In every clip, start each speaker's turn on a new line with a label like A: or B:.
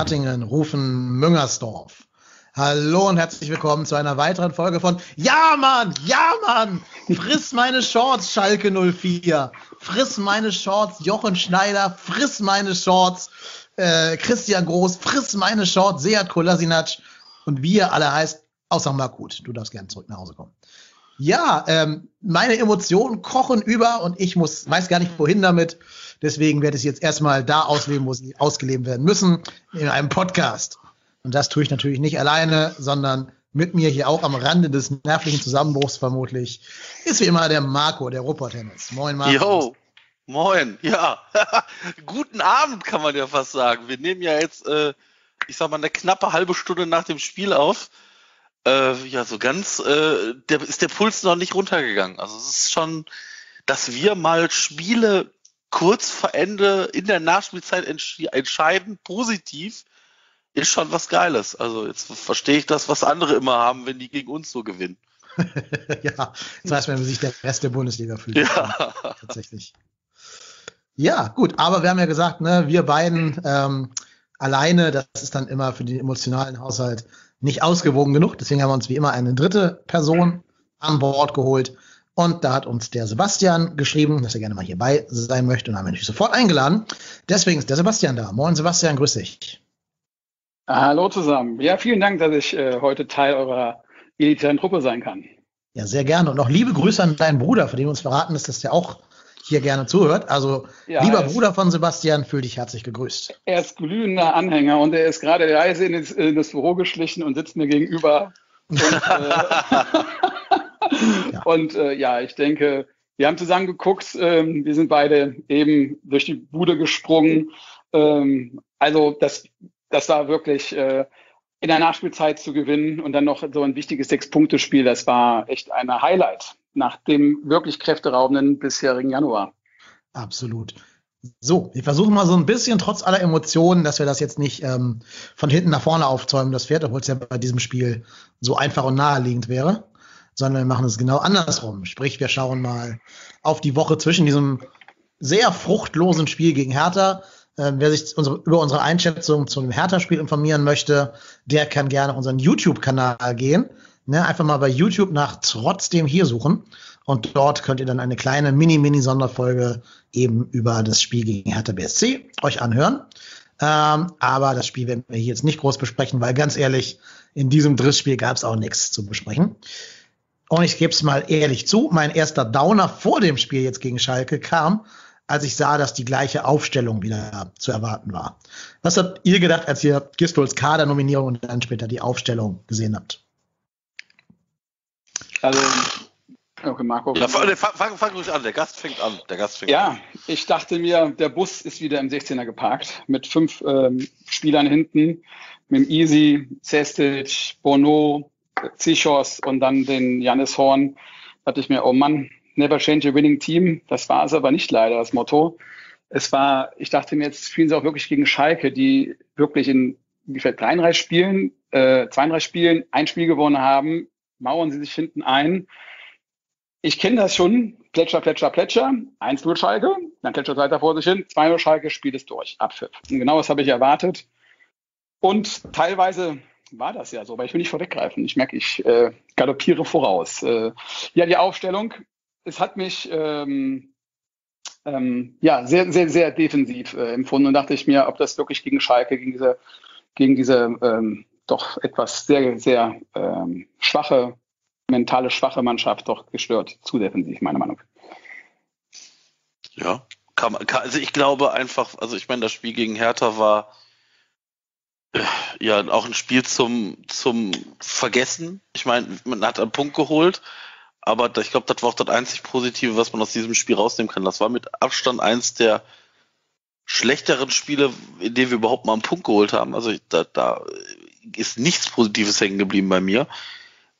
A: Hattingen rufen Müngersdorf. Hallo und herzlich willkommen zu einer weiteren Folge von Ja Mann, ja Mann, friss meine Shorts Schalke 04, friss meine Shorts Jochen Schneider, friss meine Shorts äh, Christian Groß, friss meine Shorts Seat Kolasinac und wie ihr alle heißt, außer Markut. Du darfst gerne zurück nach Hause kommen. Ja, ähm, meine Emotionen kochen über und ich muss, weiß gar nicht wohin damit. Deswegen werde ich jetzt erstmal da ausleben, wo sie ausgelebt werden müssen, in einem Podcast. Und das tue ich natürlich nicht alleine, sondern mit mir hier auch am Rande des nervlichen Zusammenbruchs vermutlich ist wie immer der Marco, der Ruhrpott-Tennis.
B: Moin, Marco. Jo, moin, ja. Guten Abend, kann man ja fast sagen. Wir nehmen ja jetzt, äh, ich sag mal, eine knappe halbe Stunde nach dem Spiel auf. Äh, ja, so ganz äh, der, ist der Puls noch nicht runtergegangen. Also es ist schon, dass wir mal Spiele kurz vor Ende in der Nachspielzeit entscheiden, positiv, ist schon was Geiles. Also jetzt verstehe ich das, was andere immer haben, wenn die gegen uns so gewinnen.
A: ja, das heißt, wenn man sich der Rest der Bundesliga fühlt. Ja. Tatsächlich. Ja, gut, aber wir haben ja gesagt, ne, wir beiden ähm, alleine, das ist dann immer für den emotionalen Haushalt nicht ausgewogen genug. Deswegen haben wir uns wie immer eine dritte Person an Bord geholt. Und da hat uns der Sebastian geschrieben, dass er gerne mal hierbei sein möchte und haben wir natürlich sofort eingeladen. Deswegen ist der Sebastian da. Moin Sebastian, grüß dich.
C: Hallo zusammen. Ja, vielen Dank, dass ich äh, heute Teil eurer elitären Truppe sein kann.
A: Ja, sehr gerne. Und noch liebe Grüße an deinen Bruder, für den uns verraten ist, dass der auch hier gerne zuhört. Also, ja, lieber Bruder von Sebastian, fühl dich herzlich gegrüßt.
C: Er ist glühender Anhänger und er ist gerade leise in das, in das Büro geschlichen und sitzt mir gegenüber. Und, äh, ja. und äh, ja, ich denke, wir haben zusammen geguckt. Ähm, wir sind beide eben durch die Bude gesprungen. Ähm, also, das das war wirklich äh, in der Nachspielzeit zu gewinnen und dann noch so ein wichtiges Sechs-Punkte-Spiel, das war echt eine Highlight nach dem wirklich kräfteraubenden bisherigen Januar.
A: Absolut. So, wir versuchen mal so ein bisschen trotz aller Emotionen, dass wir das jetzt nicht ähm, von hinten nach vorne aufzäumen, das Pferd, obwohl es ja bei diesem Spiel so einfach und naheliegend wäre, sondern wir machen es genau andersrum. Sprich, wir schauen mal auf die Woche zwischen diesem sehr fruchtlosen Spiel gegen Hertha äh, wer sich unsere, über unsere Einschätzung zum Hertha-Spiel informieren möchte, der kann gerne unseren YouTube-Kanal gehen. Ne, einfach mal bei YouTube nach trotzdem hier suchen. Und dort könnt ihr dann eine kleine Mini-Mini-Sonderfolge eben über das Spiel gegen Hertha BSC euch anhören. Ähm, aber das Spiel werden wir hier jetzt nicht groß besprechen, weil ganz ehrlich, in diesem Drittspiel gab es auch nichts zu besprechen. Und ich gebe es mal ehrlich zu, mein erster Downer vor dem Spiel jetzt gegen Schalke kam, als ich sah, dass die gleiche Aufstellung wieder zu erwarten war. Was habt ihr gedacht, als ihr Gistols Kadernominierung und dann später die Aufstellung gesehen habt?
C: Also, okay, Marco.
B: Ja, fang, fang, fang ruhig an, der Gast fängt an. Der Gast fängt
C: ja,
B: an.
C: ich dachte mir, der Bus ist wieder im 16er geparkt mit fünf ähm, Spielern hinten, mit dem Easy, Cestic, Bono, Zichos und dann den Janis Horn. Da dachte ich mir, oh Mann, Never Change a Winning Team. Das war es aber nicht leider, das Motto. Es war, ich dachte mir, jetzt spielen sie auch wirklich gegen Schalke, die wirklich in ungefähr 33 Spielen, äh, 32 Spielen ein Spiel gewonnen haben, mauern sie sich hinten ein. Ich kenne das schon, Plätscher, Plätscher, Plätscher, 1-0 Schalke, dann plätschert weiter vor sich hin, 2-0 Schalke, Spiel ist durch, Abpfiff. Und genau das habe ich erwartet. Und teilweise war das ja so, weil ich will nicht vorweggreifen. Ich merke, ich äh, galoppiere voraus. Äh, ja, die Aufstellung, es hat mich ähm, ähm, ja, sehr, sehr, sehr defensiv äh, empfunden und dachte ich mir, ob das wirklich gegen Schalke, gegen diese, gegen diese ähm, doch etwas sehr, sehr ähm, schwache, mentale schwache Mannschaft doch gestört, zu defensiv, meiner Meinung.
B: Ja, kann, kann, also ich glaube einfach, also ich meine, das Spiel gegen Hertha war ja auch ein Spiel zum, zum Vergessen. Ich meine, man hat einen Punkt geholt aber ich glaube, das war auch das einzig Positive, was man aus diesem Spiel rausnehmen kann. Das war mit Abstand eins der schlechteren Spiele, in denen wir überhaupt mal einen Punkt geholt haben. Also da, da ist nichts Positives hängen geblieben bei mir,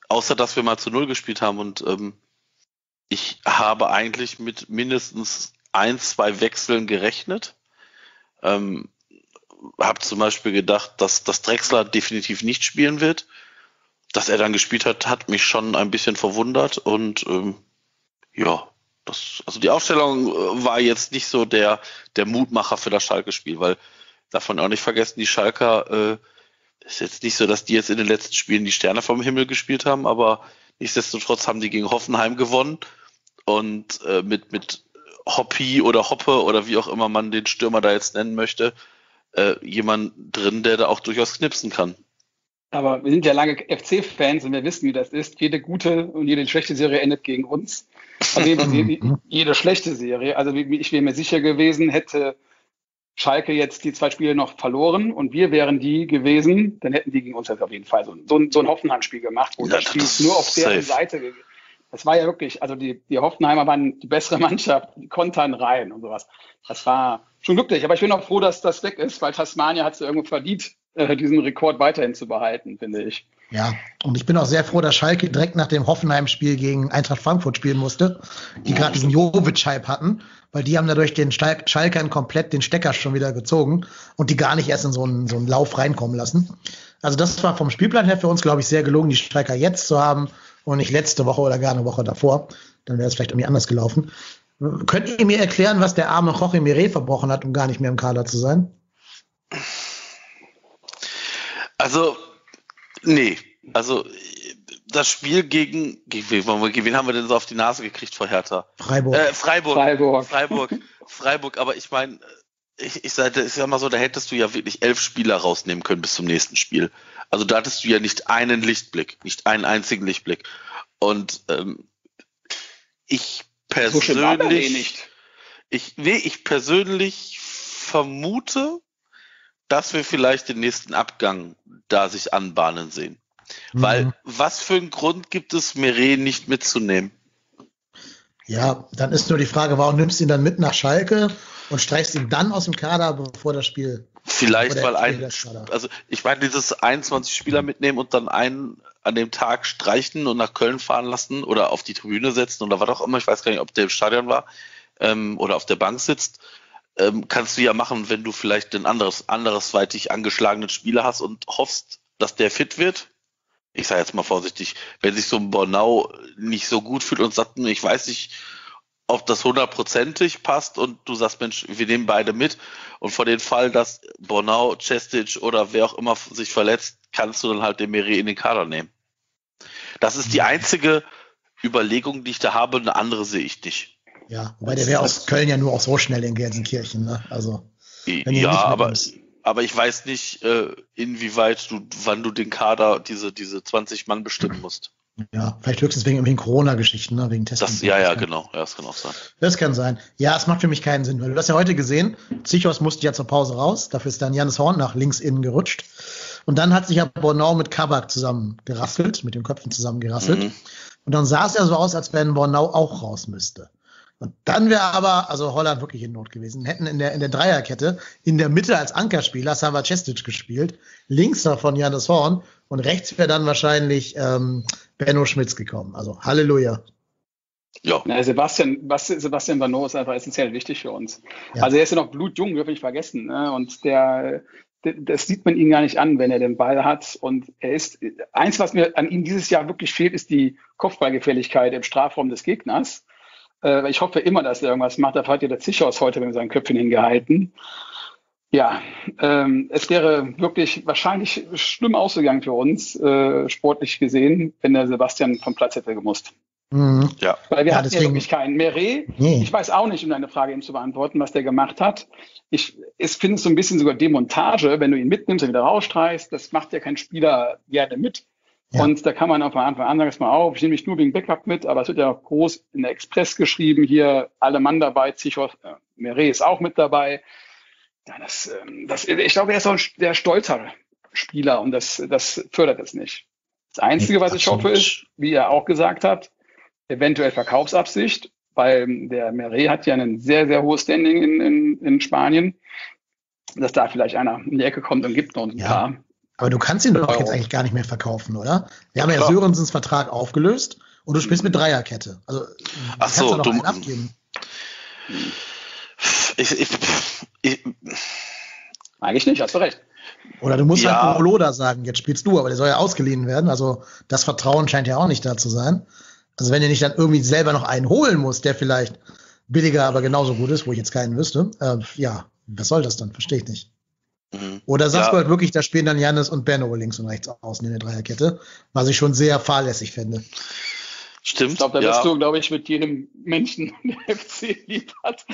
B: außer dass wir mal zu Null gespielt haben. Und ähm, ich habe eigentlich mit mindestens ein, zwei Wechseln gerechnet. Ähm, habe zum Beispiel gedacht, dass das Drexler definitiv nicht spielen wird. Dass er dann gespielt hat, hat mich schon ein bisschen verwundert und ähm, ja, das, also die Aufstellung äh, war jetzt nicht so der, der Mutmacher für das Schalke-Spiel, weil davon auch nicht vergessen, die Schalker, äh, ist jetzt nicht so, dass die jetzt in den letzten Spielen die Sterne vom Himmel gespielt haben, aber nichtsdestotrotz haben die gegen Hoffenheim gewonnen und äh, mit, mit Hoppi oder Hoppe oder wie auch immer man den Stürmer da jetzt nennen möchte, äh, jemand drin, der da auch durchaus knipsen kann.
C: Aber wir sind ja lange FC-Fans und wir wissen, wie das ist. Jede gute und jede schlechte Serie endet gegen uns. Also jede, jede schlechte Serie. Also ich wäre mir sicher gewesen, hätte Schalke jetzt die zwei Spiele noch verloren und wir wären die gewesen, dann hätten die gegen uns jetzt auf jeden Fall so, so, so ein Hoffenheim-Spiel gemacht, wo ja, das Spiel nur auf deren Seite das war ja wirklich, also die, die Hoffenheimer waren die bessere Mannschaft, die kontern rein und sowas. Das war schon glücklich. Aber ich bin auch froh, dass das weg ist, weil Tasmania hat es irgendwo verdient, äh, diesen Rekord weiterhin zu behalten, finde ich.
A: Ja, und ich bin auch sehr froh, dass Schalke direkt nach dem Hoffenheim-Spiel gegen Eintracht Frankfurt spielen musste, die gerade diesen Jovic-Hype hatten, weil die haben dadurch den Schalkern komplett den Stecker schon wieder gezogen und die gar nicht erst in so einen, so einen Lauf reinkommen lassen. Also das war vom Spielplan her für uns, glaube ich, sehr gelungen, die Schalker jetzt zu haben und nicht letzte Woche oder gar eine Woche davor. Dann wäre es vielleicht irgendwie anders gelaufen. Könnt ihr mir erklären, was der arme Jorge Mire verbrochen hat, um gar nicht mehr im Kader zu sein?
B: Also, nee. Also, das Spiel gegen, gegen wen haben wir denn so auf die Nase gekriegt vor Hertha?
A: Freiburg.
B: Äh, Freiburg. Freiburg. Freiburg. Freiburg. Aber ich meine, ich, ich, sag, ich sag mal so, da hättest du ja wirklich elf Spieler rausnehmen können bis zum nächsten Spiel. Also da hattest du ja nicht einen Lichtblick, nicht einen einzigen Lichtblick. Und ähm, ich persönlich, so ich, nee, ich persönlich vermute, dass wir vielleicht den nächsten Abgang da sich anbahnen sehen. Mhm. Weil was für einen Grund gibt es, Meret nicht mitzunehmen?
A: Ja, dann ist nur die Frage, warum nimmst du ihn dann mit nach Schalke und streichst ihn dann aus dem Kader, bevor das Spiel.
B: Vielleicht, weil ein, also ich meine, dieses 21 Spieler mitnehmen und dann einen an dem Tag streichen und nach Köln fahren lassen oder auf die Tribüne setzen oder was auch immer, ich weiß gar nicht, ob der im Stadion war ähm, oder auf der Bank sitzt, ähm, kannst du ja machen, wenn du vielleicht ein anderes, anderesweitig angeschlagenen Spieler hast und hoffst, dass der fit wird. Ich sage jetzt mal vorsichtig, wenn sich so ein Bornau nicht so gut fühlt und sagt, ich weiß nicht, ob das hundertprozentig passt und du sagst, Mensch, wir nehmen beide mit. Und vor dem Fall, dass Bornau, Cestic oder wer auch immer sich verletzt, kannst du dann halt den Meri in den Kader nehmen. Das ist die einzige Überlegung, die ich da habe. Eine andere sehe ich nicht.
A: Ja, weil der wäre aus Köln ja nur auch so schnell in Gelsenkirchen. Ne? Also,
B: ja, aber, aber ich weiß nicht, äh, inwieweit du, wann du den Kader, diese, diese 20 Mann bestimmen musst.
A: Ja, vielleicht höchstens wegen irgendwelchen Corona-Geschichten, ne? wegen
B: Testen. Das, ja, ja, genau. Ja, das kann auch sein.
A: Das kann sein. Ja, es macht für mich keinen Sinn, weil du hast ja heute gesehen, Zichos musste ja zur Pause raus, dafür ist dann Janis Horn nach links innen gerutscht. Und dann hat sich ja Bornau mit Kabak zusammen gerasselt, mit den Köpfen zusammen gerasselt. Mhm. Und dann sah es ja so aus, als wenn Bornau auch raus müsste. Und dann wäre aber, also Holland wirklich in Not gewesen. Hätten in der, in der Dreierkette in der Mitte als Ankerspieler Sava Cestic gespielt, links davon Janis Horn und rechts wäre dann wahrscheinlich ähm, Benno Schmitz gekommen. Also Halleluja.
C: Ja. Na, Sebastian, Sebastian Vano ist einfach essentiell wichtig für uns. Ja. Also er ist ja noch blutjung, dürfen nicht vergessen. Ne? Und der, das sieht man ihn gar nicht an, wenn er den Ball hat. Und er ist, eins, was mir an ihm dieses Jahr wirklich fehlt, ist die Kopfballgefährlichkeit im Strafraum des Gegners. Äh, ich hoffe immer, dass er irgendwas macht. Da hat ja der Zichos heute mit seinen Köpfen hingehalten. Ja, ähm, es wäre wirklich wahrscheinlich schlimm ausgegangen für uns, äh, sportlich gesehen, wenn der Sebastian vom Platz hätte gemusst. Mhm. Ja. Weil wir ja, hatten deswegen, ja wirklich keinen. Meret, nee. ich weiß auch nicht, um deine Frage eben zu beantworten, was der gemacht hat. Ich, ich finde es so ein bisschen sogar Demontage, wenn du ihn mitnimmst und wieder rausstreichst. Das macht ja kein Spieler gerne mit. Ja. Und da kann man auf Anfang an sagen, mal auf, ich nehme mich nur wegen Backup mit, aber es wird ja auch groß in der Express geschrieben, hier alle Mann dabei, Zichos, äh, Meret ist auch mit dabei. Ja, das, ähm, das, ich glaube, er ist auch ein sehr stolzer Spieler und das, das fördert es nicht. Das Einzige, was ich hoffe, ist, wie er auch gesagt hat, eventuell Verkaufsabsicht, weil der Meret hat ja ein sehr, sehr hohes Standing in, in, in Spanien, dass da vielleicht einer in die Ecke kommt und gibt noch ein ja. paar
A: aber du kannst ihn doch jetzt eigentlich gar nicht mehr verkaufen, oder? Wir haben ja Sörensens Vertrag aufgelöst und du spielst mit Dreierkette. Also
B: Ach so, du einen abgeben. Ich, ich,
C: ich, eigentlich nicht, hast du recht.
A: Oder du musst ja. halt Loda sagen, jetzt spielst du, aber der soll ja ausgeliehen werden. Also das Vertrauen scheint ja auch nicht da zu sein. Also wenn ihr nicht dann irgendwie selber noch einen holen muss, der vielleicht billiger, aber genauso gut ist, wo ich jetzt keinen wüsste, äh, ja, was soll das dann? Verstehe ich nicht. Oder sagst ja. du halt wirklich, da spielen dann Janis und Benno links und rechts außen in der Dreierkette, was ich schon sehr fahrlässig finde.
C: Stimmt. Ich glaube, da ja. bist du, glaube ich, mit jedem Menschen, der FC lieb hat,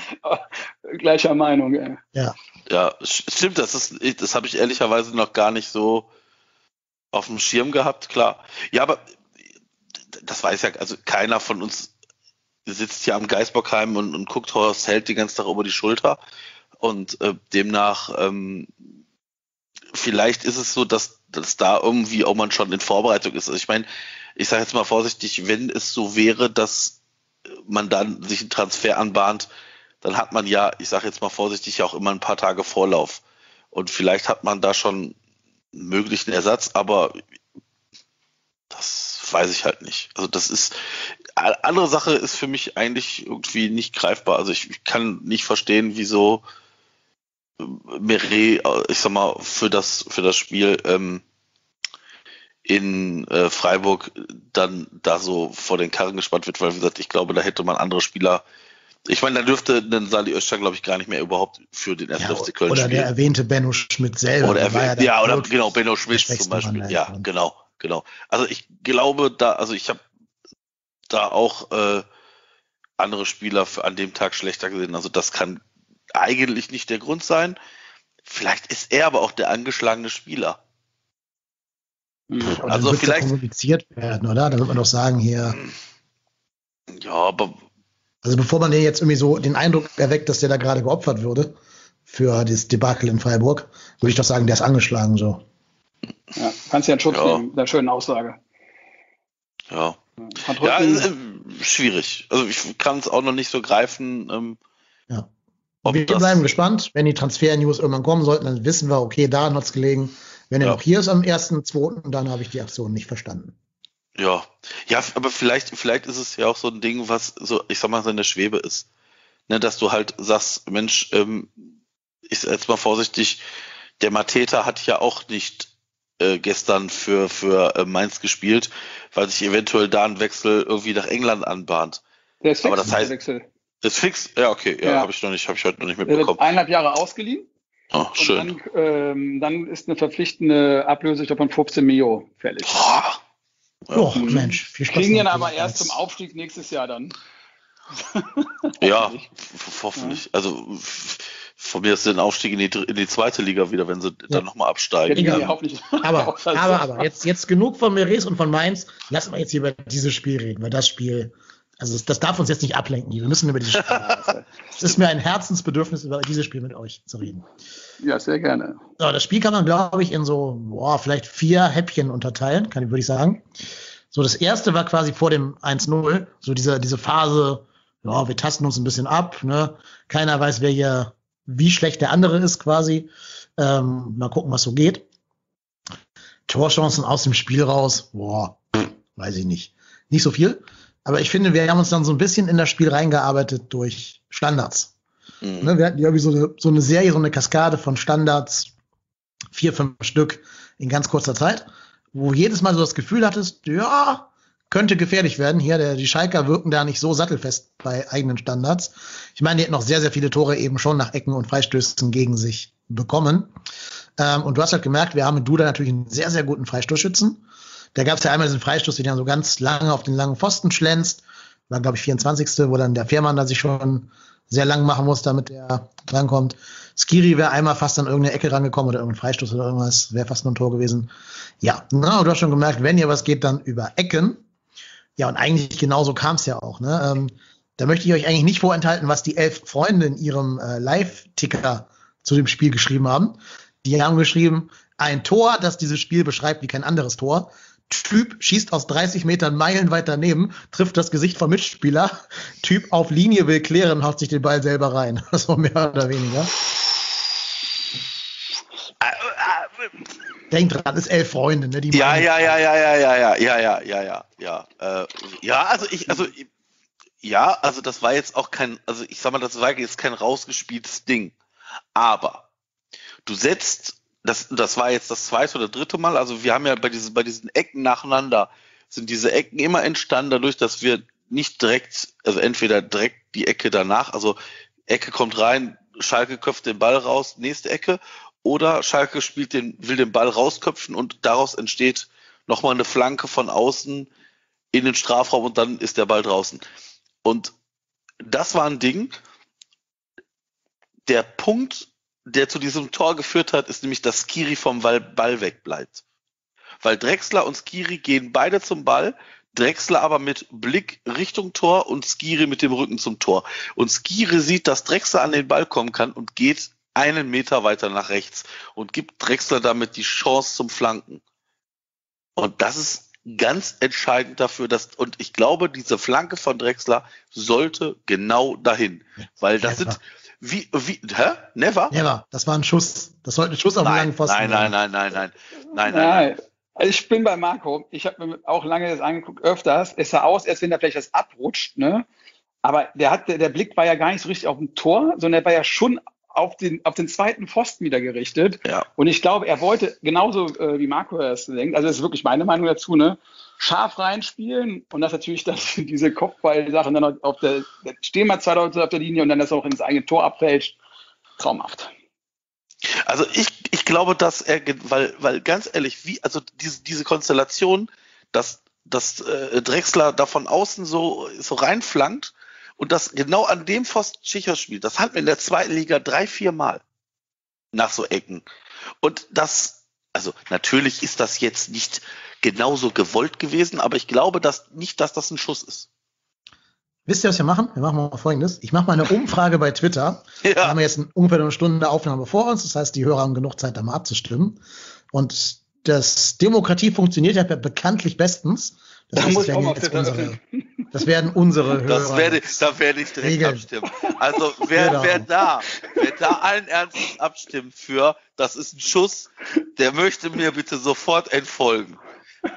C: gleicher Meinung. Ey.
B: Ja. Ja, stimmt, das ist, das habe ich ehrlicherweise noch gar nicht so auf dem Schirm gehabt, klar. Ja, aber das weiß ja, also keiner von uns sitzt hier am Geisbockheim und, und guckt Horst Held den ganzen Tag über die Schulter. Und äh, demnach, ähm, vielleicht ist es so, dass, dass da irgendwie auch man schon in Vorbereitung ist. Also ich meine, ich sage jetzt mal vorsichtig, wenn es so wäre, dass man dann sich einen Transfer anbahnt, dann hat man ja, ich sage jetzt mal vorsichtig, auch immer ein paar Tage Vorlauf. Und vielleicht hat man da schon einen möglichen Ersatz, aber das weiß ich halt nicht. Also das ist, andere Sache ist für mich eigentlich irgendwie nicht greifbar. Also ich, ich kann nicht verstehen, wieso Meret, ich sag mal, für das, für das Spiel ähm, in äh, Freiburg dann da so vor den Karren gespannt wird, weil wie gesagt, ich glaube, da hätte man andere Spieler. Ich meine, da dürfte ein Sali Özcan, glaube ich, gar nicht mehr überhaupt für den 1.
A: ja, FC Köln oder spielen. Oder der erwähnte Benno Schmidt selber.
B: Oder ja, ja oder genau, Benno Schmidt zum Beispiel. Ja, genau, genau. Also ich glaube da, also ich habe da auch äh, andere Spieler für, an dem Tag schlechter gesehen. Also das kann eigentlich nicht der Grund sein. Vielleicht ist er aber auch der angeschlagene Spieler.
A: Mhm. Also vielleicht kommuniziert werden, oder? Da wird man doch sagen hier.
B: Ja, aber
A: also bevor man dir jetzt irgendwie so den Eindruck erweckt, dass der da gerade geopfert würde für das Debakel in Freiburg, würde ich doch sagen, der ist angeschlagen so.
C: Ja, kannst ja einen Schutz ja. nehmen, der schönen Aussage.
B: Ja. Ja, äh, schwierig. Also ich kann es auch noch nicht so greifen. Ähm,
A: ja. Wir bleiben gespannt. Wenn die Transfer-News irgendwann kommen sollten, dann wissen wir, okay, da hat es gelegen. Wenn er ja. noch hier ist am ersten, zweiten, dann habe ich die Aktion nicht verstanden.
B: Ja, ja, aber vielleicht, vielleicht ist es ja auch so ein Ding, was so, ich sag mal, so in der Schwebe ist. Ne, dass du halt sagst, Mensch, ähm, ich sag jetzt mal vorsichtig, der Mateta hat ja auch nicht äh, gestern für, für äh, Mainz gespielt, weil sich eventuell da ein Wechsel irgendwie nach England anbahnt.
C: Der ist fix,
B: aber das heißt, der Wechsel. Ist fix? Ja, okay, ja, ja. habe ich noch nicht, habe ich heute noch nicht mitbekommen.
C: eineinhalb Jahre ausgeliehen.
B: Oh, schön.
C: Dann, ähm, dann, ist eine verpflichtende Ablöse, ich glaube, von 15 Mio fällig.
A: Oh, ja. oh Mensch,
C: viel Spaß. Kriegen ihn aber erst zum Aufstieg nächstes Jahr dann.
B: ja, hoffentlich. Ja. Also von mir ist der Aufstieg in die, in die zweite Liga wieder, wenn sie ja. dann nochmal absteigen.
A: Ja, aber, aber, aber, jetzt, jetzt genug von Meres und von Mainz. Lassen wir jetzt hier über dieses Spiel reden, weil das Spiel also das, darf uns jetzt nicht ablenken. Wir müssen über dieses Spiel reden. es ist mir ein Herzensbedürfnis, über dieses Spiel mit euch zu reden.
C: Ja, sehr gerne.
A: So, das Spiel kann man, glaube ich, in so, boah, vielleicht vier Häppchen unterteilen, kann, würde ich sagen. So, das erste war quasi vor dem 1-0, so diese, diese Phase, ja, wir tasten uns ein bisschen ab, ne? Keiner weiß, wer hier, wie schlecht der andere ist, quasi. Ähm, mal gucken, was so geht. Torchancen aus dem Spiel raus, boah, weiß ich nicht. Nicht so viel. Aber ich finde, wir haben uns dann so ein bisschen in das Spiel reingearbeitet durch Standards. Mhm. Ne, wir hatten irgendwie so eine, so eine Serie, so eine Kaskade von Standards, vier, fünf Stück in ganz kurzer Zeit, wo jedes Mal so das Gefühl hattest, ja, könnte gefährlich werden. Hier, der, die Schalker wirken da nicht so sattelfest bei eigenen Standards. Ich meine, die hätten noch sehr, sehr viele Tore eben schon nach Ecken und Freistößen gegen sich bekommen. Ähm, und du hast halt gemerkt, wir haben mit Duda natürlich einen sehr, sehr guten Freistoßschützen. Da gab es ja einmal diesen Freistoß, den dann so ganz lange auf den langen Pfosten schlänzt. War, glaube ich, 24. wo dann der Fährmann da sich schon sehr lang machen muss, damit er drankommt. Skiri wäre einmal fast an irgendeine Ecke rangekommen oder irgendein Freistoß oder irgendwas, wäre fast nur ein Tor gewesen. Ja, na, du hast schon gemerkt, wenn hier was geht, dann über Ecken. Ja, und eigentlich genauso kam es ja auch. Ne? Ähm, da möchte ich euch eigentlich nicht vorenthalten, was die elf Freunde in ihrem äh, Live-Ticker zu dem Spiel geschrieben haben. Die haben geschrieben, ein Tor, das dieses Spiel beschreibt wie kein anderes Tor. Typ schießt aus 30 Metern meilenweit daneben, trifft das Gesicht vom Mitspieler. Typ auf Linie will klären, haut sich den Ball selber rein. So mehr oder weniger. Denkt dran, ist elf Freunde, ne?
B: Die ja, ja, ja, ja, ja, ja, ja, ja, ja, ja, ja, ja. Äh, ja, also ich, also ja, also das war jetzt auch kein, also ich sag mal, das war jetzt kein rausgespieltes Ding. Aber du setzt das, das war jetzt das zweite oder dritte Mal. Also wir haben ja bei diesen, bei diesen Ecken nacheinander sind diese Ecken immer entstanden dadurch, dass wir nicht direkt, also entweder direkt die Ecke danach, also Ecke kommt rein, Schalke köpft den Ball raus, nächste Ecke, oder Schalke spielt den, will den Ball rausköpfen und daraus entsteht nochmal eine Flanke von außen in den Strafraum und dann ist der Ball draußen. Und das war ein Ding. Der Punkt, der zu diesem Tor geführt hat, ist nämlich, dass Skiri vom Ball wegbleibt. Weil Drexler und Skiri gehen beide zum Ball, Drexler aber mit Blick Richtung Tor und Skiri mit dem Rücken zum Tor. Und Skiri sieht, dass Drexler an den Ball kommen kann und geht einen Meter weiter nach rechts und gibt Drexler damit die Chance zum Flanken. Und das ist ganz entscheidend dafür, dass, und ich glaube, diese Flanke von Drexler sollte genau dahin. Weil das sind, wie, wie, hä? Never?
A: Never. Das war ein Schuss. Das sollte ein Schuss auf
B: einen
A: langen
B: Pfosten Nein, nein, nein, nein, nein, nein, nein, nein.
C: Also ich bin bei Marco. Ich habe mir auch lange das angeguckt, öfters. Es sah aus, als wenn da vielleicht das abrutscht, ne? Aber der hat, der Blick war ja gar nicht so richtig auf dem Tor, sondern er war ja schon auf den, auf den zweiten Pfosten wieder gerichtet. Ja. Und ich glaube, er wollte genauso äh, wie Marco das denkt, also das ist wirklich meine Meinung dazu, ne? Scharf reinspielen und das natürlich dann diese Kopfball-Sachen dann auf der, stehen mal zwei Leute auf der Linie und dann das auch ins eigene Tor abfälscht. Traumhaft.
B: Also ich, ich glaube, dass er, weil, weil ganz ehrlich, wie, also diese, diese Konstellation, dass, dass äh, Drexler da von außen so, so reinflankt und das genau an dem Pfosten Schicher spielt, das hatten wir in der zweiten Liga drei, vier Mal nach so Ecken. Und das, also natürlich ist das jetzt nicht genauso gewollt gewesen, aber ich glaube dass nicht, dass das ein Schuss ist.
A: Wisst ihr, was wir machen? Wir machen mal Folgendes. Ich mache mal eine Umfrage bei Twitter. Ja. Wir haben jetzt ungefähr eine Stunde Aufnahme vor uns. Das heißt, die Hörer haben genug Zeit, da mal abzustimmen. Und das Demokratie funktioniert ja bekanntlich bestens. Das, da muss ich auch mal unsere, das werden unsere Hörer.
B: Das werde, da werde ich direkt regeln. abstimmen. Also wer, genau. wer da, wer da allen Ernstes abstimmt für, das ist ein Schuss, der möchte mir bitte sofort entfolgen.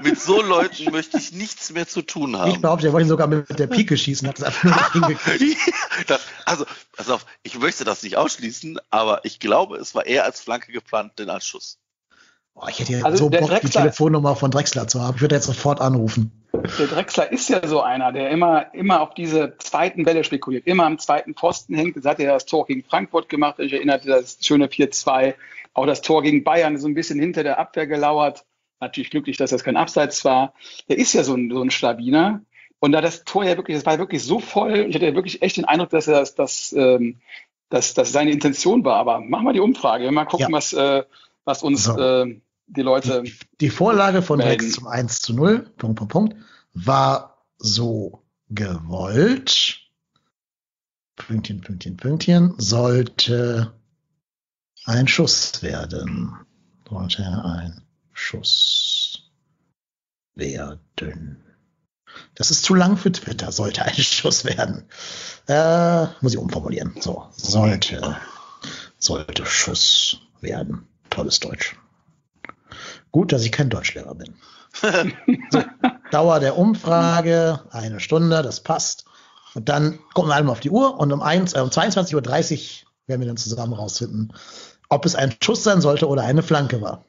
B: Mit so Leuten möchte ich nichts mehr zu tun haben.
A: Ich behaupte, er wollte sogar mit der Pike schießen, hat es einfach nur nicht hingekriegt.
B: das, also, pass auf, ich möchte das nicht ausschließen, aber ich glaube, es war eher als Flanke geplant, denn als Schuss.
A: Oh, ich hätte ja also so Bock, Drexler, die Telefonnummer von Drexler zu haben. Ich würde jetzt sofort anrufen.
C: Der Drexler ist ja so einer, der immer, immer auf diese zweiten Bälle spekuliert, immer am zweiten Posten hängt. Das hat er das Tor gegen Frankfurt gemacht. Ich erinnerte das schöne 4-2. Auch das Tor gegen Bayern so ein bisschen hinter der Abwehr gelauert natürlich glücklich, dass das kein Abseits war. Der ist ja so ein, so ein Schlawiner. Und da das Tor ja wirklich, das war wirklich so voll, ich hatte ja wirklich echt den Eindruck, dass er das, das, ähm, dass, dass seine Intention war. Aber machen wir die Umfrage, mal gucken, ja. was, äh, was uns so. äh, die Leute.
A: Die, die Vorlage von melden. Rex zum 1 zu 0, Punkt, Punkt, Punkt, war so gewollt. Pünktchen, Pünktchen, Pünktchen, sollte ein Schuss werden. Sollte ein Schuss werden. Das ist zu lang für Twitter, sollte ein Schuss werden. Äh, muss ich umformulieren. So, sollte, sollte Schuss werden. Tolles Deutsch. Gut, dass ich kein Deutschlehrer bin. so, Dauer der Umfrage, eine Stunde, das passt. Und dann gucken wir einmal auf die Uhr und um, 1, äh, um 22.30 Uhr werden wir dann zusammen rausfinden, ob es ein Schuss sein sollte oder eine Flanke war.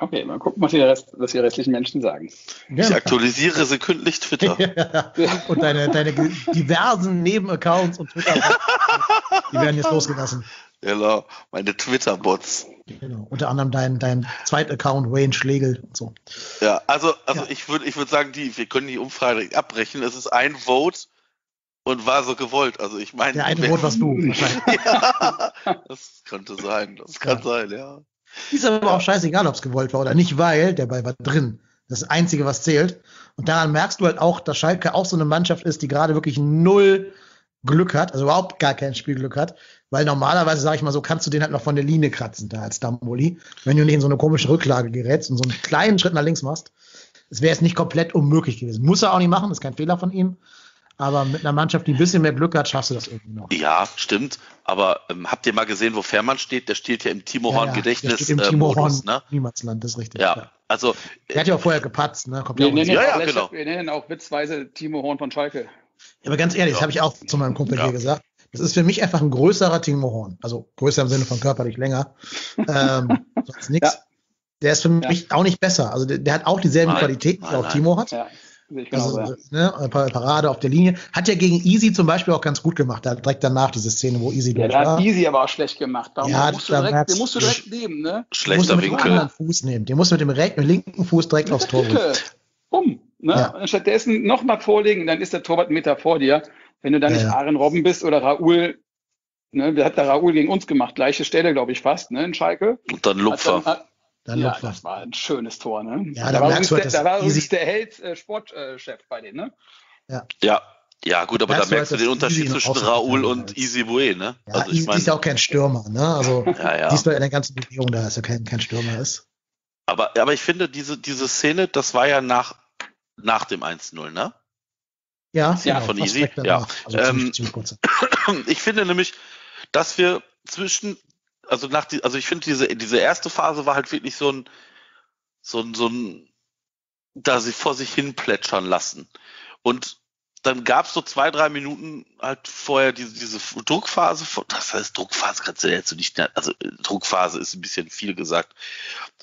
C: Okay, mal gucken, was die, Rest, was die restlichen Menschen sagen.
B: Ja. Ich aktualisiere sekündlich Twitter.
A: ja. Und deine, deine diversen Nebenaccounts und Twitter, die werden jetzt losgelassen.
B: Genau, meine Twitter-Bots.
A: Genau. Unter anderem dein, dein Zweit-Account, Wayne Schlegel und so.
B: Ja, also, also ja. ich würde ich würd sagen, die, wir können die Umfrage abbrechen. Es ist ein Vote und war so gewollt. Also ich meine.
A: Der eine Vote warst du.
B: ja, das könnte sein. Das kann sein, ja.
A: Ist aber auch scheißegal, ob es gewollt war oder nicht, weil der Ball war drin. Das Einzige, was zählt. Und daran merkst du halt auch, dass Schalke auch so eine Mannschaft ist, die gerade wirklich null Glück hat, also überhaupt gar kein Spielglück hat, weil normalerweise, sage ich mal so, kannst du den halt noch von der Linie kratzen, da als Damboli, wenn du nicht in so eine komische Rücklage gerätst und so einen kleinen Schritt nach links machst. Es wäre jetzt nicht komplett unmöglich gewesen. Muss er auch nicht machen, ist kein Fehler von ihm. Aber mit einer Mannschaft, die ein bisschen mehr Glück hat, schaffst du das irgendwie noch.
B: Ja, stimmt. Aber ähm, habt ihr mal gesehen, wo Fährmann steht? Der steht ja im Timo Horn ja, ja. Gedächtnis. Der steht
A: im äh, Timo Horn ne? Niemandsland, das ist richtig.
B: Ja, ja. also.
A: Der hat ja auch vorher gepatzt, ne?
C: Kommt wir, nennen ja, ja, genau. wir nennen auch witzweise Timo Horn von Schalke.
A: Ja, aber ganz ehrlich, das habe ich auch zu meinem Kumpel hier gesagt. Das ist für mich einfach ein größerer Timo Horn. Also größer im Sinne von körperlich länger. ähm, sonst nichts. Der ist für mich auch nicht besser. Also der, der hat auch dieselben nein, Qualitäten, die auch nein. Timo hat. Also, ne, Parade auf der Linie. Hat ja gegen Easy zum Beispiel auch ganz gut gemacht, da direkt danach diese Szene, wo Easy
C: ja,
A: durch
C: da
A: war.
C: hat Easy aber auch schlecht gemacht. Darum
A: Ja,
C: musst du
A: da
C: direkt, den musst du direkt nehmen, ne?
A: Den musst du
B: Schlechter
A: mit dem
B: Winkel.
A: anderen Fuß nehmen. Den musst du mit dem rechten, linken Fuß direkt aufs Tor bringen.
C: Bumm. Ne?
A: Ja.
C: Und stattdessen nochmal vorlegen, dann ist der Torwart einen Meter vor dir. Wenn du dann
A: Ja,
C: nicht
A: ja.
C: Aaron Robben bist oder Raoul, ne, wer hat der Raoul gegen uns gemacht? Gleiche Stelle, glaube ich, fast, ne, in Schalke.
B: Und dann
C: Hat
B: Lupfer.
C: dann-
A: Dann
C: ja, das war ein schönes Tor, ne?
A: Ja,
C: da,
A: da
C: war
A: merkst du
C: der, da war
A: dass
C: übrigens
A: Easy-
C: der Held äh, Sportchef bei denen, ne?
B: Ja. Ja, gut, aber
A: Merkst
B: da merkst du den
A: dass
B: Unterschied zwischen Raoul und. Easy Bue, ne?
A: Ja,
B: also ich
A: Easy ist ja auch kein Stürmer, ne? Also
B: ja, ja.
A: siehst du in der ganzen Bewegung, da ist ja kein, kein Stürmer ist.
B: Aber, aber ich finde, diese, diese Szene, das war ja nach, nach dem 1-0, ne?
A: Ja,
B: Ja,
A: genau,
B: von Easy, ja.
A: Also
B: Ähm,
A: ziemlich, ziemlich kurz.
B: Ich finde nämlich, dass wir zwischen, also nach die, also ich finde diese, diese erste Phase war halt wirklich so ein, so ein, so ein, da sie vor sich hin plätschern lassen. Und dann gab es so zwei, drei Minuten halt vorher diese, diese Druckphase, das heißt Druckphase kannst du jetzt nicht, also Druckphase ist ein bisschen viel gesagt.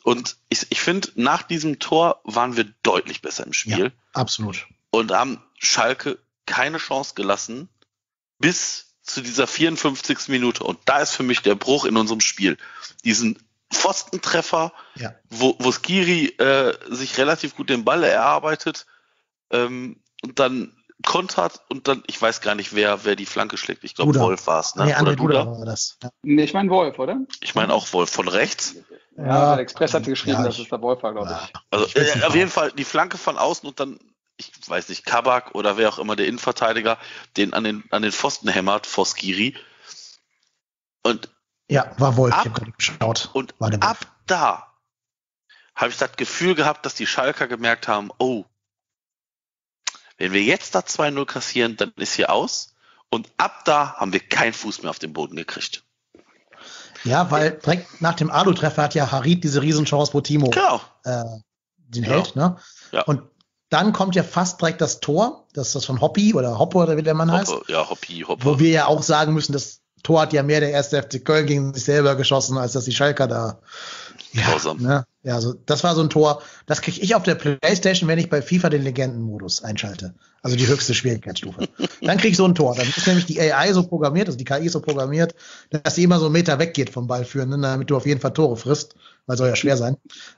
B: Und ich, ich finde, nach diesem Tor waren wir deutlich besser im Spiel
A: Absolut.
B: und haben Schalke keine Chance gelassen bis zu dieser 54. Minute. Und da ist für mich der Bruch in unserem Spiel. Diesen Pfostentreffer,
A: Ja.
B: wo, wo Skiri äh, sich relativ gut den Ball erarbeitet ähm, und dann kontert und dann, ich weiß gar nicht, wer, wer die Flanke schlägt. Ich glaube. Wolf war es, ne?
A: nee,
B: Oder
A: Duda
B: Duda?
A: war das. Ja.
C: Nee, ich meine Wolf, oder?
B: Ich meine auch Wolf von rechts.
C: Ja, der Express hatte geschrieben,
A: ja,
C: dass es der Wolf war, glaube
A: Ja.
C: ich.
B: Also äh, auf jeden
A: machen.
B: Fall die Flanke von außen und dann, ich weiß nicht, Kabak oder wer auch immer der Innenverteidiger, den an den, an den Pfosten hämmert vor Skiri. Und,
A: Ja, war Wolf.
B: Ab-
A: ich habe geschaut.
B: und ab da habe ich das Gefühl gehabt, dass die Schalker gemerkt haben, oh, wenn wir jetzt da 2-0 kassieren, dann ist hier aus. Und ab da haben wir keinen Fuß mehr auf den Boden gekriegt.
A: Ja, weil direkt nach dem Alu-Treffer hat ja Harid diese Riesenchance, wo Timo
B: Genau.
A: äh, den
B: Ja.
A: hält. Ne?
B: Ja.
A: Und dann kommt ja fast direkt das Tor, das ist das von Hoppy oder Hoppe oder wie der Mann heißt,
B: Hoppe, ja, Hoppi, Hoppe.
A: wo wir ja auch sagen müssen, das Tor hat ja mehr der erste FC Köln gegen sich selber geschossen, als dass die Schalker da. Ja,
B: Grausam.
A: ne? ja, also das war so ein Tor, das kriege ich auf der Playstation, wenn ich bei FIFA den Legendenmodus einschalte. Also die höchste Schwierigkeitsstufe. Dann krieg ich so ein Tor. Dann ist nämlich die AI so programmiert, also die KI so programmiert, dass sie immer so einen Meter weggeht vom Ballführenden, damit du auf jeden Fall Tore frisst, weil soll ja schwer sein.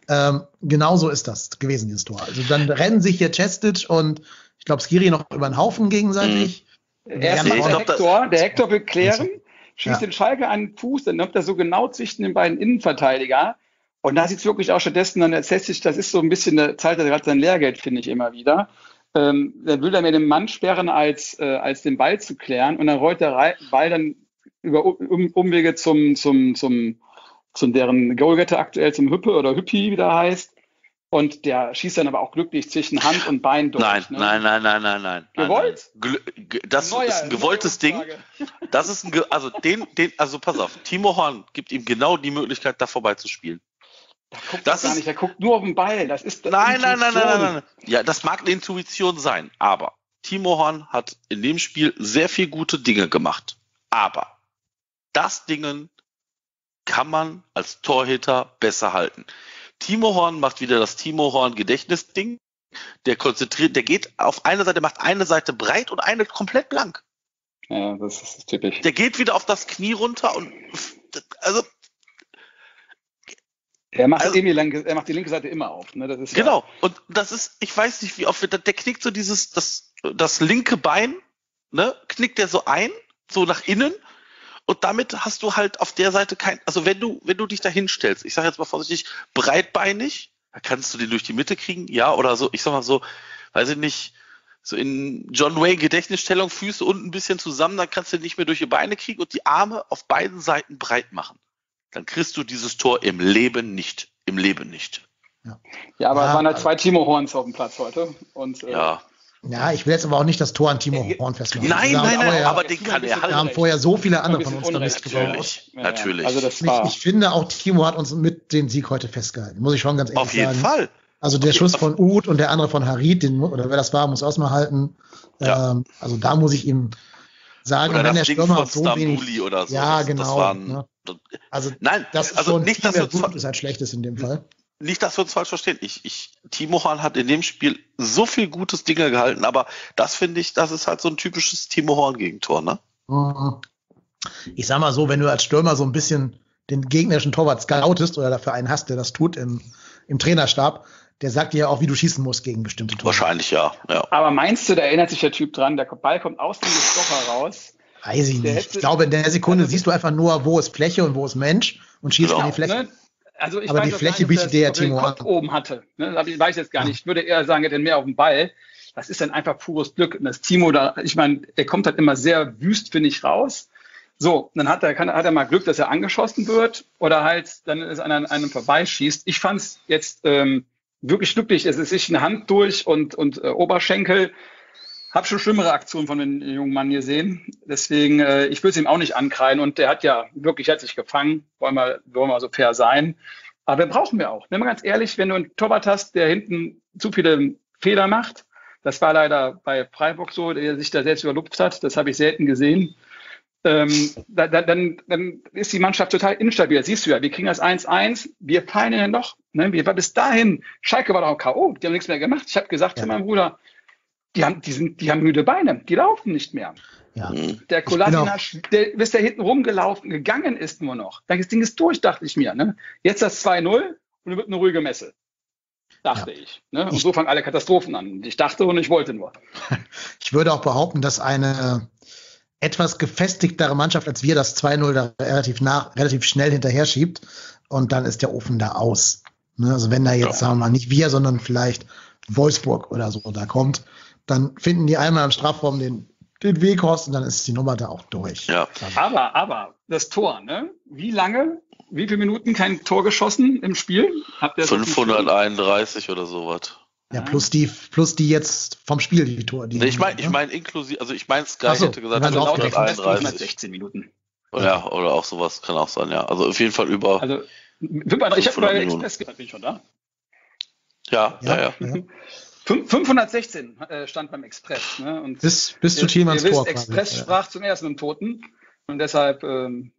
A: Ähm, genau so ist das gewesen, dieses Tor. Also dann rennen sich hier Chestic und ich glaube Skiri noch über den Haufen gegenseitig.
C: Erst macht
A: ich
C: der Hector, der Hector will klären, schießt
A: Ja.
C: den Schalke an den Fuß, dann nimmt er so genau zwischen den beiden Innenverteidiger. Und da sieht es wirklich auch stattdessen dann erzählt sich, das ist so ein bisschen, da zahlt er gerade sein Lehrgeld, finde ich immer wieder. Ähm, dann will er mir den Mann sperren, als, äh, als den Ball zu klären. Und dann rollt der Ball dann über um, Umwege zum, zum, zum, zum deren Goalgetter aktuell, zum Hüppe oder Hüppi, wie der heißt. Und der schießt dann aber auch glücklich zwischen Hand und Bein durch.
B: Nein,
C: ne?
B: nein, nein, nein, nein, nein.
C: Gewollt?
B: Nein, nein. Das
C: Neuer,
B: ist ein gewolltes Ding. Das ist ein, ge- also den, den, also pass auf, Timo Horn gibt ihm genau die Möglichkeit, da vorbeizuspielen.
C: Der guckt
B: Das
C: gar
B: ist-
C: nicht, der guckt nur auf den Ball. Das ist das
B: Nein, nein, nein, nein, nein, nein. Ja, das mag eine Intuition sein, aber Timo Horn hat in dem Spiel sehr viel gute Dinge gemacht. Aber das Dingen kann man als Torhüter besser halten. Timo Horn macht wieder das Timo Horn Gedächtnisding. Der konzentriert, der geht auf eine Seite, macht eine Seite breit und eine komplett blank.
C: Ja, das ist typisch.
B: Der geht wieder auf das Knie runter und also
C: Er macht,
B: Also-
C: irgendwie linke, er macht die linke Seite immer auf. Ne? Das ist ja-
B: Genau. Und das ist, ich weiß nicht, wie oft, der, der knickt so dieses, das, das linke Bein, ne, knickt der so ein, so nach innen. Und damit hast du halt auf der Seite kein, also wenn du, wenn du dich da hinstellst, ich sage jetzt mal vorsichtig, breitbeinig, da kannst du den durch die Mitte kriegen, ja, oder so, ich sag mal so, weiß ich nicht, so in John Wayne Gedächtnisstellung, Füße unten ein bisschen zusammen, dann kannst du den nicht mehr durch die Beine kriegen und die Arme auf beiden Seiten breit machen. Dann kriegst du dieses Tor im Leben nicht. Im Leben nicht.
C: Ja, aber
A: Ja,
C: es waren halt
A: also-
C: zwei Timo Horns auf dem Platz heute. Und, äh,
B: Ja.
A: Ja, ich will jetzt aber auch nicht das Tor an Timo Horn festmachen.
B: Nein, nein, nein,
A: aber ja-
B: aber den kann er
A: Wir haben vorher so viele andere
C: ein
A: von uns da Mist
C: Unrecht.
A: gebaut.
B: Natürlich,
C: Ja,
B: natürlich.
C: Also das
A: Ich,
C: war.
A: ich finde auch Timo hat uns mit dem Sieg heute festgehalten, muss ich schon ganz ehrlich
B: Auf jeden
A: sagen.
B: Fall.
A: Also der Schuss von Uth und der andere von Harid, den, oder wer das war, muss auch mal halten.
B: Ja.
A: Ähm, also da muss ich ihm sagen,
B: Oder
A: wenn der
B: Ding
A: Stürmer so wenig,
B: Stambuli oder so.
A: Ja,
B: das,
A: genau,
B: Das waren,
A: ne? also
B: Nein,
A: das ist
B: also
A: schon
B: nicht, dass
A: viel
B: wir
A: gut ist als schlechtes in dem Fall.
B: Nicht, dass wir uns falsch verstehen. Ich, ich, Timo Horn hat in dem Spiel so viel gutes Dinge gehalten, aber das finde ich, das ist halt so ein typisches Timo Horn Gegentor, ne?
A: Mhm. Ich sag mal so, wenn du als Stürmer so ein bisschen den gegnerischen Torwart scoutest oder dafür einen hast, der das tut im, im Trainerstab, der sagt dir ja auch, wie du schießen musst gegen bestimmte
B: Tore. Wahrscheinlich ja, ja.
C: Aber meinst du, da erinnert sich der Typ dran, der Ball kommt aus dem Stocher raus?
A: Weiß ich nicht. Ich glaube, in der Sekunde also, siehst du einfach nur, wo ist Fläche und wo ist Mensch und schießt genau, in die Fläche. Ne?
C: Also ich
A: aber die Fläche bietet der Timo
C: an. oben hatte. Ne? Das weiß ich jetzt gar nicht. Ich würde eher sagen, er hätte mehr auf dem Ball. Das ist dann einfach pures Glück. Und das Timo da, ich meine, er kommt halt immer sehr wüst, finde ich, raus. So, dann hat er, kann, hat er mal Glück, dass er angeschossen wird oder halt dann ist einer an einem vorbeischießt. Ich fand es jetzt ähm, wirklich glücklich. Es ist sich eine Hand durch und, und äh, Oberschenkel. Hab schon schlimmere Aktionen von dem jungen Mann gesehen. Deswegen, äh, ich will es ihm auch nicht ankreien. Und der hat ja wirklich, hat sich gefangen. Wollen wir, wollen wir so fair sein. Aber wir brauchen wir auch. Wenn man ganz ehrlich, wenn du einen Torwart hast, der hinten zu viele Fehler macht, das war leider bei Freiburg so, der sich da selbst überlupft hat. Das habe ich selten gesehen. Ähm, da, da, dann, dann ist die Mannschaft total instabil. Das siehst du ja, wir kriegen das 1-1, wir fallen ein Loch. Ne? Wir war bis dahin, Schalke war doch K.O., die haben nichts mehr gemacht. Ich habe gesagt ja. zu meinem Bruder, die haben, die, sind, die haben müde Beine, die laufen nicht mehr. Ja. Der Kolasinac, der, bis der hinten rumgelaufen, gegangen ist nur noch. Das Ding ist durch, dachte ich mir. Ne? Jetzt das 2-0 und wird eine ruhige Messe. Dachte ja. ich. Ne? Und ich, so fangen alle Katastrophen an. Ich dachte und ich wollte nur.
A: Ich würde auch behaupten, dass eine etwas gefestigtere Mannschaft als wir das 2-0 da relativ nach, relativ schnell hinterher schiebt und dann ist der Ofen da aus. Ne? Also wenn da jetzt, ja. sagen wir mal, nicht wir, sondern vielleicht Wolfsburg oder so da kommt, dann finden die einmal im Strafraum den, den Weg raus und dann ist die Nummer da auch durch.
C: Ja. Aber, aber, das Tor, ne? Wie lange, wie viele Minuten kein Tor geschossen im Spiel?
B: Habt ihr 531 oder sowas.
A: Ja, plus die, plus die jetzt vom Spiel die Tor. Die
B: nee, ich meine, ich meine inklusive, also ich meine Sky so, hätte gesagt,
C: 531. Minuten.
B: Ja, oder auch sowas kann auch sein, ja. Also auf jeden Fall über.
C: Also, ich habe bei Express gehört, bin ich schon da.
B: Ja, ja, ja. ja.
C: 516 äh, stand beim Express. Ne?
A: Und bis, bis zu Thielmanns
C: Tor. Express quasi. sprach zum ersten dem Toten. Und deshalb. Ähm,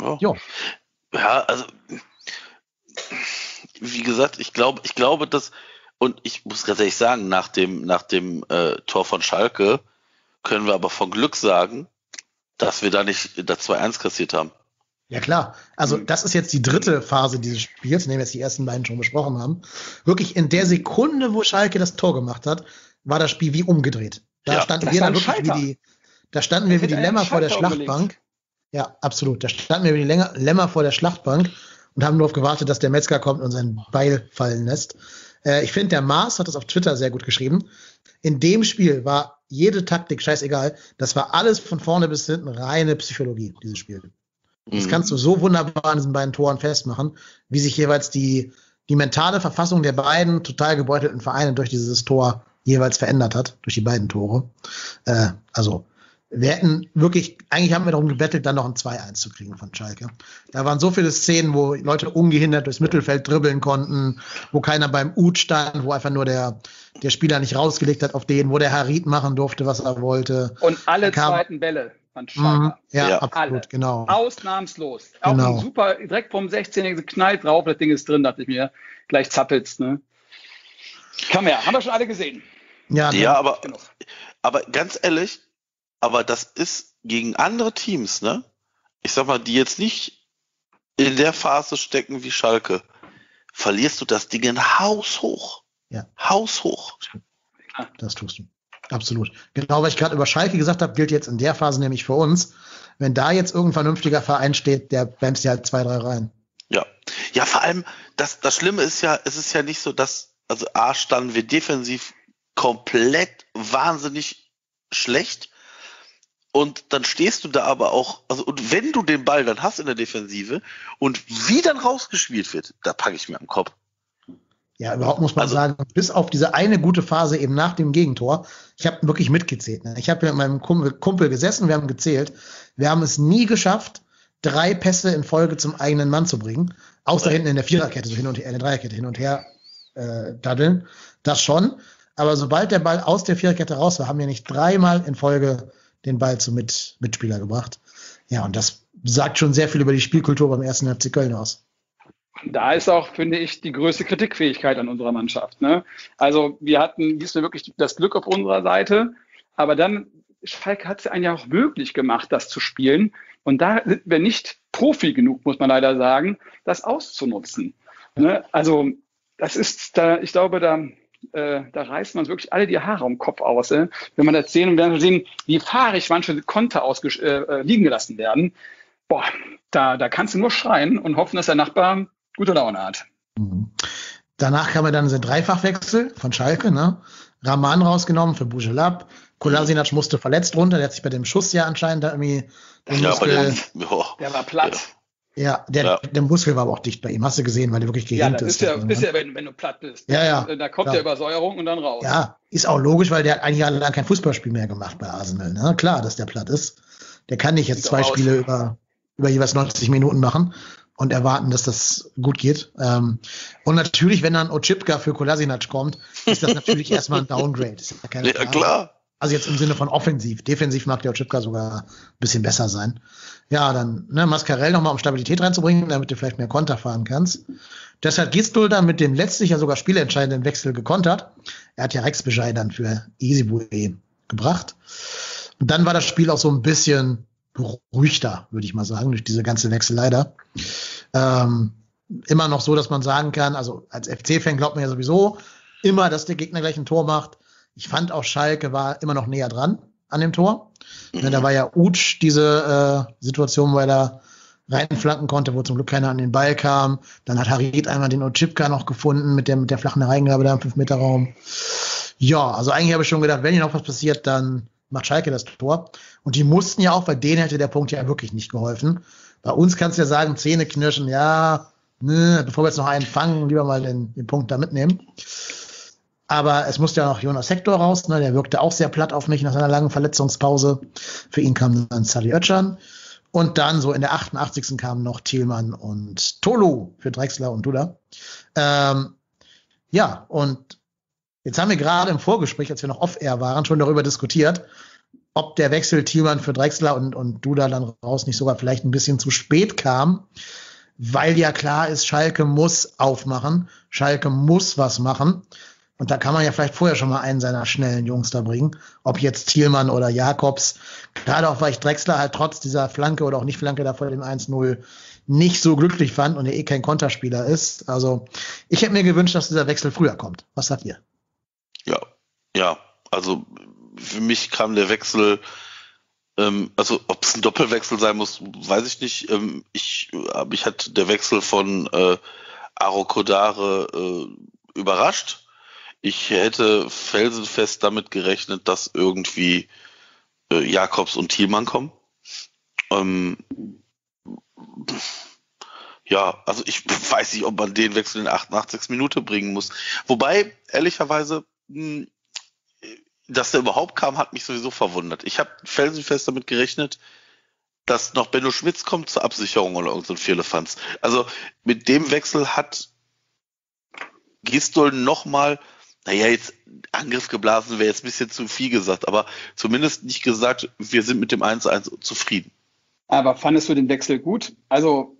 B: oh. Ja, also wie gesagt, ich glaube, ich glaube, dass, und ich muss ganz ehrlich sagen, nach dem, nach dem äh, Tor von Schalke können wir aber von Glück sagen, dass wir da nicht das 2-1 kassiert haben.
A: Ja klar, also mhm. das ist jetzt die dritte Phase dieses Spiels, in dem wir jetzt die ersten beiden schon besprochen haben. Wirklich in der Sekunde, wo Schalke das Tor gemacht hat, war das Spiel wie umgedreht. Da ja, standen wir dann wirklich wie die, da standen wir wie die Lämmer vor der Schlachtbank. Ja, absolut. Da standen wir wie die Lämmer vor der Schlachtbank und haben nur darauf gewartet, dass der Metzger kommt und sein Beil fallen lässt. Äh, ich finde, der Mars hat das auf Twitter sehr gut geschrieben. In dem Spiel war jede Taktik scheißegal. Das war alles von vorne bis hinten reine Psychologie, dieses Spiel. Das mhm. kannst du so wunderbar an diesen beiden Toren festmachen, wie sich jeweils die, die mentale Verfassung der beiden total gebeutelten Vereine durch dieses Tor jeweils verändert hat, durch die beiden Tore. Äh, also wir hätten wirklich, eigentlich haben wir darum gebettelt, dann noch ein 2-1 zu kriegen von Schalke. Da waren so viele Szenen, wo Leute ungehindert durchs Mittelfeld dribbeln konnten, wo keiner beim Ut stand, wo einfach nur der, der Spieler nicht rausgelegt hat auf den, wo der Harit machen durfte, was er wollte.
C: Und alle kam, zweiten Bälle
A: Schalke. Mhm, ja, ja, absolut, alle. genau.
C: Ausnahmslos. Auch genau. ein super, direkt vom 16 geknallt drauf, das Ding ist drin, dachte ich mir. Gleich zappelst, ne? Man ja, haben wir schon alle gesehen.
B: Ja, ja aber, aber ganz ehrlich, aber das ist gegen andere Teams, ne? Ich sag mal, die jetzt nicht in der Phase stecken wie Schalke, verlierst du das Ding in haushoch. Ja. Haushoch.
A: Das tust du. Absolut. Genau, was ich gerade über Schalke gesagt habe, gilt jetzt in der Phase nämlich für uns. Wenn da jetzt irgendein vernünftiger Verein steht, der bremst ja halt zwei, drei rein.
B: Ja. Ja, vor allem, das, das Schlimme ist ja, es ist ja nicht so, dass, also A, standen wir defensiv komplett wahnsinnig schlecht. Und dann stehst du da aber auch, also und wenn du den Ball dann hast in der Defensive und wie dann rausgespielt wird, da packe ich mir am Kopf.
A: Ja, überhaupt muss man also, sagen, bis auf diese eine gute Phase eben nach dem Gegentor, ich habe wirklich mitgezählt. Ne? Ich habe mit meinem Kumpel, Kumpel gesessen, wir haben gezählt. Wir haben es nie geschafft, drei Pässe in Folge zum eigenen Mann zu bringen, außer hinten in der Viererkette, so hin und her, in der Dreierkette hin und her äh, daddeln. Das schon. Aber sobald der Ball aus der Viererkette raus war, haben wir nicht dreimal in Folge den Ball zum Mit Mitspieler gebracht. Ja, und das sagt schon sehr viel über die Spielkultur beim ersten FC Köln aus.
C: Da ist auch, finde ich, die größte Kritikfähigkeit an unserer Mannschaft. Ne? Also wir hatten diesmal wirklich das Glück auf unserer Seite, aber dann, Schalke hat es einen ja auch möglich gemacht, das zu spielen. Und da sind wir nicht Profi genug, muss man leider sagen, das auszunutzen. Ne? Also das ist da, ich glaube, da, äh, da reißt man wirklich alle die Haare um Kopf aus, äh, wenn man das sehen und werden sehen, wie fahrig manche Konter äh, äh, liegen gelassen werden. Boah, da, da kannst du nur schreien und hoffen, dass der Nachbar gute Laune hat. Mhm.
A: Danach kam ja dann dieser Dreifachwechsel von Schalke, ne? Rahman rausgenommen für Bujelab. Kolasinac musste verletzt runter, der hat sich bei dem Schuss ja anscheinend da irgendwie
B: den ja, Muskel, der,
C: oh, der war platt.
A: Ja, der, ja. der Muskel war aber auch dicht bei ihm. Hast du gesehen, weil der wirklich gehemmt
C: ja, ist. Ja, ist ja, wenn, wenn du platt bist.
A: Ja, ja.
C: Da kommt ja Übersäuerung und dann raus.
A: Ja, ist auch logisch, weil der hat ein Jahr lang kein Fußballspiel mehr gemacht bei Arsenal. Ne? Klar, dass der platt ist. Der kann nicht jetzt Sieht zwei Spiele über, über jeweils 90 Minuten machen und erwarten, dass das gut geht. Ähm, und natürlich, wenn dann Ochipka für Kolasinac kommt, ist das natürlich erstmal ein Downgrade.
B: Ja, ja, klar.
A: Also jetzt im Sinne von offensiv. Defensiv mag der Ochipka sogar ein bisschen besser sein. Ja, dann ne, Mascarell nochmal, um Stabilität reinzubringen, damit du vielleicht mehr Konter fahren kannst. Deshalb Gistol dann mit dem letztlich ja sogar spielentscheidenden Wechsel gekontert. Er hat ja Rex Bescheid dann für Easybue gebracht. Und dann war das Spiel auch so ein bisschen beruhigter, würde ich mal sagen, durch diese ganze Wechsel leider. Ähm, immer noch so, dass man sagen kann, also als FC-Fan glaubt man ja sowieso immer, dass der Gegner gleich ein Tor macht. Ich fand auch Schalke war immer noch näher dran an dem Tor. Mhm. Da war ja Utsch diese äh, Situation, wo er da reinflanken konnte, wo zum Glück keiner an den Ball kam. Dann hat Harid einmal den Ochipka noch gefunden mit der, mit der flachen Reingabe da im 5-Meter-Raum. Ja, also eigentlich habe ich schon gedacht, wenn hier noch was passiert, dann macht Schalke das Tor. Und die mussten ja auch, bei denen hätte der Punkt ja wirklich nicht geholfen. Bei uns kannst du ja sagen, Zähne knirschen, ja, ne, bevor wir jetzt noch einen fangen, lieber mal den, den Punkt da mitnehmen. Aber es musste ja noch Jonas Hector raus, ne? der wirkte auch sehr platt auf mich nach seiner langen Verletzungspause. Für ihn kam dann Sally Oetschan. Und dann so in der 88. kamen noch Thielmann und Tolu für Drexler und Duda. Ähm, ja, und jetzt haben wir gerade im Vorgespräch, als wir noch off-air waren, schon darüber diskutiert, ob der Wechsel Thielmann für Drexler und, und Duda dann raus nicht sogar vielleicht ein bisschen zu spät kam, weil ja klar ist, Schalke muss aufmachen, Schalke muss was machen. Und da kann man ja vielleicht vorher schon mal einen seiner schnellen Jungs da bringen. Ob jetzt Thielmann oder Jakobs. Gerade auch, weil ich Drexler halt trotz dieser Flanke oder auch nicht Flanke da vor dem 1-0 nicht so glücklich fand und er eh kein Konterspieler ist. Also ich hätte mir gewünscht, dass dieser Wechsel früher kommt. Was sagt ihr?
B: Ja, ja. Also für mich kam der Wechsel, ähm, also ob es ein Doppelwechsel sein muss, weiß ich nicht. Ähm, ich, äh, mich hat der Wechsel von äh, Aro Kodare äh, überrascht ich hätte felsenfest damit gerechnet, dass irgendwie äh, Jakobs und Thielmann kommen. Ähm, ja, also ich weiß nicht, ob man den Wechsel in der 88. Minute bringen muss. Wobei, ehrlicherweise, dass der überhaupt kam, hat mich sowieso verwundert. Ich habe felsenfest damit gerechnet, dass noch Benno Schmitz kommt zur Absicherung oder irgendein so Firlefanz. Also mit dem Wechsel hat Gistol nochmal naja, jetzt Angriff geblasen wäre jetzt ein bisschen zu viel gesagt, aber zumindest nicht gesagt, wir sind mit dem 1-1 zufrieden.
C: Aber fandest du den Wechsel gut? Also.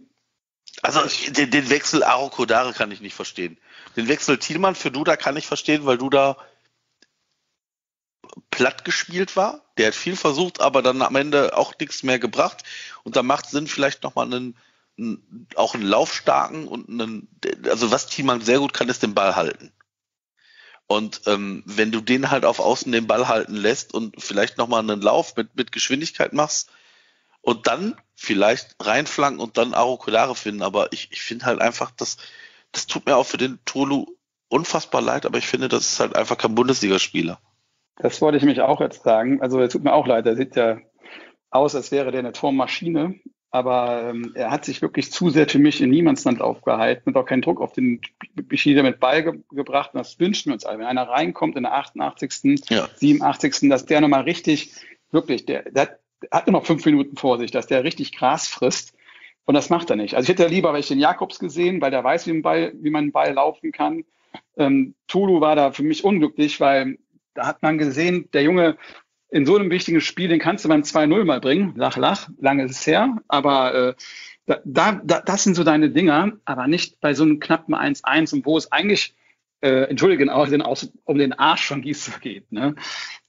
B: Also den, den Wechsel Aro Kodare kann ich nicht verstehen. Den Wechsel Thielmann für Duda kann ich verstehen, weil Duda platt gespielt war. Der hat viel versucht, aber dann am Ende auch nichts mehr gebracht. Und da macht Sinn, vielleicht nochmal einen, einen, auch einen laufstarken und einen, also was Thielmann sehr gut kann, ist den Ball halten. Und ähm, wenn du den halt auf Außen den Ball halten lässt und vielleicht nochmal einen Lauf mit, mit Geschwindigkeit machst und dann vielleicht reinflanken und dann Arokulare finden. Aber ich, ich finde halt einfach, das, das tut mir auch für den Tolu unfassbar leid, aber ich finde, das ist halt einfach kein Bundesligaspieler.
C: Das wollte ich mich auch jetzt sagen. Also es tut mir auch leid, der sieht ja aus, als wäre der eine Tormaschine. Aber ähm, er hat sich wirklich zu sehr für mich in Niemandsland aufgehalten und auch keinen Druck auf den Spieler mit Ball ge gebracht. Und das wünschen wir uns alle. Wenn einer reinkommt in der 88., ja. 87., dass der nochmal richtig, wirklich, der, der hat nur noch fünf Minuten vor sich, dass der richtig Gras frisst. Und das macht er nicht. Also ich hätte lieber welche den Jakobs gesehen, weil der weiß, wie, Ball, wie man einen Ball laufen kann. Ähm, Tulu war da für mich unglücklich, weil da hat man gesehen, der Junge in so einem wichtigen Spiel, den kannst du beim 2-0 mal bringen. Lach, lach, lange ist es her. Aber äh, da, da, das sind so deine Dinger, aber nicht bei so einem knappen 1-1 und wo es eigentlich, äh, entschuldigen, auch um den Arsch von Gießer geht. Ne?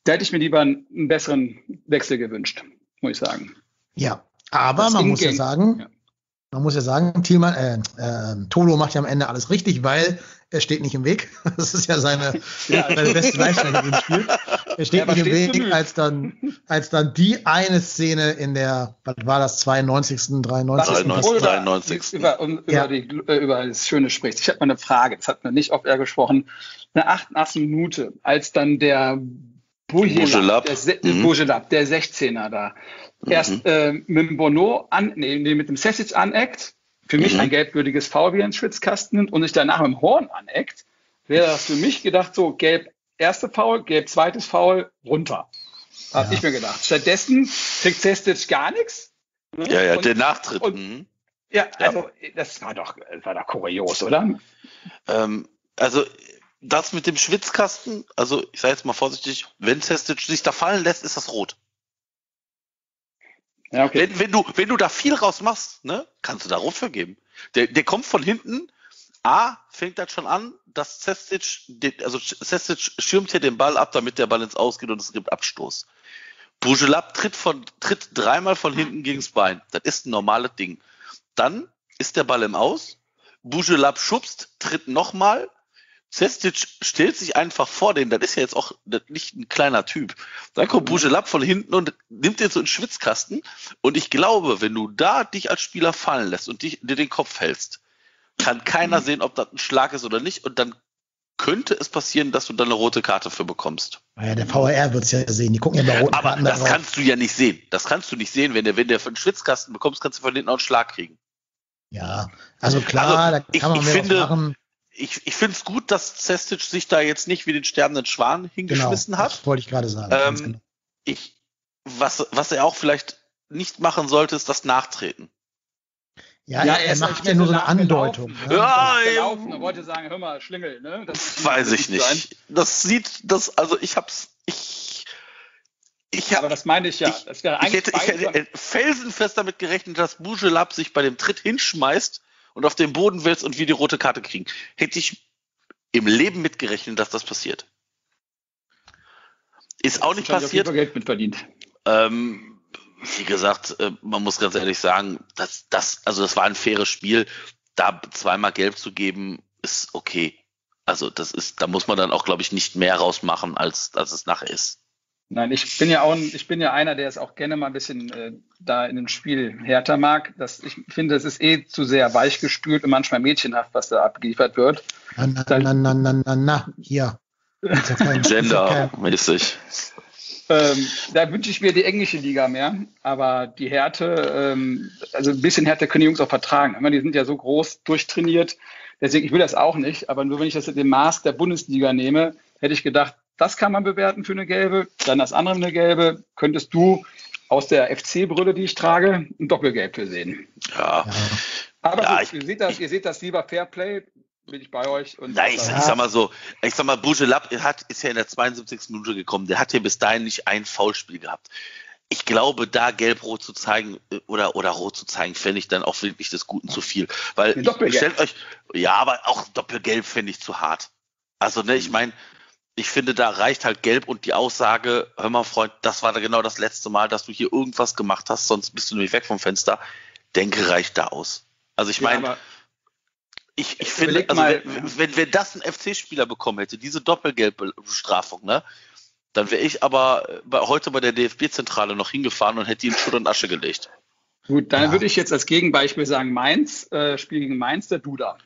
C: Da hätte ich mir lieber einen, einen besseren Wechsel gewünscht, muss ich sagen.
A: Ja, aber das man muss ja sagen, ja. man muss ja sagen, Thielmann, äh, äh, Tolo macht ja am Ende alles richtig, weil er steht nicht im Weg. Das ist ja seine, ja. seine beste Leistung in dem Spiel. Er steht ja, nicht im Weg, als dann, als dann die eine Szene in der, was war das, 92., 93.
B: 93. 93.
C: Über, um, ja. über, die, äh, über das Schöne spricht. Ich habe mal eine Frage, das hat man nicht oft eher gesprochen. Eine 88. Minute, als dann der Bujelab, der, mhm. Der 16er da, mhm. erst äh, mit dem Bono an, nee, nee, mit dem Sessic aneckt, für mich mhm. ein gelbwürdiges Foul wie ein Schwitzkasten nimmt und sich danach mit dem Horn aneckt, wäre das für mich gedacht so, gelb erste Foul, gelb zweites Foul, runter. Habe ja. ich mir gedacht. Stattdessen kriegt Sestic gar nichts.
B: Ne? Ja, ja, und, der Nachtritt. Und, mhm.
C: ja, also ja. das war doch, das war doch kurios, oder?
B: Ähm, also das mit dem Schwitzkasten, also ich sage jetzt mal vorsichtig, wenn Sestic sich da fallen lässt, ist das rot. Ja, okay. wenn, wenn, du, wenn du da viel rausmachst, ne, kannst du da rot vergeben. Der, der kommt von hinten. A, fängt das schon an, dass Sestic, also Sestic schirmt hier den Ball ab, damit der Ball ins Ausgeht und es gibt Abstoß. Bujelab tritt, von, tritt dreimal von hinten gegens Bein. Das ist ein normales Ding. Dann ist der Ball im Aus. Bujelab schubst, tritt nochmal, Cestic stellt sich einfach vor den, das ist ja jetzt auch nicht ein kleiner Typ. Dann kommt mhm. Bujelab von hinten und nimmt den so einen Schwitzkasten. Und ich glaube, wenn du da dich als Spieler fallen lässt und dich, dir den Kopf hältst, kann keiner mhm. sehen, ob das ein Schlag ist oder nicht. Und dann könnte es passieren, dass du dann eine rote Karte für bekommst.
A: Ja, der VAR wird es ja sehen. Die gucken ja bei roten
B: Aber Karten das kannst du ja nicht sehen. Das kannst du nicht sehen. Wenn der, wenn der einen Schwitzkasten bekommst, kannst du von hinten auch einen Schlag kriegen.
A: Ja, also klar, also, da kann man
B: ich, ich finde, machen ich, ich finde es gut, dass Cestic sich da jetzt nicht wie den sterbenden Schwan hingeschmissen genau, hat.
A: Das wollte ich gerade sagen.
B: Ähm, genau. ich, was, was er auch vielleicht nicht machen sollte, ist das Nachtreten.
A: Ja, ja er, er macht ja nur so eine Andeutung.
C: Ne? Ja, ja er wollte sagen, hör mal, Schlingel, ne?
B: Das weiß ich nicht. Sein. Das sieht, das, also ich hab's, ich,
C: ich hab, Aber das meine ich ja. Ich,
B: das ich hätte, ich hätte felsenfest damit gerechnet, dass Bujelab sich bei dem Tritt hinschmeißt und auf den Boden willst und wir die rote Karte kriegen. Hätte ich im Leben mitgerechnet, dass das passiert. Ist auch nicht passiert.
C: Geld mitverdient.
B: Ähm, wie gesagt, äh, man muss ganz ehrlich sagen, dass das, also das war ein faires Spiel. Da zweimal gelb zu geben, ist okay. Also das ist, da muss man dann auch, glaube ich, nicht mehr rausmachen, als, als es nachher ist.
C: Nein, ich bin ja auch, ich bin ja einer, der es auch gerne mal ein bisschen äh, da in dem Spiel härter mag. Das, ich finde, es ist eh zu sehr weich gespült und manchmal mädchenhaft, was da abgeliefert wird.
A: Na, na, na, na, na, na, na, hier.
B: Gender-mäßig.
C: Ähm, da wünsche ich mir die englische Liga mehr, aber die Härte, ähm, also ein bisschen Härte können die Jungs auch vertragen. Meine, die sind ja so groß durchtrainiert, deswegen ich will das auch nicht, aber nur wenn ich das in dem Maß der Bundesliga nehme, hätte ich gedacht, das kann man bewerten für eine gelbe. Dann das andere eine gelbe. Könntest du aus der FC-Brille, die ich trage, ein Doppelgelb für sehen.
B: Ja.
C: Aber ja, gut, ich, ihr, seht das, ihr seht das lieber Fairplay, bin ich bei euch.
B: Und Nein, ich, ich, sag mal so, ich sag mal, Bujelab hat, ist ja in der 72. Minute gekommen. Der hat ja bis dahin nicht ein Foulspiel gehabt. Ich glaube, da gelb-rot zu zeigen äh, oder, oder rot zu zeigen, fände ich dann auch wirklich des Guten zu viel. Weil, stellt euch, ja, aber auch Doppelgelb fände ich zu hart. Also, ne, ich mhm. meine, ich finde, da reicht halt gelb und die Aussage, hör mal, Freund, das war da genau das letzte Mal, dass du hier irgendwas gemacht hast, sonst bist du nämlich weg vom Fenster. Denke, reicht da aus. Also ich meine, ja, ich, ich finde, also mal, wenn, wenn, wenn das ein FC-Spieler bekommen hätte, diese Doppelgelbbestrafung, ne, dann wäre ich aber bei, heute bei der DFB-Zentrale noch hingefahren und hätte ihn Schutt und Asche gelegt.
C: Gut, dann ja. würde ich jetzt als Gegenbeispiel sagen, Mainz, äh, Spiel gegen Mainz, der Duda.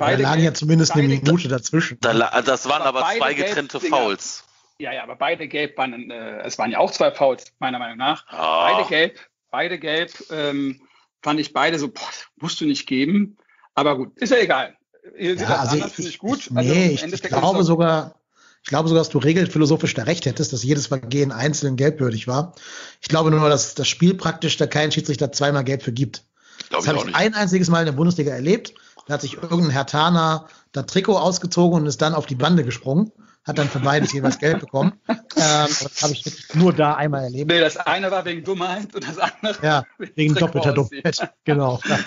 A: Beide da lagen ja zumindest eine Minute dazwischen.
B: Da, das waren aber, aber zwei getrennte Fouls.
C: Ja, ja, aber beide gelb waren, äh, es waren ja auch zwei Fouls, meiner Meinung nach. Oh. Beide gelb, beide gelb, ähm, fand ich beide so, boah, musst du nicht geben. Aber gut, ist ja egal.
A: Ihr ja, also finde ich gut. Also nee, ich, ich glaube sogar, ich glaube sogar, dass du regelphilosophisch da recht hättest, dass jedes Vergehen einzeln gelbwürdig war. Ich glaube nur, dass das Spiel praktisch da kein Schiedsrichter zweimal gelb für gibt. Das habe ich, ich ein einziges Mal in der Bundesliga erlebt. Da hat sich irgendein Herr Tana das Trikot ausgezogen und ist dann auf die Bande gesprungen, hat dann für beides jeweils Geld bekommen. Ähm, das habe ich wirklich nur da einmal erlebt.
C: Nee, das eine war wegen Dummheit und das andere
A: ja, wegen doppelter Dummheit. Genau. Ja.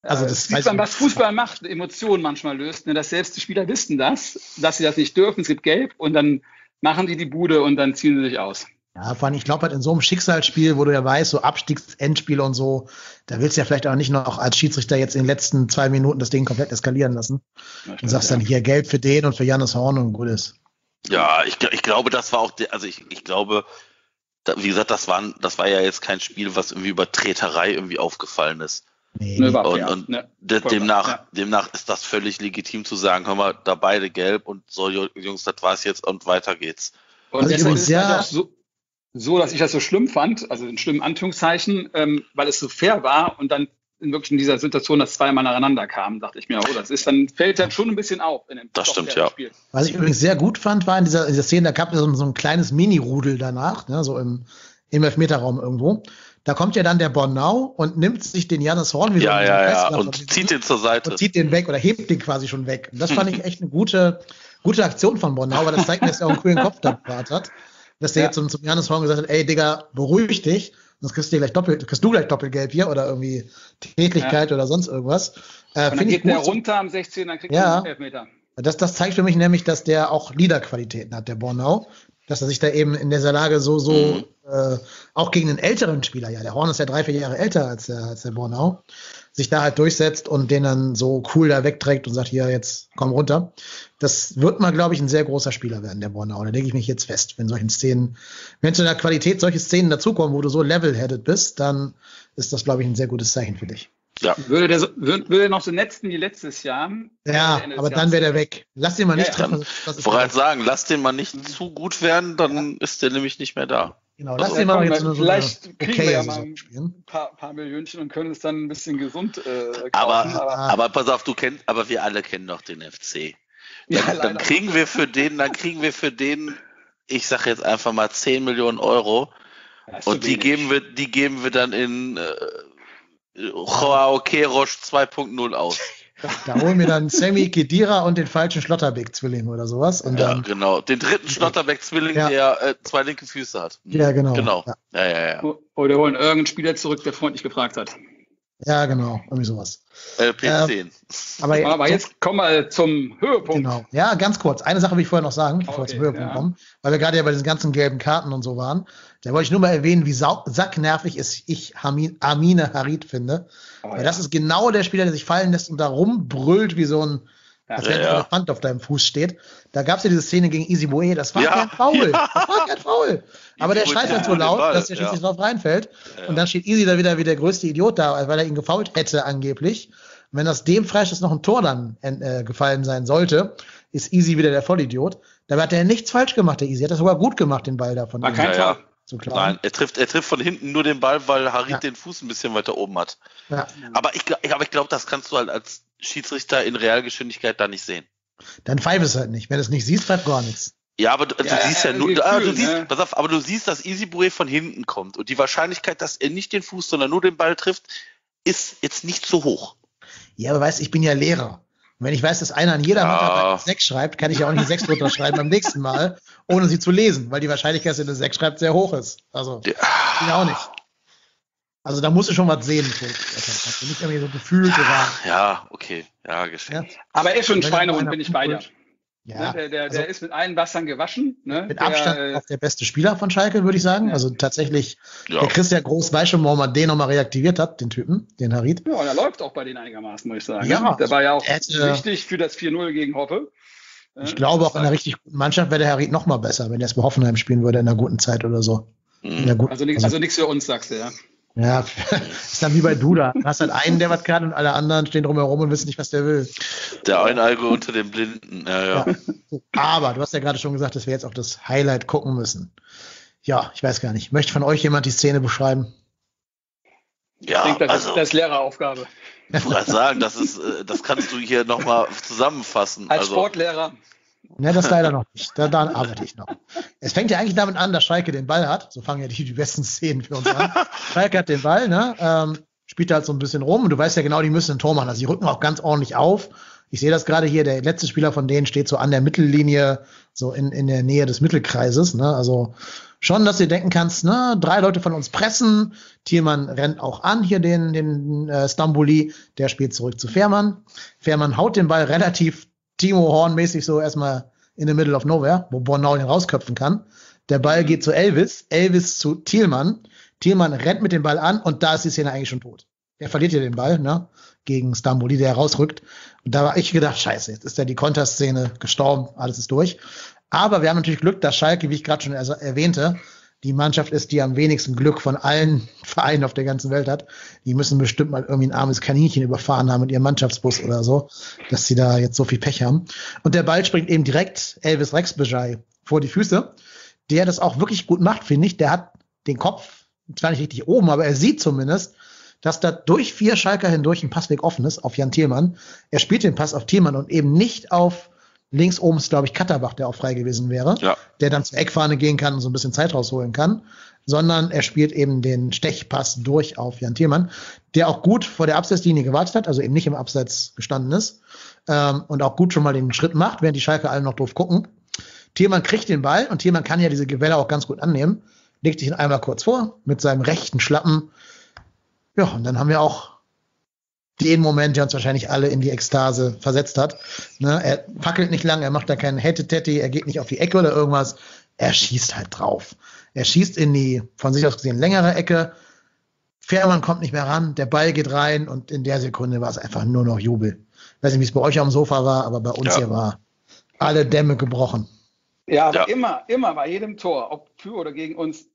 C: Also das sieht man, was Fußball macht, Emotionen manchmal löst. Ne? Dass selbst die Spieler wissen das, dass sie das nicht dürfen. Es gibt Gelb und dann machen die die Bude und dann ziehen sie sich aus.
A: Ja, vor allem, ich glaube halt in so einem Schicksalsspiel, wo du ja weißt, so Abstiegsendspiele und so, da willst du ja vielleicht auch nicht noch als Schiedsrichter jetzt in den letzten zwei Minuten das Ding komplett eskalieren lassen. und sagst ja. dann hier Gelb für den und für Janis Horn und gut ist.
B: Ja, ich, ich glaube, das war auch, der, also ich, ich glaube, da, wie gesagt, das war, das war ja jetzt kein Spiel, was irgendwie über Treterei irgendwie aufgefallen ist. Nee, und, und ne, demnach, ja. demnach ist das völlig legitim zu sagen, hör mal, da beide gelb und so, Jungs, das war's jetzt und weiter geht's.
C: Und also deshalb ist ja, auch so, so, dass ich das so schlimm fand, also in schlimmen Anführungszeichen, ähm, weil es so fair war und dann in wirklich in dieser Situation, dass zweimal nacheinander kamen, dachte ich mir, oh, das ist dann, fällt dann schon ein bisschen auf. In
B: dem das stimmt, ja.
A: Spiel. Was ich übrigens sehr gut fand, war in dieser, in dieser Szene, da gab es so, so, ein kleines Mini-Rudel danach, ne, so im, im Elfmeterraum irgendwo. Da kommt ja dann der Bornau und nimmt sich den Janis Horn
B: wieder ja, ja, ja. und zieht den zur Seite. Und
A: zieht den weg oder hebt den quasi schon weg. Und das fand ich echt eine gute, gute Aktion von Bornau, weil das zeigt mir, dass er auch einen coolen Kopf da hat. Dass der ja. jetzt zum, zum Janis Horn gesagt hat, ey Digga, beruhig dich, sonst kriegst du gleich doppelt, kriegst du gleich doppelgelb hier oder irgendwie Tätigkeit ja. oder sonst irgendwas.
C: Äh, und dann geht der runter am 16, dann kriegt
A: ja. er Elfmeter. Das, das zeigt für mich nämlich, dass der auch Leaderqualitäten hat, der Bornau dass er sich da eben in dieser Lage so, so mhm. äh, auch gegen einen älteren Spieler, ja, der Horn ist ja drei, vier Jahre älter als der, als der Bornau, sich da halt durchsetzt und den dann so cool da wegträgt und sagt, hier, jetzt komm runter. Das wird mal, glaube ich, ein sehr großer Spieler werden, der Bornau. Da lege ich mich jetzt fest, wenn solchen Szenen, wenn zu der Qualität solche Szenen dazukommen, wo du so level-headed bist, dann ist das, glaube ich, ein sehr gutes Zeichen für dich.
C: Ja. Würde der, würde, würde noch so netzen wie letztes Jahr.
A: Ja, aber dann wäre der weg. Lass den mal nicht
B: ja, treffen. Ich wollte sagen, lass den mal nicht mhm. zu gut werden, dann ja. ist der nämlich nicht mehr da.
C: Genau, lass also, den mal jetzt so Vielleicht eine, kriegen okay, wir ja mal ein paar, paar Millionchen und können es dann ein bisschen gesund äh, kaufen.
B: Aber, aber, aber, pass auf, du kennst, aber wir alle kennen doch den FC. Dann, ja, dann kriegen wir für den, dann kriegen wir für den, ich sage jetzt einfach mal 10 Millionen Euro. Und die geben wir, die geben wir dann in äh, Joao Kerosch 2.0 aus.
A: Da holen wir dann Sammy Kedira und den falschen Schlotterbeck-Zwilling oder sowas. Und
B: ja,
A: dann,
B: genau. Den dritten Schlotterbeck-Zwilling, ja. der äh, zwei linke Füße hat.
A: Ja, genau.
B: Genau. Ja, ja, ja. ja.
C: Oder holen irgendeinen Spieler zurück, der freundlich gefragt hat.
A: Ja, genau. Irgendwie sowas.
B: LP10. Äh,
C: aber, aber, jetzt kommen wir zum Höhepunkt. Genau.
A: Ja, ganz kurz. Eine Sache will ich vorher noch sagen, bevor okay, wir zum Höhepunkt ja. kommen, weil wir gerade ja bei diesen ganzen gelben Karten und so waren. Da wollte ich nur mal erwähnen, wie sacknervig es ich Amine Harid finde. Oh, Weil ja. das ist genau der Spieler, der sich fallen lässt und da rumbrüllt wie so ein, ja, als wenn ja, ein Elefant auf deinem Fuß steht. Da gab es ja diese Szene gegen Easy Boe, das war ja, kein Foul. Ja. Das war kein Foul. Aber der schreit halt so laut, dass der schließlich drauf reinfällt. Und dann steht Easy da wieder wie der größte Idiot da, weil er ihn gefault hätte angeblich. Und wenn aus dem Freischuss noch ein Tor dann äh, gefallen sein sollte, ist Easy wieder der Vollidiot. Dabei hat er nichts falsch gemacht, der Easy. Hat das sogar gut gemacht, den Ball da von
B: War kein Tor. So Nein, er trifft, er trifft von hinten nur den Ball, weil Harit ja. den Fuß ein bisschen weiter oben hat. Ja. Aber ich, ich, aber ich glaube, das kannst du halt als Schiedsrichter in Realgeschwindigkeit da nicht sehen.
A: Dann pfeift es halt nicht. Wenn du es nicht siehst, pfeift gar nichts.
B: Ja, aber du, ja, du siehst ja nur, Gefühl, ah, du siehst, ne? pass auf, aber du siehst, dass Easy Boué von hinten kommt und die Wahrscheinlichkeit, dass er nicht den Fuß, sondern nur den Ball trifft, ist jetzt nicht so hoch.
A: Ja, aber weißt, ich bin ja Lehrer. Und wenn ich weiß, dass einer an jeder ja. 6 schreibt, kann ich ja auch nicht 6 drunter schreiben beim nächsten Mal, ohne sie zu lesen, weil die Wahrscheinlichkeit, dass er eine 6 schreibt, sehr hoch ist. Also, ja. ich auch nicht. Also da musst du schon was sehen. Nicht irgendwie so gefühlt
B: ja, ja, okay. Ja, geschenkt. Ja.
C: Aber er ist schon ein Schweinehund, bin ich bei dir. Ja, ne, der, der, also, der ist mit allen Wassern gewaschen. Ne?
A: Mit der, Abstand äh, auch der beste Spieler von Schalke, würde ich sagen. Also tatsächlich, ja. der Christian Groß weiß schon, warum man den nochmal reaktiviert hat, den Typen, den Harid.
C: Ja, der läuft auch bei denen einigermaßen, muss ich sagen. Ja, der war ja auch hätte, wichtig für das 4-0 gegen Hoppe.
A: Ich glaube, auch in einer richtig guten Mannschaft wäre der Harid nochmal besser, wenn er es bei Hoffenheim spielen würde in einer guten Zeit oder so.
C: Mhm. Guten, also, also, also nichts für uns, sagst du, ja.
A: Ja, ist dann wie bei Duda. Du hast halt einen, der was kann und alle anderen stehen drumherum und wissen nicht, was der will.
B: Der Einalge unter den Blinden, ja, ja. ja.
A: Aber du hast ja gerade schon gesagt, dass wir jetzt auf das Highlight gucken müssen. Ja, ich weiß gar nicht. Möchte von euch jemand die Szene beschreiben?
C: Ja, ich denke, das, also, ist, das ist Lehreraufgabe.
B: Ich wollte sagen, das ist, äh, das kannst du hier nochmal zusammenfassen.
C: Als also, Sportlehrer.
A: Ne, das leider noch nicht. Da, daran arbeite ich noch. Es fängt ja eigentlich damit an, dass Schalke den Ball hat. So fangen ja die, die besten Szenen für uns an. Schalke hat den Ball, ne? Ähm, spielt halt so ein bisschen rum und du weißt ja genau, die müssen ein Tor machen. Also die rücken auch ganz ordentlich auf. Ich sehe das gerade hier, der letzte Spieler von denen steht so an der Mittellinie, so in, in der Nähe des Mittelkreises. Ne? Also schon, dass du denken kannst, ne, drei Leute von uns pressen. Thielmann rennt auch an, hier den, den äh, Stamboli, der spielt zurück zu Fährmann. Fährmann haut den Ball relativ Timo Horn-mäßig so erstmal in the middle of nowhere, wo Bornau den rausköpfen kann. Der Ball geht zu Elvis, Elvis zu Thielmann. Thielmann rennt mit dem Ball an und da ist die Szene eigentlich schon tot. Er verliert ja den Ball, ne? Gegen Stamboli, der rausrückt. Und da war ich gedacht, scheiße, jetzt ist ja die Konterszene gestorben, alles ist durch. Aber wir haben natürlich Glück, dass Schalke, wie ich gerade schon erwähnte, die Mannschaft ist, die am wenigsten Glück von allen Vereinen auf der ganzen Welt hat. Die müssen bestimmt mal irgendwie ein armes Kaninchen überfahren haben mit ihrem Mannschaftsbus oder so, dass sie da jetzt so viel Pech haben. Und der Ball springt eben direkt Elvis Rexbejai vor die Füße, der das auch wirklich gut macht, finde ich. Der hat den Kopf zwar nicht richtig oben, aber er sieht zumindest, dass da durch vier Schalker hindurch ein Passweg offen ist auf Jan Thielmann. Er spielt den Pass auf Thielmann und eben nicht auf links oben ist, glaube ich, Katterbach, der auch frei gewesen wäre, ja. der dann zur Eckfahne gehen kann und so ein bisschen Zeit rausholen kann, sondern er spielt eben den Stechpass durch auf Jan Thielmann, der auch gut vor der Abseitslinie gewartet hat, also eben nicht im Abseits gestanden ist ähm, und auch gut schon mal den Schritt macht, während die Schalke alle noch doof gucken. Thielmann kriegt den Ball und Thielmann kann ja diese Gewelle auch ganz gut annehmen, legt sich ihn einmal kurz vor mit seinem rechten Schlappen. Ja, und dann haben wir auch den Moment, der uns wahrscheinlich alle in die Ekstase versetzt hat. Ne, er fackelt nicht lang, er macht da keinen Hätte-Tätti, er geht nicht auf die Ecke oder irgendwas. Er schießt halt drauf. Er schießt in die, von sich aus gesehen, längere Ecke. Fährmann kommt nicht mehr ran, der Ball geht rein und in der Sekunde war es einfach nur noch Jubel. Ich weiß nicht, wie es bei euch am Sofa war, aber bei uns ja. hier war alle Dämme gebrochen.
C: Ja, aber ja. immer, immer bei jedem Tor, ob für oder gegen uns,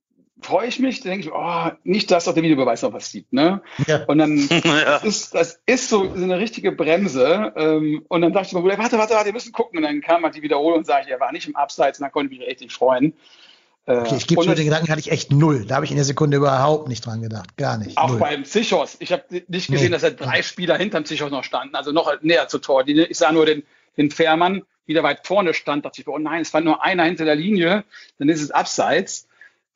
C: freue ich mich, denke ich, oh, nicht, dass auf der Videobeweis noch was sieht. Ne? Ja. Und dann ja. ist das ist so, so eine richtige Bremse. Ähm, und dann dachte ich mir, warte, warte, warte, wir müssen gucken. Und dann kam halt die Wiederholung und sage er war nicht im Abseits und dann konnte ich mich richtig freuen.
A: Äh, okay, ich gebe schon den Gedanken, hatte ich echt null. Da habe ich in der Sekunde überhaupt nicht dran gedacht. Gar nicht.
C: Auch null. beim Zichos. Ich habe nicht gesehen, nee. dass da drei Spieler hinterm Zichos noch standen, also noch näher zur Tor. Ich sah nur den, den Fährmann, wieder weit vorne stand. Da dachte ich, oh nein, es war nur einer hinter der Linie. Dann ist es Abseits.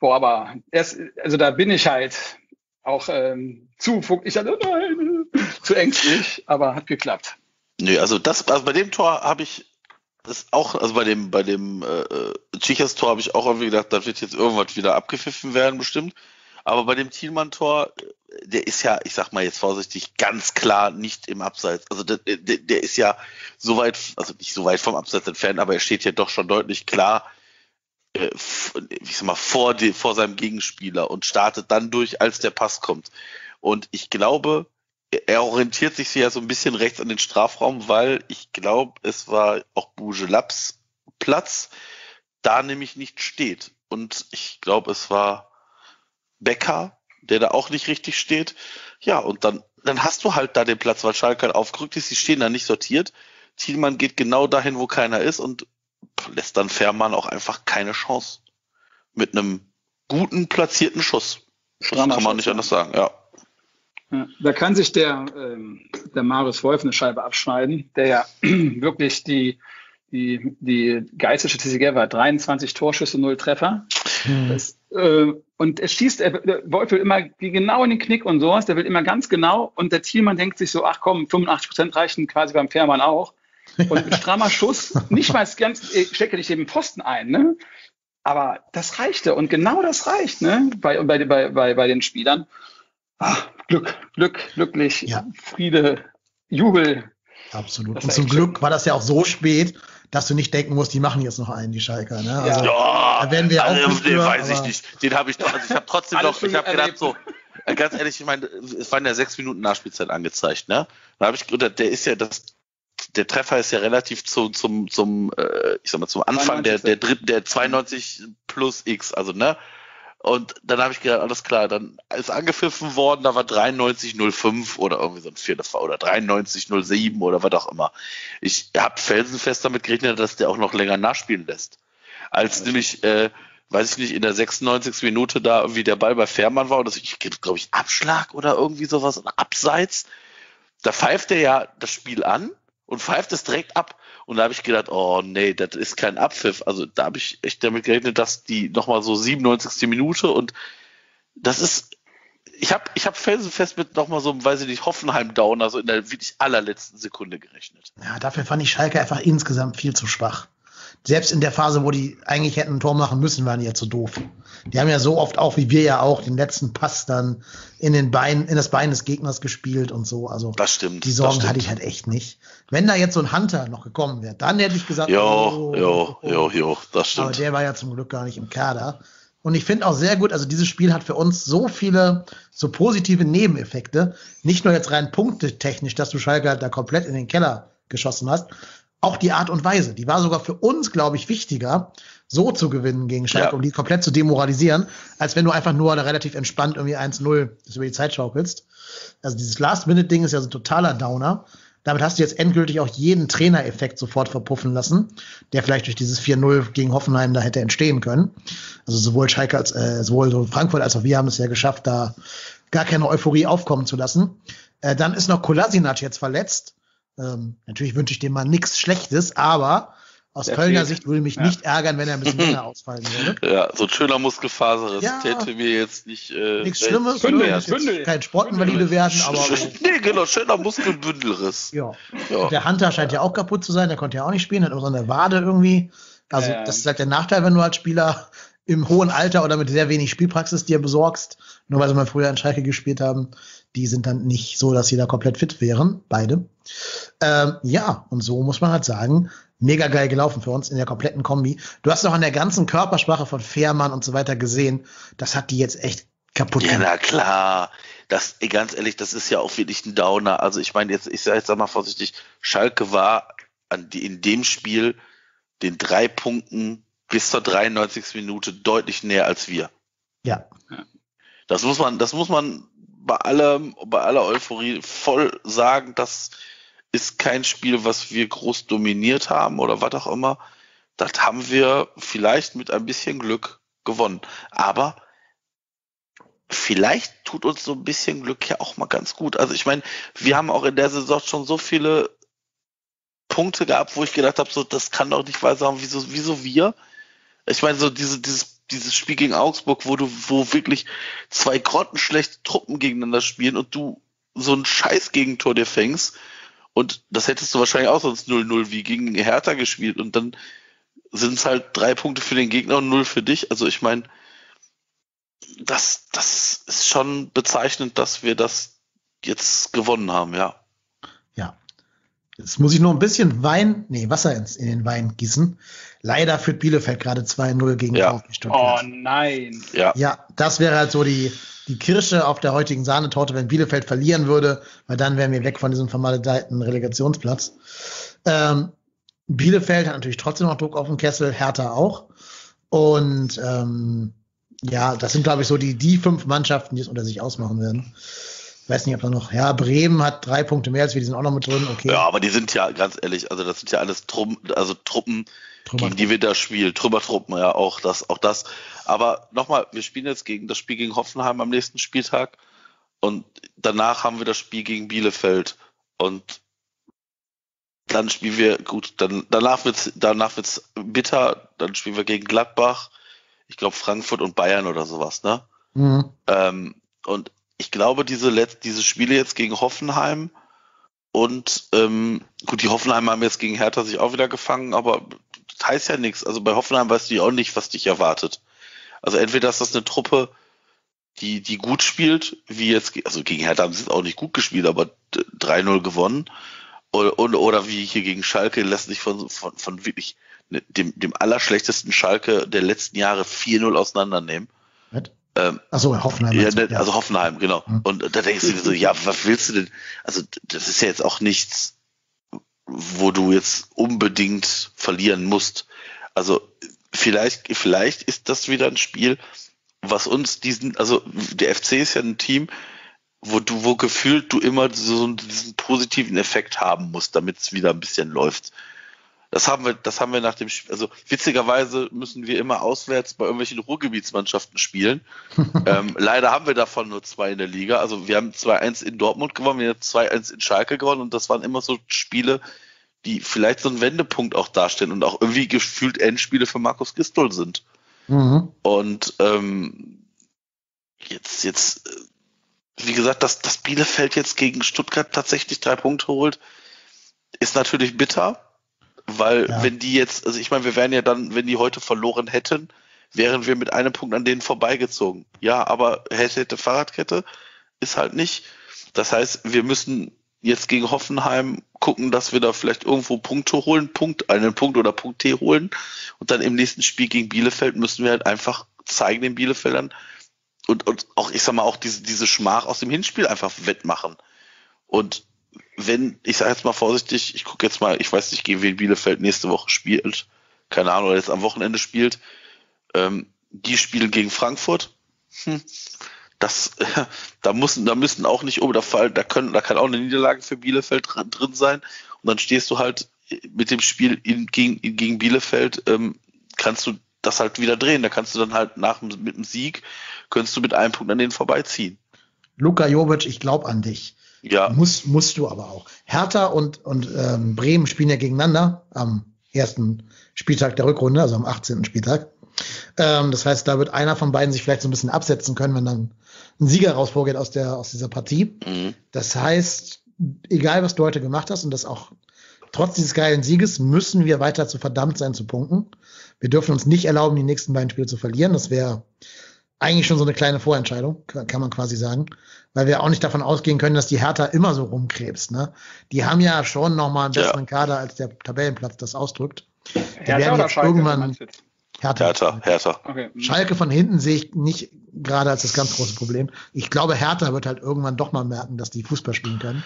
C: Boah, aber erst, also da bin ich halt auch ähm, zu, ich hatte, nein, zu ängstlich, aber hat geklappt.
B: Nö, also das, also bei dem Tor habe ich das auch, also bei dem, bei dem äh, Chichas Tor habe ich auch irgendwie gedacht, da wird jetzt irgendwas wieder abgepfiffen werden, bestimmt. Aber bei dem Thielmann-Tor, der ist ja, ich sag mal jetzt vorsichtig, ganz klar nicht im Abseits. Also der, der, der ist ja so weit, also nicht so weit vom Abseits entfernt, aber er steht ja doch schon deutlich klar äh, ich sag mal, vor, die, vor seinem Gegenspieler und startet dann durch, als der Pass kommt. Und ich glaube, er orientiert sich ja so ein bisschen rechts an den Strafraum, weil ich glaube, es war auch Laps Platz, da nämlich nicht steht. Und ich glaube, es war Becker, der da auch nicht richtig steht. Ja, und dann, dann hast du halt da den Platz, weil Schalke halt aufgerückt ist, die stehen da nicht sortiert. Thielmann geht genau dahin, wo keiner ist und lässt dann Fährmann auch einfach keine Chance. Mit einem guten platzierten Schuss. Das kann man nicht anders sagen, ja.
C: ja. Da kann sich der, ähm, der Marius Wolf eine Scheibe abschneiden, der ja wirklich die, die, die geilste Statistik war 23 Torschüsse, 0 Treffer. Hm. Das, äh, und er schießt, er, der Wolf will immer genau in den Knick und sowas, der will immer ganz genau und der Thielmann denkt sich so, ach komm, 85 Prozent reichen quasi beim Fährmann auch. Und ein strammer Schuss, nicht mal ganz, ich stecke dich eben Posten ein, ne? Aber das reichte und genau das reicht, ne? Bei, bei, bei, bei, bei den Spielern. Ach, Glück, Glück, glücklich, ja. Friede, Jubel.
A: Absolut. Und zum Glück war das ja auch so spät, dass du nicht denken musst, die machen jetzt noch einen, die Schalker. Ne?
B: Also, ja, da werden wir also, auch den früher, weiß ich nicht. Den habe ich doch, also ich habe trotzdem noch, ich habe gedacht so, äh, ganz ehrlich, ich meine, es waren ja sechs Minuten Nachspielzeit angezeigt, ne? Da habe ich gedacht, der ist ja das der Treffer ist ja relativ zu, zum, zum, äh, ich sag mal, zum Anfang der, der dritten, der 92 plus X, also, ne? Und dann habe ich gedacht, alles klar, dann ist angepfiffen worden, da war 93,05 oder irgendwie so ein Vier, das war, oder 93,07 oder was auch immer. Ich habe felsenfest damit gerechnet, dass der auch noch länger nachspielen lässt. Als ja, nämlich, äh, weiß ich nicht, in der 96. Minute da irgendwie der Ball bei Fährmann war und das, ich glaube ich, Abschlag oder irgendwie sowas, Abseits. Da pfeift er ja das Spiel an und pfeift es direkt ab. Und da habe ich gedacht, oh nee, das ist kein Abpfiff. Also da habe ich echt damit gerechnet, dass die nochmal so 97. Minute und das ist, ich habe ich hab felsenfest mit nochmal so weiß ich nicht, Hoffenheim-Downer so in der wirklich allerletzten Sekunde gerechnet.
A: Ja, dafür fand ich Schalke einfach insgesamt viel zu schwach. Selbst in der Phase, wo die eigentlich hätten ein Tor machen müssen, waren die ja zu doof. Die haben ja so oft auch, wie wir ja auch, den letzten Pass dann in den Bein, in das Bein des Gegners gespielt und so. Also
B: das stimmt.
A: Die Sorgen
B: stimmt.
A: hatte ich halt echt nicht. Wenn da jetzt so ein Hunter noch gekommen wäre, dann hätte ich gesagt,
B: jo,
A: oh,
B: jo, jo, jo, das stimmt.
A: Aber der war ja zum Glück gar nicht im Kader. Und ich finde auch sehr gut, also dieses Spiel hat für uns so viele so positive Nebeneffekte. Nicht nur jetzt rein punktetechnisch, dass du Schalke halt da komplett in den Keller geschossen hast. Auch die Art und Weise, die war sogar für uns, glaube ich, wichtiger, so zu gewinnen gegen Schalke, ja. um die komplett zu demoralisieren, als wenn du einfach nur da relativ entspannt irgendwie 1-0 das über die Zeit schaukelst. Also dieses Last-Minute-Ding ist ja so ein totaler Downer. Damit hast du jetzt endgültig auch jeden Trainereffekt sofort verpuffen lassen, der vielleicht durch dieses 4-0 gegen Hoffenheim da hätte entstehen können. Also sowohl Schalke als äh, sowohl Frankfurt als auch wir haben es ja geschafft, da gar keine Euphorie aufkommen zu lassen. Äh, dann ist noch Kolasinac jetzt verletzt. Ähm, natürlich wünsche ich dem mal nichts Schlechtes, aber aus der Kölner Sicht würde mich ja. nicht ärgern, wenn er ein bisschen länger ausfallen würde.
B: Ja, so ein schöner Muskelfaserriss ja. täte mir jetzt nicht. Äh,
A: Nichts Schlimmes, Bündel, ne? Bündel. kein Sportinvalide werden, aber.
B: nee, genau, schöner Muskelbündelriss.
A: Ja. ja. Der Hunter scheint ja auch kaputt zu sein, der konnte ja auch nicht spielen, hat auch so eine Wade irgendwie. Also, ähm. das ist halt der Nachteil, wenn du als Spieler im hohen Alter oder mit sehr wenig Spielpraxis dir besorgst, nur weil sie mal früher in Schalke gespielt haben, die sind dann nicht so, dass sie da komplett fit wären, beide. Ähm, ja, und so muss man halt sagen, mega geil gelaufen für uns in der kompletten Kombi. Du hast auch an der ganzen Körpersprache von Fährmann und so weiter gesehen, das hat die jetzt echt kaputt
B: gemacht. Ja, na klar. Das, ganz ehrlich, das ist ja auch wirklich ein Downer. Also ich meine, jetzt, ich sage jetzt mal vorsichtig, Schalke war an die, in dem Spiel den drei Punkten bis zur 93. Minute deutlich näher als wir.
A: Ja.
B: Das muss man, das muss man bei allem, bei aller Euphorie voll sagen, das ist kein Spiel, was wir groß dominiert haben oder was auch immer. Das haben wir vielleicht mit ein bisschen Glück gewonnen. Aber vielleicht tut uns so ein bisschen Glück ja auch mal ganz gut. Also ich meine, wir haben auch in der Saison schon so viele Punkte gehabt, wo ich gedacht habe, so das kann doch nicht wahr sein, wieso, wieso wir? Ich meine, so diese, dieses, dieses Spiel gegen Augsburg, wo du, wo wirklich zwei grottenschlechte Truppen gegeneinander spielen und du so ein scheiß Gegentor dir fängst. Und das hättest du wahrscheinlich auch sonst 0-0 wie gegen Hertha gespielt. Und dann sind es halt drei Punkte für den Gegner und null für dich. Also ich meine, das, das ist schon bezeichnend, dass wir das jetzt gewonnen haben, ja.
A: Ja. Jetzt muss ich nur ein bisschen Wein, nee, Wasser ins, in den Wein gießen. Leider führt Bielefeld gerade 2-0 gegen
C: ja. Oh nein.
A: Ja. ja, das wäre halt so die, die Kirsche auf der heutigen Sahnetorte, wenn Bielefeld verlieren würde, weil dann wären wir weg von diesem vermaledeiten Relegationsplatz. Ähm, Bielefeld hat natürlich trotzdem noch Druck auf den Kessel, Hertha auch. Und ähm, ja, das sind, glaube ich, so die, die fünf Mannschaften, die es unter sich ausmachen werden. Ich weiß nicht, ob da noch, ja, Bremen hat drei Punkte mehr als wir, die sind auch noch mit drin, okay.
B: Ja, aber die sind ja, ganz ehrlich, also das sind ja alles Trum, also Truppen, gegen die wir da spielen. Trümmertruppen, ja, auch das, auch das. Aber nochmal, wir spielen jetzt gegen das Spiel gegen Hoffenheim am nächsten Spieltag und danach haben wir das Spiel gegen Bielefeld und dann spielen wir, gut, dann, danach wird's, danach wird's bitter, dann spielen wir gegen Gladbach, ich glaube Frankfurt und Bayern oder sowas, ne? Mhm. Ähm, und ich glaube, diese, Let diese Spiele jetzt gegen Hoffenheim und ähm, gut, die Hoffenheimer haben jetzt gegen Hertha sich auch wieder gefangen, aber das heißt ja nichts. Also bei Hoffenheim weißt du ja auch nicht, was dich erwartet. Also entweder ist das eine Truppe, die, die gut spielt, wie jetzt, also gegen Hertha haben sie es auch nicht gut gespielt, aber 3-0 gewonnen. Oder, oder, oder wie hier gegen Schalke lässt sich von, von, von wirklich ne, dem, dem allerschlechtesten Schalke der letzten Jahre 4-0 auseinandernehmen.
A: Ähm, Achso, Hoffenheim.
B: Ja, ne, also Hoffenheim, genau. Hm. Und da denkst du dir so, ja, was willst du denn? Also das ist ja jetzt auch nichts, wo du jetzt unbedingt verlieren musst. Also vielleicht, vielleicht ist das wieder ein Spiel, was uns diesen, also der FC ist ja ein Team, wo du, wo gefühlt du immer so diesen positiven Effekt haben musst, damit es wieder ein bisschen läuft. Das haben wir, das haben wir nach dem Spiel, also witzigerweise müssen wir immer auswärts bei irgendwelchen Ruhrgebietsmannschaften spielen. ähm, leider haben wir davon nur zwei in der Liga. Also wir haben 2-1 in Dortmund gewonnen, wir haben 2-1 in Schalke gewonnen und das waren immer so Spiele, die vielleicht so einen Wendepunkt auch darstellen und auch irgendwie gefühlt Endspiele für Markus Gistol sind. Mhm. Und ähm, jetzt, jetzt wie gesagt, dass, dass Bielefeld jetzt gegen Stuttgart tatsächlich drei Punkte holt, ist natürlich bitter, weil ja. wenn die jetzt, also ich meine, wir wären ja dann, wenn die heute verloren hätten, wären wir mit einem Punkt an denen vorbeigezogen. Ja, aber hätte, hätte Fahrradkette ist halt nicht. Das heißt, wir müssen jetzt gegen Hoffenheim gucken, dass wir da vielleicht irgendwo Punkte holen, Punkt, einen Punkt oder Punkt T holen. Und dann im nächsten Spiel gegen Bielefeld müssen wir halt einfach zeigen den Bielefeldern und, und auch, ich sag mal, auch diese, diese Schmach aus dem Hinspiel einfach wettmachen. Und wenn, ich sage jetzt mal vorsichtig, ich gucke jetzt mal, ich weiß nicht, gegen wen Bielefeld nächste Woche spielt, keine Ahnung, oder jetzt am Wochenende spielt, ähm, die spielen gegen Frankfurt. Hm. Das, äh, da müssen, da müssen auch nicht oben Fall, da können, da kann auch eine Niederlage für Bielefeld drin, drin sein. Und dann stehst du halt mit dem Spiel in, gegen, in, gegen Bielefeld, ähm, kannst du das halt wieder drehen. Da kannst du dann halt nach mit dem Sieg, könntest du mit einem Punkt an denen vorbeiziehen.
A: Luka Jovic, ich glaube an dich. Ja. Muss, musst du aber auch. Hertha und, und ähm, Bremen spielen ja gegeneinander am ersten Spieltag der Rückrunde, also am 18. Spieltag. Ähm, das heißt, da wird einer von beiden sich vielleicht so ein bisschen absetzen können, wenn dann ein Sieger rausvorgeht aus, der, aus dieser Partie. Mhm. Das heißt, egal was du heute gemacht hast und das auch trotz dieses geilen Sieges, müssen wir weiter zu verdammt sein zu punkten. Wir dürfen uns nicht erlauben, die nächsten beiden Spiele zu verlieren. Das wäre eigentlich schon so eine kleine Vorentscheidung, kann man quasi sagen. Weil wir auch nicht davon ausgehen können, dass die Hertha immer so rumkrebst. Ne? Die haben ja schon nochmal einen besseren ja. Kader, als der Tabellenplatz das ausdrückt. Die Hertha werden jetzt irgendwann
B: Hertha. Hertha, Hertha.
A: Okay. Schalke von hinten sehe ich nicht gerade als das ganz große Problem. Ich glaube, Hertha wird halt irgendwann doch mal merken, dass die Fußball spielen können.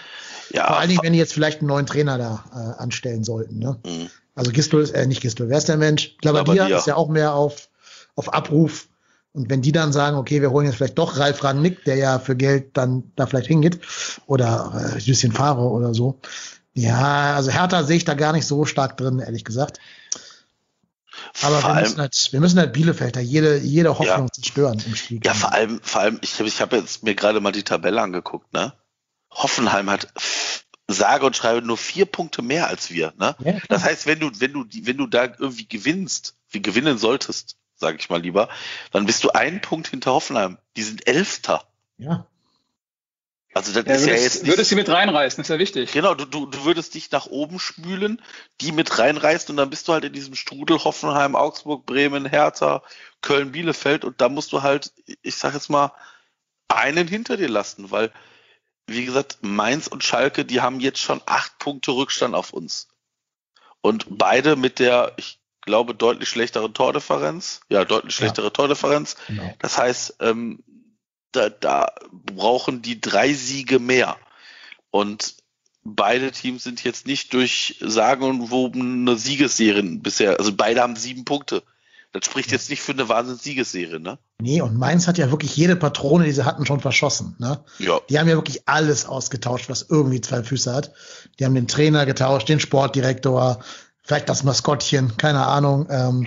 A: Ja, Vor allen Dingen, wenn die jetzt vielleicht einen neuen Trainer da äh, anstellen sollten. Ne? Mhm. Also Gistel ist, äh, nicht Gistel, wer ist der Mensch? Glabadia ist ja auch mehr auf, auf Abruf. Und wenn die dann sagen, okay, wir holen jetzt vielleicht doch Ralf Rangnick, der ja für Geld dann da vielleicht hingeht, oder äh, Lucien Favre oder so. Ja, also Hertha sehe ich da gar nicht so stark drin, ehrlich gesagt. Aber wir, allem, müssen halt, wir müssen halt Bielefeld da jede, jede Hoffnung ja, zerstören im Spiel.
B: Ja, vor allem, vor allem, ich, ich habe jetzt mir gerade mal die Tabelle angeguckt, ne? Hoffenheim hat sage und schreibe nur vier Punkte mehr als wir, ne? Ja, das heißt, wenn du, wenn du, wenn du da irgendwie gewinnst, wie gewinnen solltest, sage ich mal lieber, dann bist du einen Punkt hinter Hoffenheim. Die sind Elfter.
A: Ja.
C: Also das ja, ist würdest, ja jetzt nicht, würdest sie mit reinreißen, ist ja wichtig.
B: Genau, du, du, du würdest dich nach oben spülen, die mit reinreißen und dann bist du halt in diesem Strudel Hoffenheim, Augsburg, Bremen, Hertha, Köln, Bielefeld und da musst du halt, ich sag jetzt mal, einen hinter dir lassen, weil, wie gesagt, Mainz und Schalke, die haben jetzt schon acht Punkte Rückstand auf uns. Und beide mit der, ich glaube, deutlich schlechtere Tordifferenz. Ja, deutlich schlechtere ja. Tordifferenz. Genau. Das heißt, ähm, da, da brauchen die drei Siege mehr. Und beide Teams sind jetzt nicht durch sagen und wobene Siegesserien bisher. Also beide haben sieben Punkte. Das spricht jetzt nicht für eine Wahnsinns-Siegesserie, ne?
A: Nee, und Mainz hat ja wirklich jede Patrone, die sie hatten, schon verschossen, ne? Ja. Die haben ja wirklich alles ausgetauscht, was irgendwie zwei Füße hat. Die haben den Trainer getauscht, den Sportdirektor, vielleicht das Maskottchen, keine Ahnung. Ähm,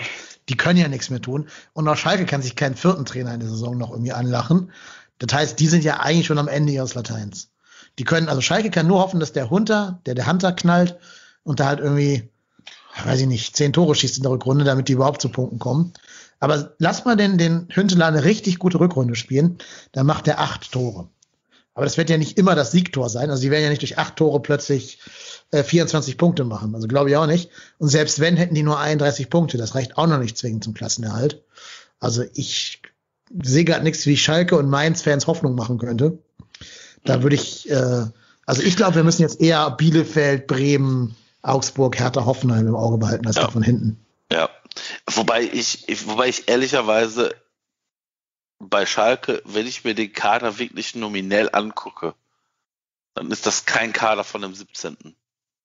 A: die können ja nichts mehr tun. Und auch Schalke kann sich keinen vierten Trainer in der Saison noch irgendwie anlachen. Das heißt, die sind ja eigentlich schon am Ende ihres Lateins. Die können, also Schalke kann nur hoffen, dass der Hunter, der der Hunter knallt und da halt irgendwie, weiß ich nicht, zehn Tore schießt in der Rückrunde, damit die überhaupt zu Punkten kommen. Aber lass mal den, den Hünteler eine richtig gute Rückrunde spielen, dann macht er acht Tore. Aber das wird ja nicht immer das Siegtor sein. Also die werden ja nicht durch acht Tore plötzlich äh, 24 Punkte machen. Also glaube ich auch nicht. Und selbst wenn, hätten die nur 31 Punkte. Das reicht auch noch nicht zwingend zum Klassenerhalt. Also ich sehe gerade nichts, wie Schalke und Mainz-Fans Hoffnung machen könnte. Da würde ich, äh, also ich glaube, wir müssen jetzt eher Bielefeld, Bremen, Augsburg, Hertha, Hoffenheim im Auge behalten als ja. von hinten.
B: Ja, wobei ich, wobei ich ehrlicherweise bei Schalke, wenn ich mir den Kader wirklich nominell angucke, dann ist das kein Kader von dem 17.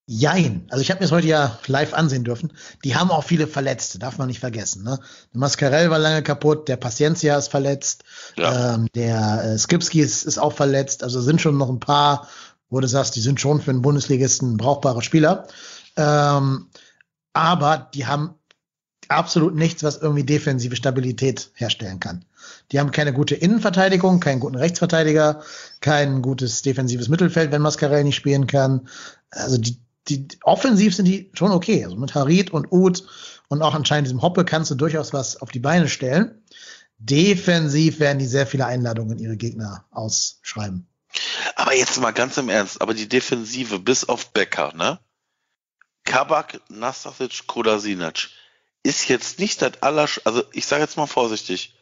A: Jein. Also ich habe mir das heute ja live ansehen dürfen. Die haben auch viele Verletzte, darf man nicht vergessen. Ne? Der Mascarell war lange kaputt, der Paciencia ist verletzt, ja. ähm, der äh, Skipski ist, ist auch verletzt. Also sind schon noch ein paar, wo du sagst, die sind schon für einen Bundesligisten brauchbare Spieler. Ähm, aber die haben absolut nichts, was irgendwie defensive Stabilität herstellen kann. Die haben keine gute Innenverteidigung, keinen guten Rechtsverteidiger, kein gutes defensives Mittelfeld, wenn Mascarell nicht spielen kann. Also die, die offensiv sind die schon okay. Also mit Harit und Uth und auch anscheinend diesem Hoppe kannst du durchaus was auf die Beine stellen. defensiv werden die sehr viele Einladungen in ihre Gegner ausschreiben.
B: Aber jetzt mal ganz im Ernst, aber die Defensive bis auf Becker, ne? Kabak, Nastasic, Kodasinac ist jetzt nicht das aller, also ich sage jetzt mal vorsichtig,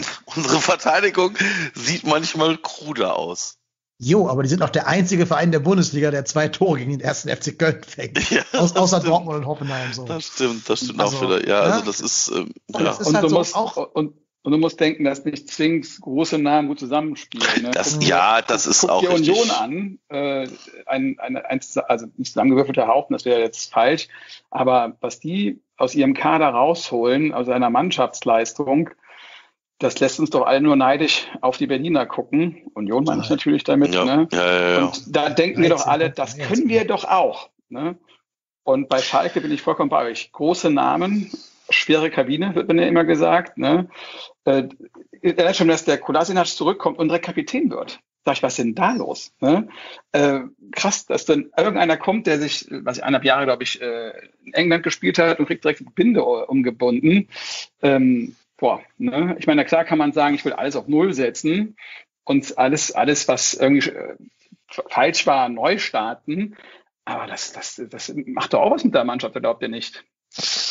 B: unsere Verteidigung sieht manchmal kruder aus.
A: Jo, aber die sind auch der einzige Verein der Bundesliga, der zwei Tore gegen den ersten FC Köln fängt. Ja, Aus, außer stimmt. Dortmund und Hoffenheim so.
B: Das stimmt, das stimmt also, auch wieder. Ja, ja, also das ist, ähm,
C: und ja.
B: Ist
C: und, halt du so musst, auch, und, und du musst denken, dass nicht zwingend große Namen gut zusammenspielen. Ne?
B: Das, ja, das ist guck auch
C: die richtig. Union an, äh, ein, ein, ein, also nicht zusammengewürfelter Haufen, das wäre jetzt falsch, aber was die aus ihrem Kader rausholen, aus einer Mannschaftsleistung, das lässt uns doch alle nur neidisch auf die Berliner gucken. Union meine ich natürlich damit.
B: Ja.
C: Ne?
B: Ja, ja, ja.
C: Und da denken wir doch alle, das können wir doch auch. Ne? Und bei Schalke bin ich vollkommen bei euch. Große Namen, schwere Kabine, wird mir ja immer gesagt. Ne? Äh, schon, dass der Kolasinac zurückkommt und direkt Kapitän wird. Sag ich, was ist denn da los? Ne? Äh, krass, dass dann irgendeiner kommt, der sich, was ich eineinhalb Jahre, glaube ich, äh, in England gespielt hat und kriegt direkt die Binde umgebunden. Ähm, boah, ne? ich meine, klar kann man sagen, ich will alles auf Null setzen und alles, alles, was irgendwie äh, falsch war, neu starten. Aber das, das, das macht doch auch was mit der Mannschaft, glaubt ihr nicht?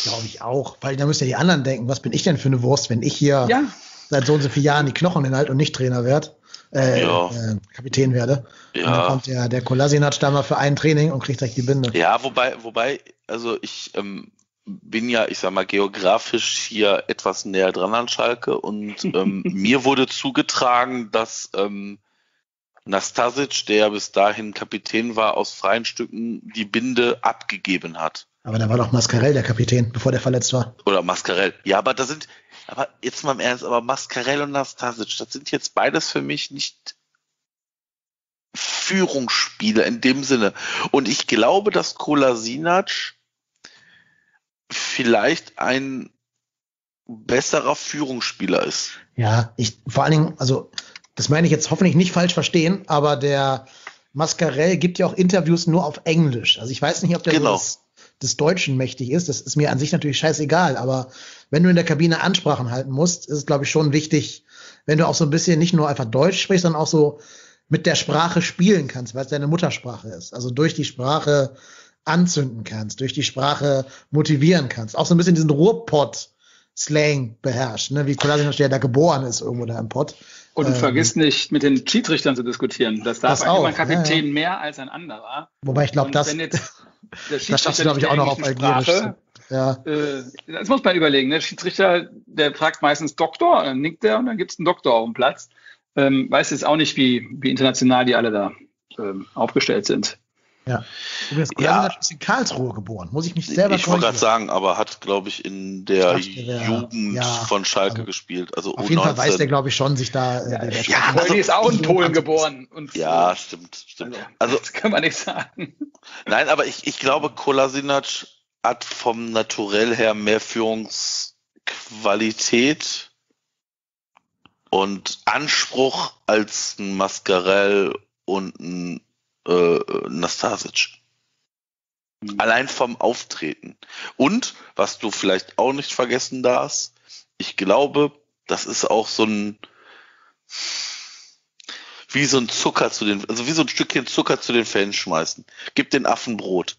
A: Glaube ich auch, weil da müssen ja die anderen denken, was bin ich denn für eine Wurst, wenn ich hier ja. seit so und so vielen Jahren die Knochen inhalt und nicht Trainer werde, äh, ja. äh, Kapitän werde. Ja. Und dann kommt der, der Kolasinac da mal für ein Training und kriegt direkt die Binde.
B: Ja, wobei, wobei, also ich ähm, bin ja, ich sag mal, geografisch hier etwas näher dran an Schalke und ähm, mir wurde zugetragen, dass ähm, Nastasic, der bis dahin Kapitän war, aus freien Stücken die Binde abgegeben hat.
A: Aber da war doch Mascarell der Kapitän, bevor der verletzt war.
B: Oder Mascarell. Ja, aber da sind, aber jetzt mal im Ernst, aber Mascarell und Nastasic, das sind jetzt beides für mich nicht Führungsspieler in dem Sinne. Und ich glaube, dass Kolasinac vielleicht ein besserer Führungsspieler ist.
A: Ja, ich vor allen Dingen, also das meine ich jetzt hoffentlich nicht falsch verstehen, aber der Mascarell gibt ja auch Interviews nur auf Englisch. Also ich weiß nicht, ob der genau. des, des Deutschen mächtig ist. Das ist mir an sich natürlich scheißegal, aber wenn du in der Kabine Ansprachen halten musst, ist es, glaube ich, schon wichtig, wenn du auch so ein bisschen nicht nur einfach Deutsch sprichst, sondern auch so mit der Sprache spielen kannst, weil es deine Muttersprache ist. Also durch die Sprache anzünden kannst, durch die Sprache motivieren kannst. Auch so ein bisschen diesen Ruhrpott-Slang beherrscht, ne? wie Kolasinac, der da geboren ist, irgendwo da im Pott.
C: Und ähm, vergiss nicht, mit den Schiedsrichtern zu diskutieren. Das darf das auch, ein Kapitän ja, ja. mehr als ein anderer.
A: Wobei ich glaube, das, das schaffst du, glaube ich, auch noch auf Algierisch.
C: Ja. Äh, das muss man überlegen. Der Schiedsrichter, der fragt meistens Doktor, dann nickt der und dann gibt es einen Doktor auf dem Platz. Ähm, weiß jetzt auch nicht, wie, wie international die alle da ähm, aufgestellt sind.
A: Ja. Übrigens, ja. ist in Karlsruhe geboren. Muss ich mich selber
B: Ich wollte gerade sagen, aber hat, glaube ich, in der Jugend ja, von Schalke also, gespielt. Also
A: auf U19. jeden Fall weiß der, glaube ich, schon, sich da.
C: Äh, ja, der, der ja also, ist auch in Polen geboren.
B: Und ja, stimmt, stimmt.
C: Also, also das kann man nicht sagen.
B: Nein, aber ich, ich glaube, Kolasinac hat vom Naturell her mehr Führungsqualität und Anspruch als ein Mascarell und ein äh, Nastasic. Mhm. Allein vom Auftreten. Und, was du vielleicht auch nicht vergessen darfst, ich glaube, das ist auch so ein, wie so ein Zucker zu den, also wie so ein Stückchen Zucker zu den Fans schmeißen. Gib den Affen Brot.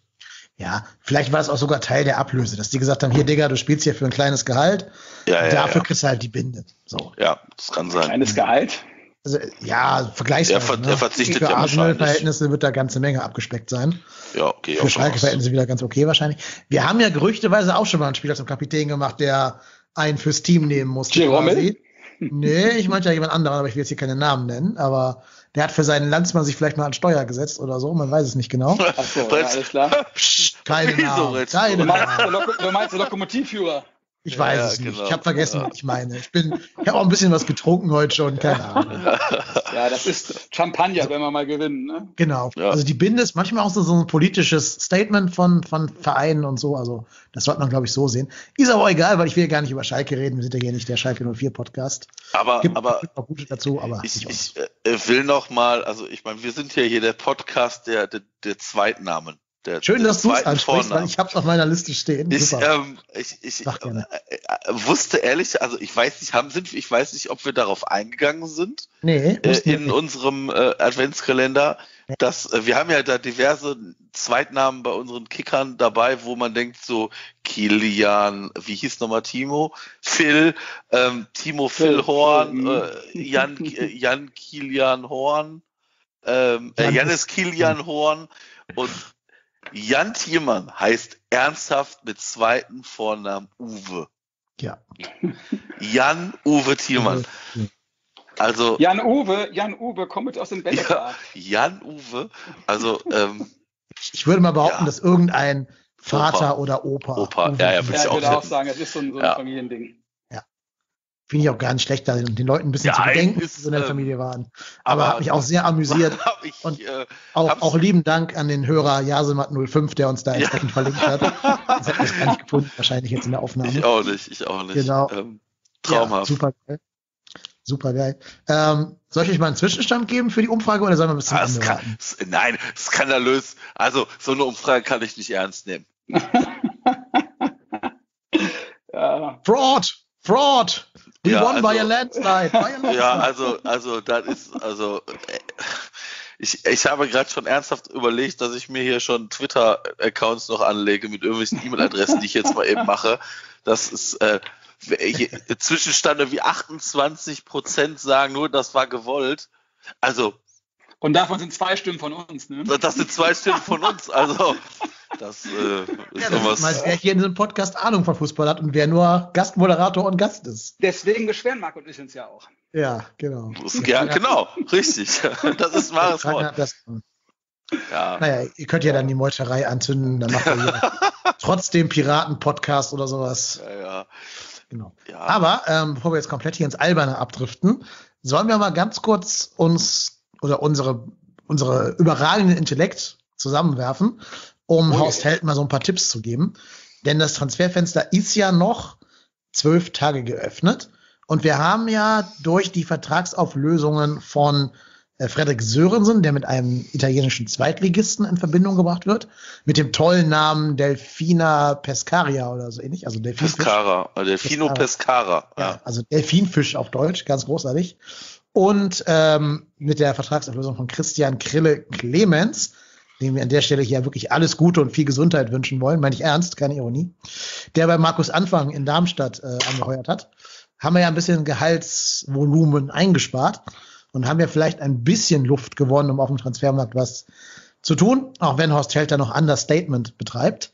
A: Ja, vielleicht war es auch sogar Teil der Ablöse, dass die gesagt haben, hier Digga, du spielst hier für ein kleines Gehalt, ja, ja, dafür ja. kriegst du halt die Binde. So.
B: Ja, das kann sein.
C: Kleines Gehalt?
A: Also, ja, vergleichsweise.
B: Er, ver ne? er verzichtet
A: Für ja Arsenal-Verhältnisse wird da ganze Menge abgespeckt sein.
B: Ja, okay.
A: Für Schalke-Verhältnisse wieder ganz okay wahrscheinlich. Wir haben ja gerüchteweise auch schon mal einen Spieler zum Kapitän gemacht, der einen fürs Team nehmen musste.
C: Jerome?
A: Nee, ich meinte ja jemand anderen, aber ich will jetzt hier keine Namen nennen. Aber der hat für seinen Landsmann sich vielleicht mal an Steuer gesetzt oder so, man weiß es nicht genau.
C: Ach so, ja, alles klar.
A: keine Namen, keine Namen.
C: Du meinst Lokomotivführer?
A: Ich weiß ja, es nicht. Genau. Ich habe vergessen, was ich meine. Ich bin, ich habe auch ein bisschen was getrunken heute schon, keine Ahnung.
C: Ja, das ist Champagner, wenn wir mal gewinnen. Ne?
A: Genau. Ja. Also die Binde ist manchmal auch so, so ein politisches Statement von, von Vereinen und so. Also das sollte man, glaube ich, so sehen. Ist aber auch egal, weil ich will gar nicht über Schalke reden. Wir sind ja hier nicht der Schalke 04 Podcast.
B: Aber,
A: gibt,
B: aber
A: gibt auch gute dazu, aber
B: ich, ich äh, will noch mal, also ich meine, wir sind ja hier der Podcast der, der, der Zweitnamen. Der,
A: Schön,
B: der
A: dass du es ansprichst, weil
B: Vornamen.
A: ich habe auf meiner Liste stehen.
B: Ich, ähm, ich, ich äh, äh, wusste ehrlich, also ich weiß nicht, haben sind, ich weiß nicht, ob wir darauf eingegangen sind
A: nee,
B: äh, in
A: nicht.
B: unserem äh, Adventskalender. Dass äh, wir haben ja da diverse Zweitnamen bei unseren Kickern dabei, wo man denkt so Kilian, wie hieß nochmal Timo, Phil, ähm, Timo Phil,
C: Phil,
B: Horn,
C: Phil,
B: äh, Jan Jan Kilian Horn, ähm, äh,
A: Jan
B: Janis Kilian Horn und Jan Thiemann heißt ernsthaft mit zweiten Vornamen Uwe.
A: Ja.
B: Jan Uwe Thielmann. Also
C: Jan Uwe, Jan Uwe kommt aus dem Bällebad.
B: Jan Uwe, also ähm,
A: Ich würde mal behaupten,
B: Ja.
A: dass irgendein Vater
B: Opa.
A: oder Opa.
B: Opa,
A: Uwe
B: ja, ja, würde
C: Ja,
B: ich
C: ich
B: auch
C: würde auch sagen, das ist so ein, so ein
B: Ja.
C: Familiending.
A: Finde ich auch gar nicht schlecht, da den Leuten ein bisschen
B: Ja,
A: zu bedenken,
B: ist,
A: dass sie in der
B: ähm,
A: Familie waren. Aber,
B: aber-
A: hat mich auch sehr amüsiert.
B: ich,
A: Und-
B: äh,
A: Auch, auch lieben Dank an den Hörer Jasemat05, der uns da entsprechend verlinkt hat. Das hat das gar nicht gefunden, wahrscheinlich jetzt in der Aufnahme.
B: ich auch nicht, ich auch nicht.
A: Genau.
B: Ähm,
A: Ja,
B: traumhaft.
A: super geil. Super geil. Ähm, soll ich euch mal einen Zwischenstand geben für die Umfrage oder sollen wir bis zum
B: Ah,
A: Ende
B: kann, nein, skandalös. Also so eine Umfrage kann ich nicht ernst nehmen.
C: Ja,
A: Fraud! Fraud! We
B: Ja,
A: won by
B: also-
A: a landslide. By a landslide.
B: Ja, also, also, das ist, also, äh, ich, ich habe gerade schon ernsthaft überlegt, dass ich mir hier schon Twitter-Accounts noch anlege mit irgendwelchen E-Mail-Adressen, die ich jetzt mal eben mache. Das ist, äh, Zwischenstande wie 28 Prozent sagen nur, das war gewollt. Also,
C: Und davon sind zwei Stimmen von uns, ne?
B: das sind zwei Stimmen von uns. Also, das äh,
A: Ja,
B: ist
A: das ist mal,
B: sowas.
A: wer hier in diesem Podcast Ahnung von Fußball hat und wer nur Gastmoderator und Gast ist.
C: Deswegen beschweren Marc und ich uns ja auch.
A: Ja, genau.
B: Ja, genau, richtig. Das ist wahres Wort.
A: das,
B: Ja.
A: naja, ihr könnt ja dann die Meuterei anzünden, dann macht ihr hier trotzdem Piraten-Podcast oder sowas.
B: Ja, ja.
A: Genau.
B: ja.
A: Aber ähm, bevor wir jetzt komplett hier ins Alberne abdriften, sollen wir mal ganz kurz uns oder unsere, unsere überragenden Intellekt zusammenwerfen, um
C: Oh.
A: Horst Held mal so ein paar Tipps zu geben. Denn das Transferfenster ist ja noch zwölf Tage geöffnet. Und wir haben ja durch die Vertragsauflösungen von äh, Frederik Sörensen, der mit einem italienischen Zweitligisten in Verbindung gebracht wird, mit dem tollen Namen Delfina Pescaria oder so ähnlich, also Delfinfisch.
B: Pescara, äh, Delfino
A: Pescara.
B: Pescara.
A: Ja,
B: Ja.
A: also Delfinfisch auf Deutsch, ganz großartig. Und ähm, mit der Vertragsauflösung von Christian Krille Clemens, dem wir an der Stelle hier wirklich alles Gute und viel Gesundheit wünschen wollen, meine ich ernst, keine Ironie, der bei Markus Anfang in Darmstadt äh, angeheuert hat, haben wir ja ein bisschen Gehaltsvolumen eingespart und haben ja vielleicht ein bisschen Luft gewonnen, um auf dem Transfermarkt was zu tun, auch wenn Horst Held da noch Understatement betreibt.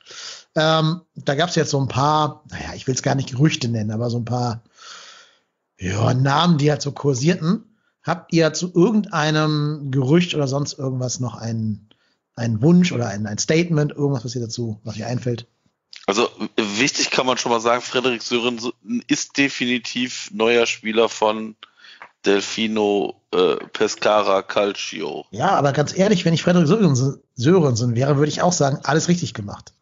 A: Ähm, da gab es jetzt so ein paar, naja, ich will es gar nicht Gerüchte nennen, aber so ein paar ja, Namen, die halt so kursierten. Habt ihr zu irgendeinem Gerücht oder sonst irgendwas noch einen, einen Wunsch oder ein, ein Statement, irgendwas, was ihr dazu, was ihr einfällt?
B: Also wichtig kann man schon mal sagen, Frederik Sörensen ist definitiv neuer Spieler von Delfino äh, Pescara Calcio.
A: Ja, aber ganz ehrlich, wenn ich Frederik Sörensen, Sörensen wäre, würde ich auch sagen, alles richtig gemacht.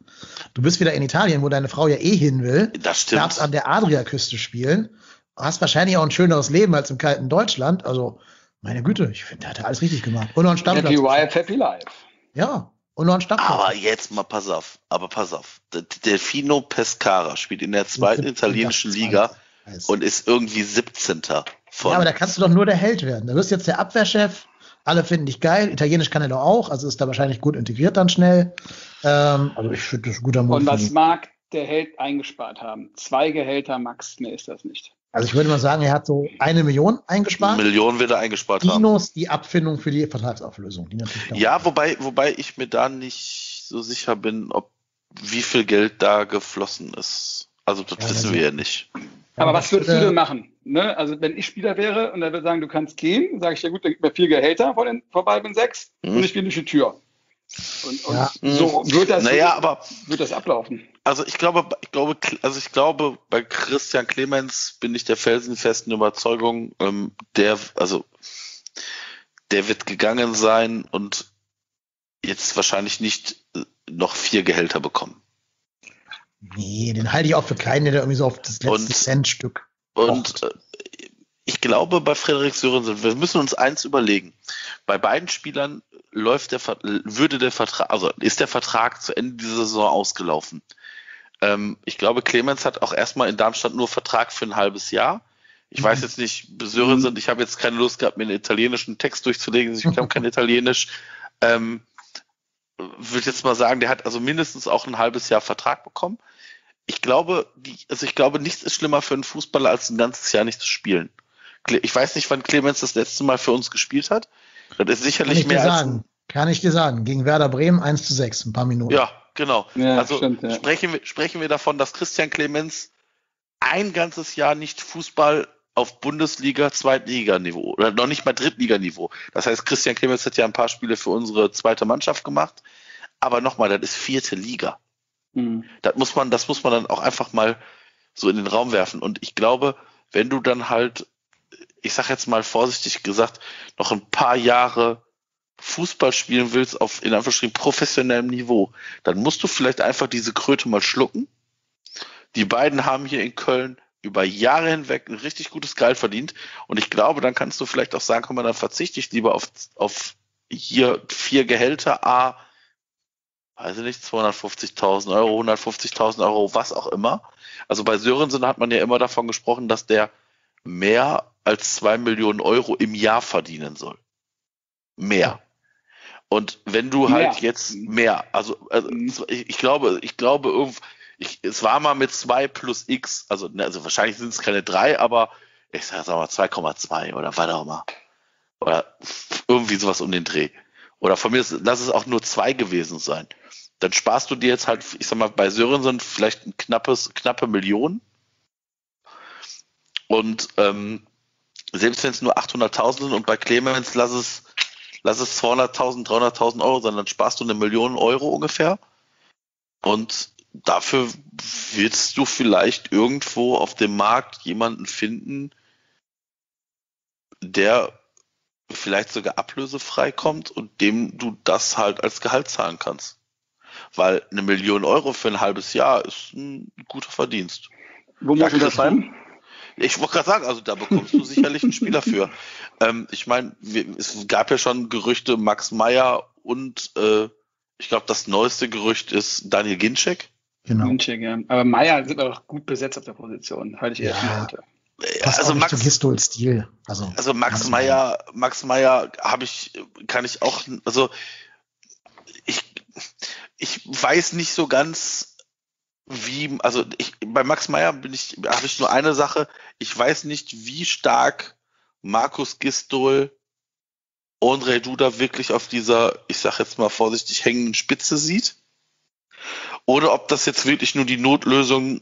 A: Du bist wieder in Italien, wo deine Frau ja eh hin will.
B: Das
A: darfst
B: stimmt.
A: an der Adriaküste spielen, hast wahrscheinlich auch ein schöneres Leben als im kalten Deutschland. Also, meine Güte, ich finde, der hat alles richtig gemacht. Und noch ein Stammplatz.
C: Happy Wife, Happy Life.
A: Ja, und noch ein Stammplatz.
B: Aber jetzt mal pass auf, aber pass auf. Delfino Pescara spielt in der zweiten italienischen Liga und ist irgendwie 17. von.
A: ja, aber da kannst du doch nur der Held werden. Da wirst jetzt der Abwehrchef. Alle finden dich geil. Italienisch kann er doch auch. Also ist da wahrscheinlich gut integriert dann schnell. Ähm, also ich finde das ein guter Move.
C: Und was mag der Held eingespart haben? Zwei Gehälter max, mehr ist das nicht.
A: Also ich würde mal sagen, er hat so eine Million eingespart.
B: Millionen wird er eingespart haben.
A: Minus die Abfindung für die Vertragsauflösung. Die.
B: Ja, wobei, wobei ich mir da nicht so sicher bin, ob wie viel Geld da geflossen ist. Also das
A: Ja,
B: wissen
A: also-
B: wir ja nicht.
C: Aber
A: das
C: was würdest du
A: würde-
C: denn machen? Ne? Also wenn ich Spieler wäre und er würde sagen, du kannst gehen, sage ich ja gut, dann gib mir vier Gehälter vor den vorbei bin sechs
B: Hm.
C: und ich gehe durch die Tür. Und, und
A: Ja.
C: so wird das,
B: Naja, aber
C: wird das ablaufen.
B: also ich glaube, ich glaube, also ich glaube, bei Christian Clemens bin ich der felsenfesten Überzeugung, ähm, der, also der wird gegangen sein und jetzt wahrscheinlich nicht äh, noch vier Gehälter bekommen.
A: Nee, den halte ich auch für klein, der da irgendwie so auf das letzte
B: Und-
A: Centstück.
B: Und äh, ich glaube bei Frederik Sörensen, wir müssen uns eins überlegen. Bei beiden Spielern läuft der, würde der Vertrag, also ist der Vertrag zu Ende dieser Saison ausgelaufen. Ähm, ich glaube, Clemens hat auch erstmal in Darmstadt nur Vertrag für ein halbes Jahr. Ich weiß jetzt nicht, Sörensen, mhm. ich habe jetzt keine Lust gehabt, mir einen italienischen Text durchzulegen. Ich kann kein Italienisch. Ähm, würde jetzt mal sagen, der hat also mindestens auch ein halbes Jahr Vertrag bekommen. Ich glaube, die, also ich glaube, nichts ist schlimmer für einen Fußballer, als ein ganzes Jahr nicht zu spielen. Ich weiß nicht, wann Clemens das letzte Mal für uns gespielt hat. Das ist sicherlich
A: Kann
B: mehr
A: als. Sagen. Kann ich dir sagen. Gegen Werder Bremen 1 zu 6, ein paar Minuten.
B: Ja, genau. Ja, also stimmt, ja. sprechen, wir, sprechen wir davon, dass Christian Clemens ein ganzes Jahr nicht Fußball auf Bundesliga, Zweitliganiveau oder noch nicht mal Drittliganiveau. Das heißt, Christian Clemens hat ja ein paar Spiele für unsere zweite Mannschaft gemacht. Aber nochmal, das ist vierte Liga. Mhm. Das muss man, das muss man dann auch einfach mal so in den Raum werfen. Und ich glaube, wenn du dann halt, ich sag jetzt mal vorsichtig gesagt, noch ein paar Jahre Fußball spielen willst auf in Anführungsstrichen professionellem Niveau, dann musst du vielleicht einfach diese Kröte mal schlucken. Die beiden haben hier in Köln über Jahre hinweg ein richtig gutes Gehalt verdient. Und ich glaube, dann kannst du vielleicht auch sagen, komm mal, dann verzichte ich lieber auf, auf hier vier Gehälter, A, weiß ich nicht, 250.000 Euro, 150.000 Euro, was auch immer. Also bei Sörensen hat man ja immer davon gesprochen, dass der mehr als zwei Millionen Euro im Jahr verdienen soll. Mehr. Und wenn du halt mehr. jetzt mehr, also, also mhm. ich, ich, glaube, ich glaube, irgendwie, ich, es war mal mit 2 plus x, also, ne, also wahrscheinlich sind es keine 3, aber ich sag mal 2,2 oder was auch immer. Oder irgendwie sowas um den Dreh. Oder von mir lass es auch nur 2 gewesen sein. Dann sparst du dir jetzt halt, ich sag mal, bei Sörensen vielleicht ein knappes, knappe Million. Und ähm, selbst wenn es nur 800.000 sind und bei Clemens lass es, lass es 200.000, 300.000 Euro sein, dann sparst du eine Million Euro ungefähr. Und dafür willst du vielleicht irgendwo auf dem Markt jemanden finden, der vielleicht sogar ablösefrei kommt und dem du das halt als Gehalt zahlen kannst. Weil eine Million Euro für ein halbes Jahr ist ein guter Verdienst.
C: Wo muss ich das sein?
B: Ich wollte gerade sagen, also da bekommst du sicherlich einen Spieler für. Ähm, ich meine, es gab ja schon Gerüchte, Max Meyer und äh, ich glaube, das neueste Gerücht ist Daniel Ginczek.
C: Genau. München, ja. Aber Meier sind auch gut besetzt auf der Position, halte ich eher für heute.
A: Passt also Max Stil.
B: Also, also Max Meyer, Max Meyer habe ich, kann ich auch, also ich, ich weiß nicht so ganz, wie, also ich, bei Max Meyer bin ich, habe ich nur eine Sache, ich weiß nicht, wie stark Markus Gistol Andre Duda wirklich auf dieser, ich sag jetzt mal vorsichtig, hängenden Spitze sieht oder ob das jetzt wirklich nur die Notlösung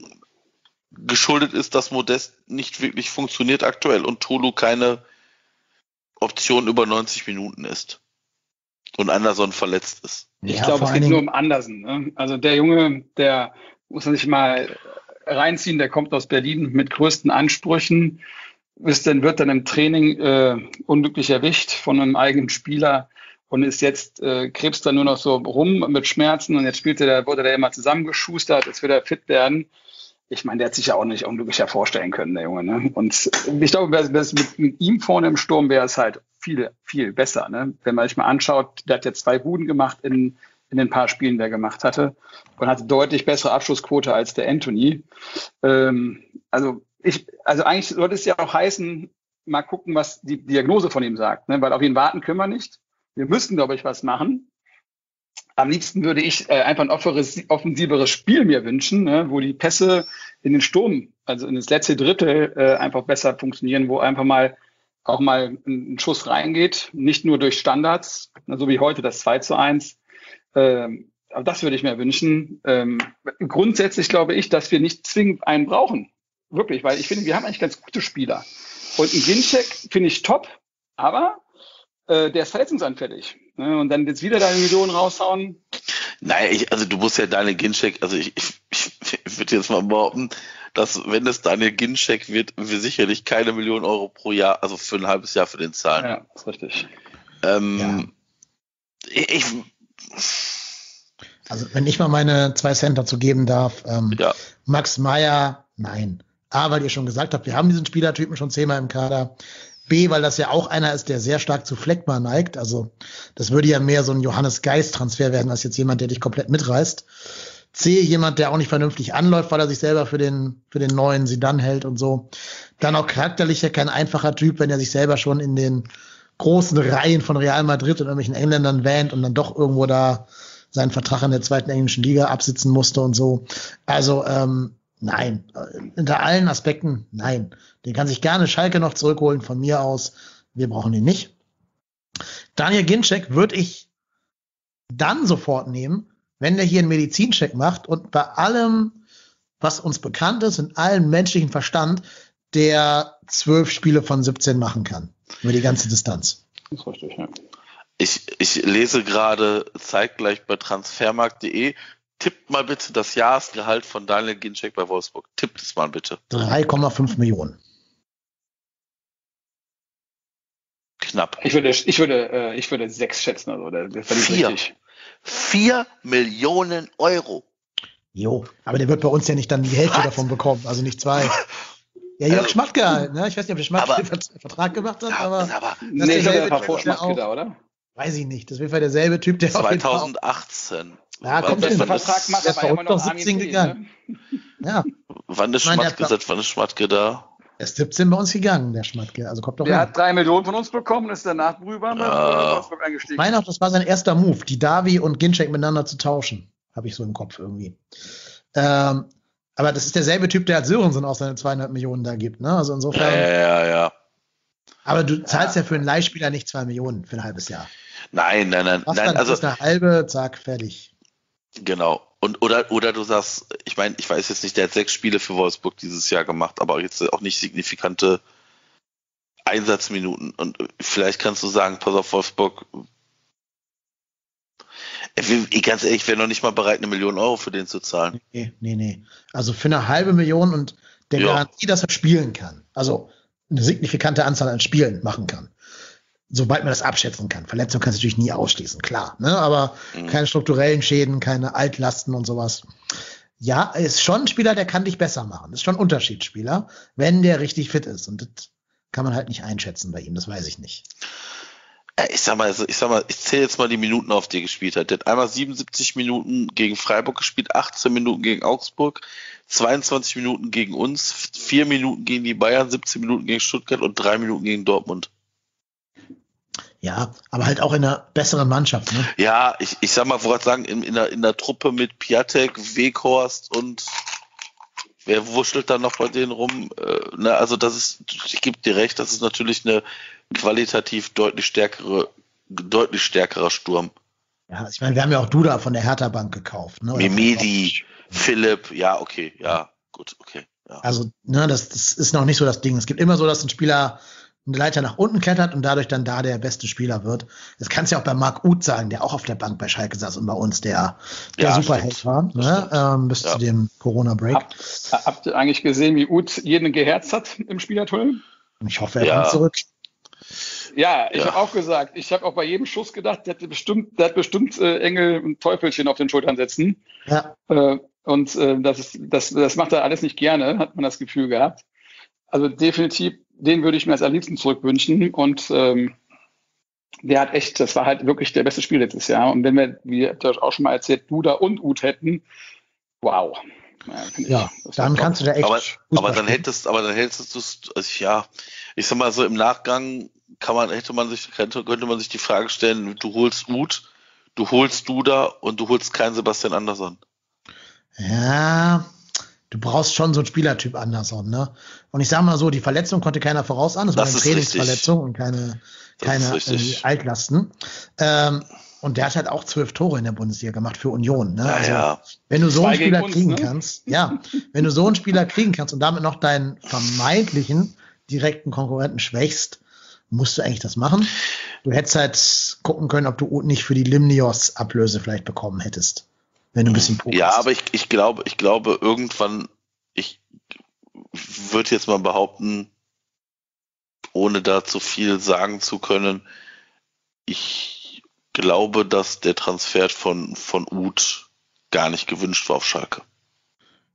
B: geschuldet ist, dass Modest nicht wirklich funktioniert aktuell und Tolu keine Option über 90 Minuten ist und Anderson verletzt ist.
C: Ich ja, glaube, es geht nur um Andersen. Ne? Also der Junge, der muss man sich mal reinziehen, der kommt aus Berlin mit größten Ansprüchen, ist dann, wird dann im Training äh, unglücklich erwischt von einem eigenen Spieler, und ist jetzt äh, krebst dann nur noch so rum mit Schmerzen und jetzt spielte der, wurde der immer zusammengeschustert, jetzt wird er fit werden. Ich meine, der hat sich ja auch nicht unglücklicher vorstellen können, der Junge. Ne? Und ich glaube, mit, mit ihm vorne im Sturm wäre es halt viel, viel besser. Ne? Wenn man sich mal anschaut, der hat ja zwei Buden gemacht in, in den paar Spielen, die er gemacht hatte und hatte deutlich bessere Abschlussquote als der Anthony. Ähm, also ich, also eigentlich sollte es ja auch heißen, mal gucken, was die Diagnose von ihm sagt, ne? weil auf ihn warten können wir nicht. Wir müssten, glaube ich, was machen. Am liebsten würde ich äh, einfach ein offensiveres Spiel mir wünschen, ne, wo die Pässe in den Sturm, also in das letzte Drittel, äh, einfach besser funktionieren, wo einfach mal auch mal ein Schuss reingeht, nicht nur durch Standards, ne, so wie heute das 2 zu 1. Ähm, aber das würde ich mir wünschen. Ähm, grundsätzlich glaube ich, dass wir nicht zwingend einen brauchen. Wirklich, weil ich finde, wir haben eigentlich ganz gute Spieler. Und ein Gincheck finde ich top, aber äh, der ist verletzungsanfällig. Ne? Und dann jetzt wieder deine Millionen raushauen.
B: Naja, ich, also du musst ja Daniel Ginczek, also ich, ich, ich würde jetzt mal behaupten, dass wenn es Daniel Ginczek wird, wir sicherlich keine Millionen Euro pro Jahr, also für ein halbes Jahr für den zahlen.
C: Ja, ist richtig.
B: Ähm, ja. ich,
A: also wenn ich mal meine zwei Cent dazu geben darf, ähm, ja. Max Meyer, nein. A, weil ihr schon gesagt habt, wir haben diesen Spielertypen schon zehnmal im Kader. B, weil das ja auch einer ist, der sehr stark zu Fleckbar neigt. Also das würde ja mehr so ein Johannes Geist-Transfer werden, als jetzt jemand, der dich komplett mitreißt. C, jemand, der auch nicht vernünftig anläuft, weil er sich selber für den, für den neuen Sidan hält und so. Dann auch charakterlich ja kein einfacher Typ, wenn er sich selber schon in den großen Reihen von Real Madrid und irgendwelchen Engländern wähnt und dann doch irgendwo da seinen Vertrag in der zweiten englischen Liga absitzen musste und so. Also, ähm, nein. Unter allen Aspekten, nein. Den kann sich gerne Schalke noch zurückholen von mir aus. Wir brauchen ihn nicht. Daniel Ginczek würde ich dann sofort nehmen, wenn der hier einen Medizincheck macht und bei allem, was uns bekannt ist, in allem menschlichen Verstand, der zwölf Spiele von 17 machen kann. Über die ganze Distanz. Das ist richtig,
B: ja. Ich, ich lese gerade zeitgleich bei transfermarkt.de. Tippt mal bitte das Jahresgehalt von Daniel Ginczek bei Wolfsburg. Tippt es mal bitte.
A: 3,5 Millionen.
B: Knapp.
C: Ich würde, ich würde, äh, ich würde sechs schätzen. Also, das
B: Vier. Richtig. 4 Millionen Euro.
A: Jo, aber der wird bei uns ja nicht dann die Hälfte Was? davon bekommen, also nicht zwei. Ja, Jörg also, Schmatke halt, ne? Ich weiß nicht, ob der Schmatke aber, den Vertrag gemacht hat, aber. aber
C: nee, ich glaube, der war vor Schmatke da, oder?
A: Weiß ich nicht. Das ist auf jeden Fall derselbe Typ, der
B: 2018.
A: Ja, kommt
C: den Vertrag macht,
A: aber immer noch 17 gegangen. Ne?
B: Ja. Wann ist Schmatke, seit wann ist Schmatke da?
A: Er ist 17 bei uns gegangen, der Schmatke. Also kommt doch
C: Der hat drei Millionen von uns bekommen, ist danach drüber
A: ja. Wolfsburg eingestiegen. Ich meine auch, das war sein erster Move, die Davi und Ginczek miteinander zu tauschen. Habe ich so im Kopf irgendwie. Ähm, aber das ist derselbe Typ, der als Sörensen auch seine zweieinhalb Millionen da gibt. Ne? Also insofern.
B: Ja, ja, ja.
A: Aber du zahlst ja, ja für einen Leihspieler nicht zwei Millionen für ein halbes Jahr.
B: Nein, nein, nein.
A: Was
B: nein
A: dann also ist eine halbe, zack, fertig.
B: Genau. Und, oder, oder du sagst, ich meine, ich weiß jetzt nicht, der hat sechs Spiele für Wolfsburg dieses Jahr gemacht, aber jetzt auch nicht signifikante Einsatzminuten. Und vielleicht kannst du sagen, pass auf, Wolfsburg, ich, ganz ehrlich, ich wäre noch nicht mal bereit, eine Million Euro für den zu zahlen.
A: Nee, nee, nee. Also für eine halbe Million und der ja. Garantie, dass er spielen kann. Also eine signifikante Anzahl an Spielen machen kann sobald man das abschätzen kann. Verletzung kannst du natürlich nie ausschließen, klar. Ne? Aber mhm. keine strukturellen Schäden, keine Altlasten und sowas. Ja, ist schon ein Spieler, der kann dich besser machen. Ist schon ein Unterschiedsspieler, wenn der richtig fit ist. Und das kann man halt nicht einschätzen bei ihm, das weiß ich nicht.
B: Äh, ich sag mal, also ich sag mal, ich zähle jetzt mal die Minuten auf, die er gespielt hat. Der hat einmal 77 Minuten gegen Freiburg gespielt, 18 Minuten gegen Augsburg, 22 Minuten gegen uns, 4 Minuten gegen die Bayern, 17 Minuten gegen Stuttgart und 3 Minuten gegen Dortmund.
A: Ja, aber halt auch in einer besseren Mannschaft. Ne?
B: Ja, ich, ich sag mal, wollte sagen, in, in, der, in der Truppe mit Piatek, Weghorst und wer wurschtelt da noch bei denen rum? Äh, ne, also das ist, ich gebe dir recht, das ist natürlich eine qualitativ deutlich stärkere, deutlich stärkerer Sturm.
A: Ja, ich meine, wir haben ja auch Duda von der Hertha Bank gekauft.
B: Ne? Mimedi, Philipp, ja, okay, ja, gut, okay. Ja.
A: Also, ne, das, das ist noch nicht so das Ding. Es gibt immer so, dass ein Spieler eine Leiter nach unten klettert und dadurch dann da der beste Spieler wird. Das kannst du ja auch bei Marc Uth sagen, der auch auf der Bank bei Schalke saß und bei uns der, der ja, Superheld war, ne? ähm, bis ja. zu dem Corona-Break.
C: Hab, habt ihr eigentlich gesehen, wie Uth jeden geherzt hat im Spielertunnel?
A: Ich hoffe, er ja. kommt zurück.
C: Ja, ich ja. habe auch gesagt, ich habe auch bei jedem Schuss gedacht, der hat bestimmt, der hat bestimmt äh, Engel und Teufelchen auf den Schultern setzen. Ja. Äh, und äh, das, ist, das, das macht er alles nicht gerne, hat man das Gefühl gehabt. Also definitiv den würde ich mir als am liebsten zurückwünschen. Und ähm, der hat echt, das war halt wirklich der beste Spiel letztes Jahr. Und wenn wir, wie habt ihr euch auch schon mal erzählt, Duda und Ut hätten, wow.
A: Ja, ja dann kannst du da echt.
B: Aber, aber dann hättest, aber dann hättest du es, also ja, ich sag mal so im Nachgang kann man, hätte man sich, könnte, könnte man sich die Frage stellen, du holst Ut, du holst Duda und du holst keinen Sebastian Andersson.
A: Ja, du brauchst schon so einen Spielertyp Anderson, ne? Und ich sage mal so, die Verletzung konnte keiner vorausahnen. Das, das war eine Trainingsverletzung und keine, keine äh, Altlasten. Ähm, und der hat halt auch zwölf Tore in der Bundesliga gemacht für Union. Ne?
B: Ja, also, ja.
A: wenn du so einen Spieler uns, kriegen ne? kannst, ja, wenn du so einen Spieler kriegen kannst und damit noch deinen vermeintlichen direkten Konkurrenten schwächst, musst du eigentlich das machen. Du hättest halt gucken können, ob du nicht für die Limnios Ablöse vielleicht bekommen hättest wenn du ein bisschen
B: Pro Ja, aber ich, ich glaube, ich glaube, irgendwann, ich würde jetzt mal behaupten, ohne da zu viel sagen zu können, ich glaube, dass der Transfer von, von Uth gar nicht gewünscht war auf Schalke.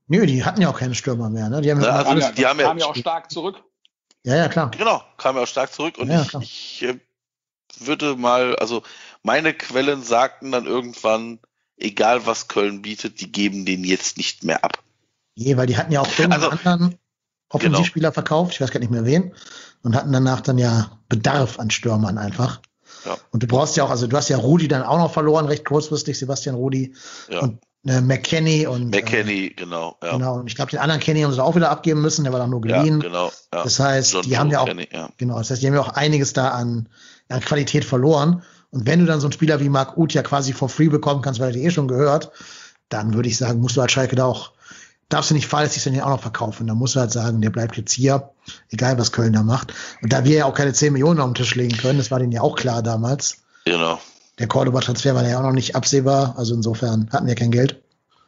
A: Nö, die hatten ja auch keine Stürmer mehr. Ne? Die haben ja,
B: also
C: ja,
B: die haben ja-
C: kam ja auch stark zurück.
A: Ja, ja, klar.
B: Genau, kam ja auch stark zurück und
A: Ja,
B: ich, ich äh, würde mal, also meine Quellen sagten dann irgendwann, egal was Köln bietet, die geben den jetzt nicht mehr ab.
A: Je, weil die hatten ja auch irgendeinen
B: Also-
A: anderen Offensivspieler verkauft, ich weiß gar nicht mehr wen, und hatten danach dann ja Bedarf an Stürmern einfach.
B: Ja.
A: Und du brauchst ja auch, also du hast ja Rudi dann auch noch verloren, recht kurzfristig, Sebastian Rudi
B: Ja.
A: und äh, McKenny und
B: McKenny, genau,
A: Äh,
B: ja.
A: genau. Und ich glaube, den anderen Kenny haben sie auch wieder abgeben müssen, der war dann nur
B: Ja,
A: geliehen.
B: genau. Ja.
A: Das heißt,
B: John
A: die haben ja auch,
B: Kenny, ja.
A: genau, das heißt, die haben ja auch einiges da an, an Qualität verloren. Und wenn du dann so einen Spieler wie Marc Uth ja quasi for free bekommen kannst, weil er dir eh schon gehört, dann würde ich sagen, musst du als Schalke da auch, darfst du nicht fahrlässig dann ja auch noch verkaufen. Dann musst du halt sagen, der bleibt jetzt hier, egal was Köln da macht. Und da wir ja auch keine 10 Millionen auf den Tisch legen können, das war denen ja auch klar damals.
B: Genau.
A: Der Cordoba-Transfer war ja auch noch nicht absehbar, also insofern hatten wir kein Geld.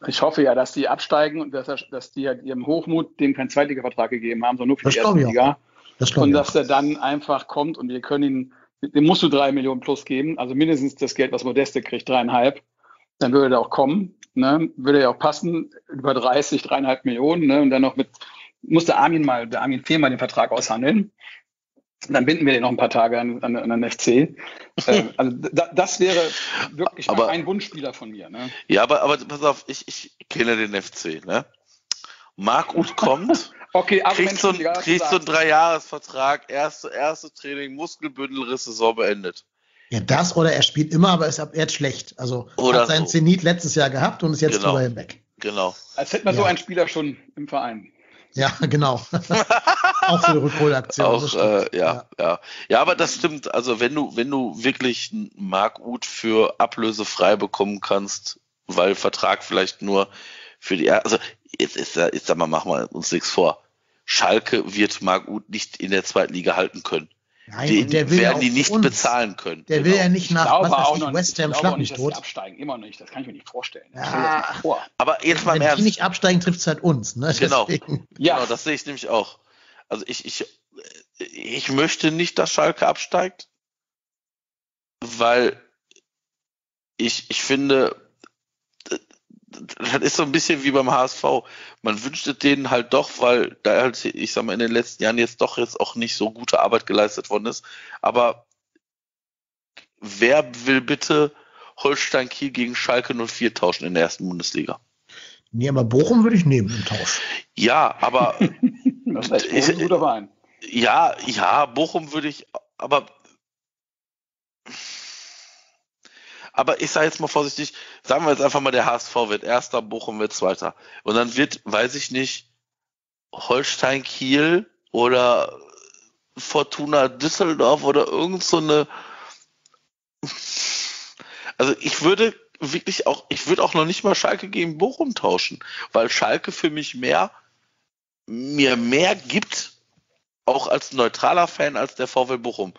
C: Ich hoffe ja, dass die absteigen und dass, dass die halt ihrem Hochmut dem keinen Zweitliga-Vertrag gegeben haben, sondern nur für
A: Das
C: die erste. Liga.
A: Das
C: Und dass er dann einfach kommt und wir können ihn, dem musst du drei Millionen plus geben, also mindestens das Geld, was Modeste kriegt, dreieinhalb. Dann würde er auch kommen, ne? würde ja auch passen, über 30, dreieinhalb Millionen, ne? Und dann noch mit, muss der Armin mal, der Armin Fehl mal den Vertrag aushandeln. Dann binden wir den noch ein paar Tage an, an, an den FC. äh, also da, das wäre wirklich
B: Aber-
C: ein Wunschspieler von mir. Ne?
B: Ja, aber, aber pass auf, ich, ich kenne den FC, ne? Marc Uth kommt,
C: Okay,
B: kriegt so, ein, kriegt so einen. Dreijahresvertrag, erste, erste Training, Muskelbündelriss, Saison beendet.
A: Ja, das oder er spielt immer, aber ist ab jetzt schlecht. Also
B: Oder
A: hat seinen
B: so.
A: Zenit letztes Jahr gehabt und ist jetzt
B: Genau.
A: drüber hinweg.
B: Genau.
C: Als hätten wir so
A: Ja.
C: einen Spieler schon im Verein.
A: Ja, genau. auch so eine Rückholaktion.
B: Auch, äh, ja, ja, ja. aber das stimmt. Also wenn du, wenn du wirklich Marc Uth für Ablöse frei bekommen kannst, weil Vertrag vielleicht nur für die, also jetzt ist da, jetzt sag mal, machen wir uns nichts vor. Schalke wird Marc Uth nicht in der zweiten Liga halten können.
A: Nein,
B: Den
A: und der will ja
B: werden die nicht
A: uns.
B: bezahlen können.
A: Der will
B: Genau.
A: ja nicht
C: Ich
A: nach
C: glaube
A: was weiß
C: auch
A: ich, West
C: nicht,
A: Ham schlag
C: auch
A: mich
C: nicht, dass die
A: tot.
C: absteigen. Immer noch nicht. Das kann ich mir nicht vorstellen.
A: Ja.
C: nicht vor.
B: Aber jetzt mal
A: Wenn
B: im
A: die
B: Ernst.
A: nicht absteigen, trifft es halt uns. Ne?
B: Genau.
C: Ja,
B: Genau, das sehe ich nämlich auch. Also ich, ich, ich möchte nicht, dass Schalke absteigt, weil ich, ich finde, das ist so ein bisschen wie beim HSV. Man wünscht es denen halt doch, weil da halt, ich sag mal, in den letzten Jahren jetzt doch jetzt auch nicht so gute Arbeit geleistet worden ist. Aber wer will bitte Holstein Kiel gegen Schalke 04 tauschen in der ersten Bundesliga?
A: Nee, aber Bochum würde ich nehmen im Tausch.
B: Ja, aber
C: das ist ein guter Verein.
B: Ja, ja, Bochum würde ich, aber. Aber ich sage jetzt mal vorsichtig, sagen wir jetzt einfach mal, der HSV wird Erster, Bochum wird Zweiter. Und dann wird, weiß ich nicht, Holstein Kiel oder Fortuna Düsseldorf oder irgend so eine. Also ich würde wirklich auch, ich würde auch noch nicht mal Schalke gegen Bochum tauschen, weil Schalke für mich mehr, mir mehr gibt, auch als neutraler Fan als der VfL Bochum.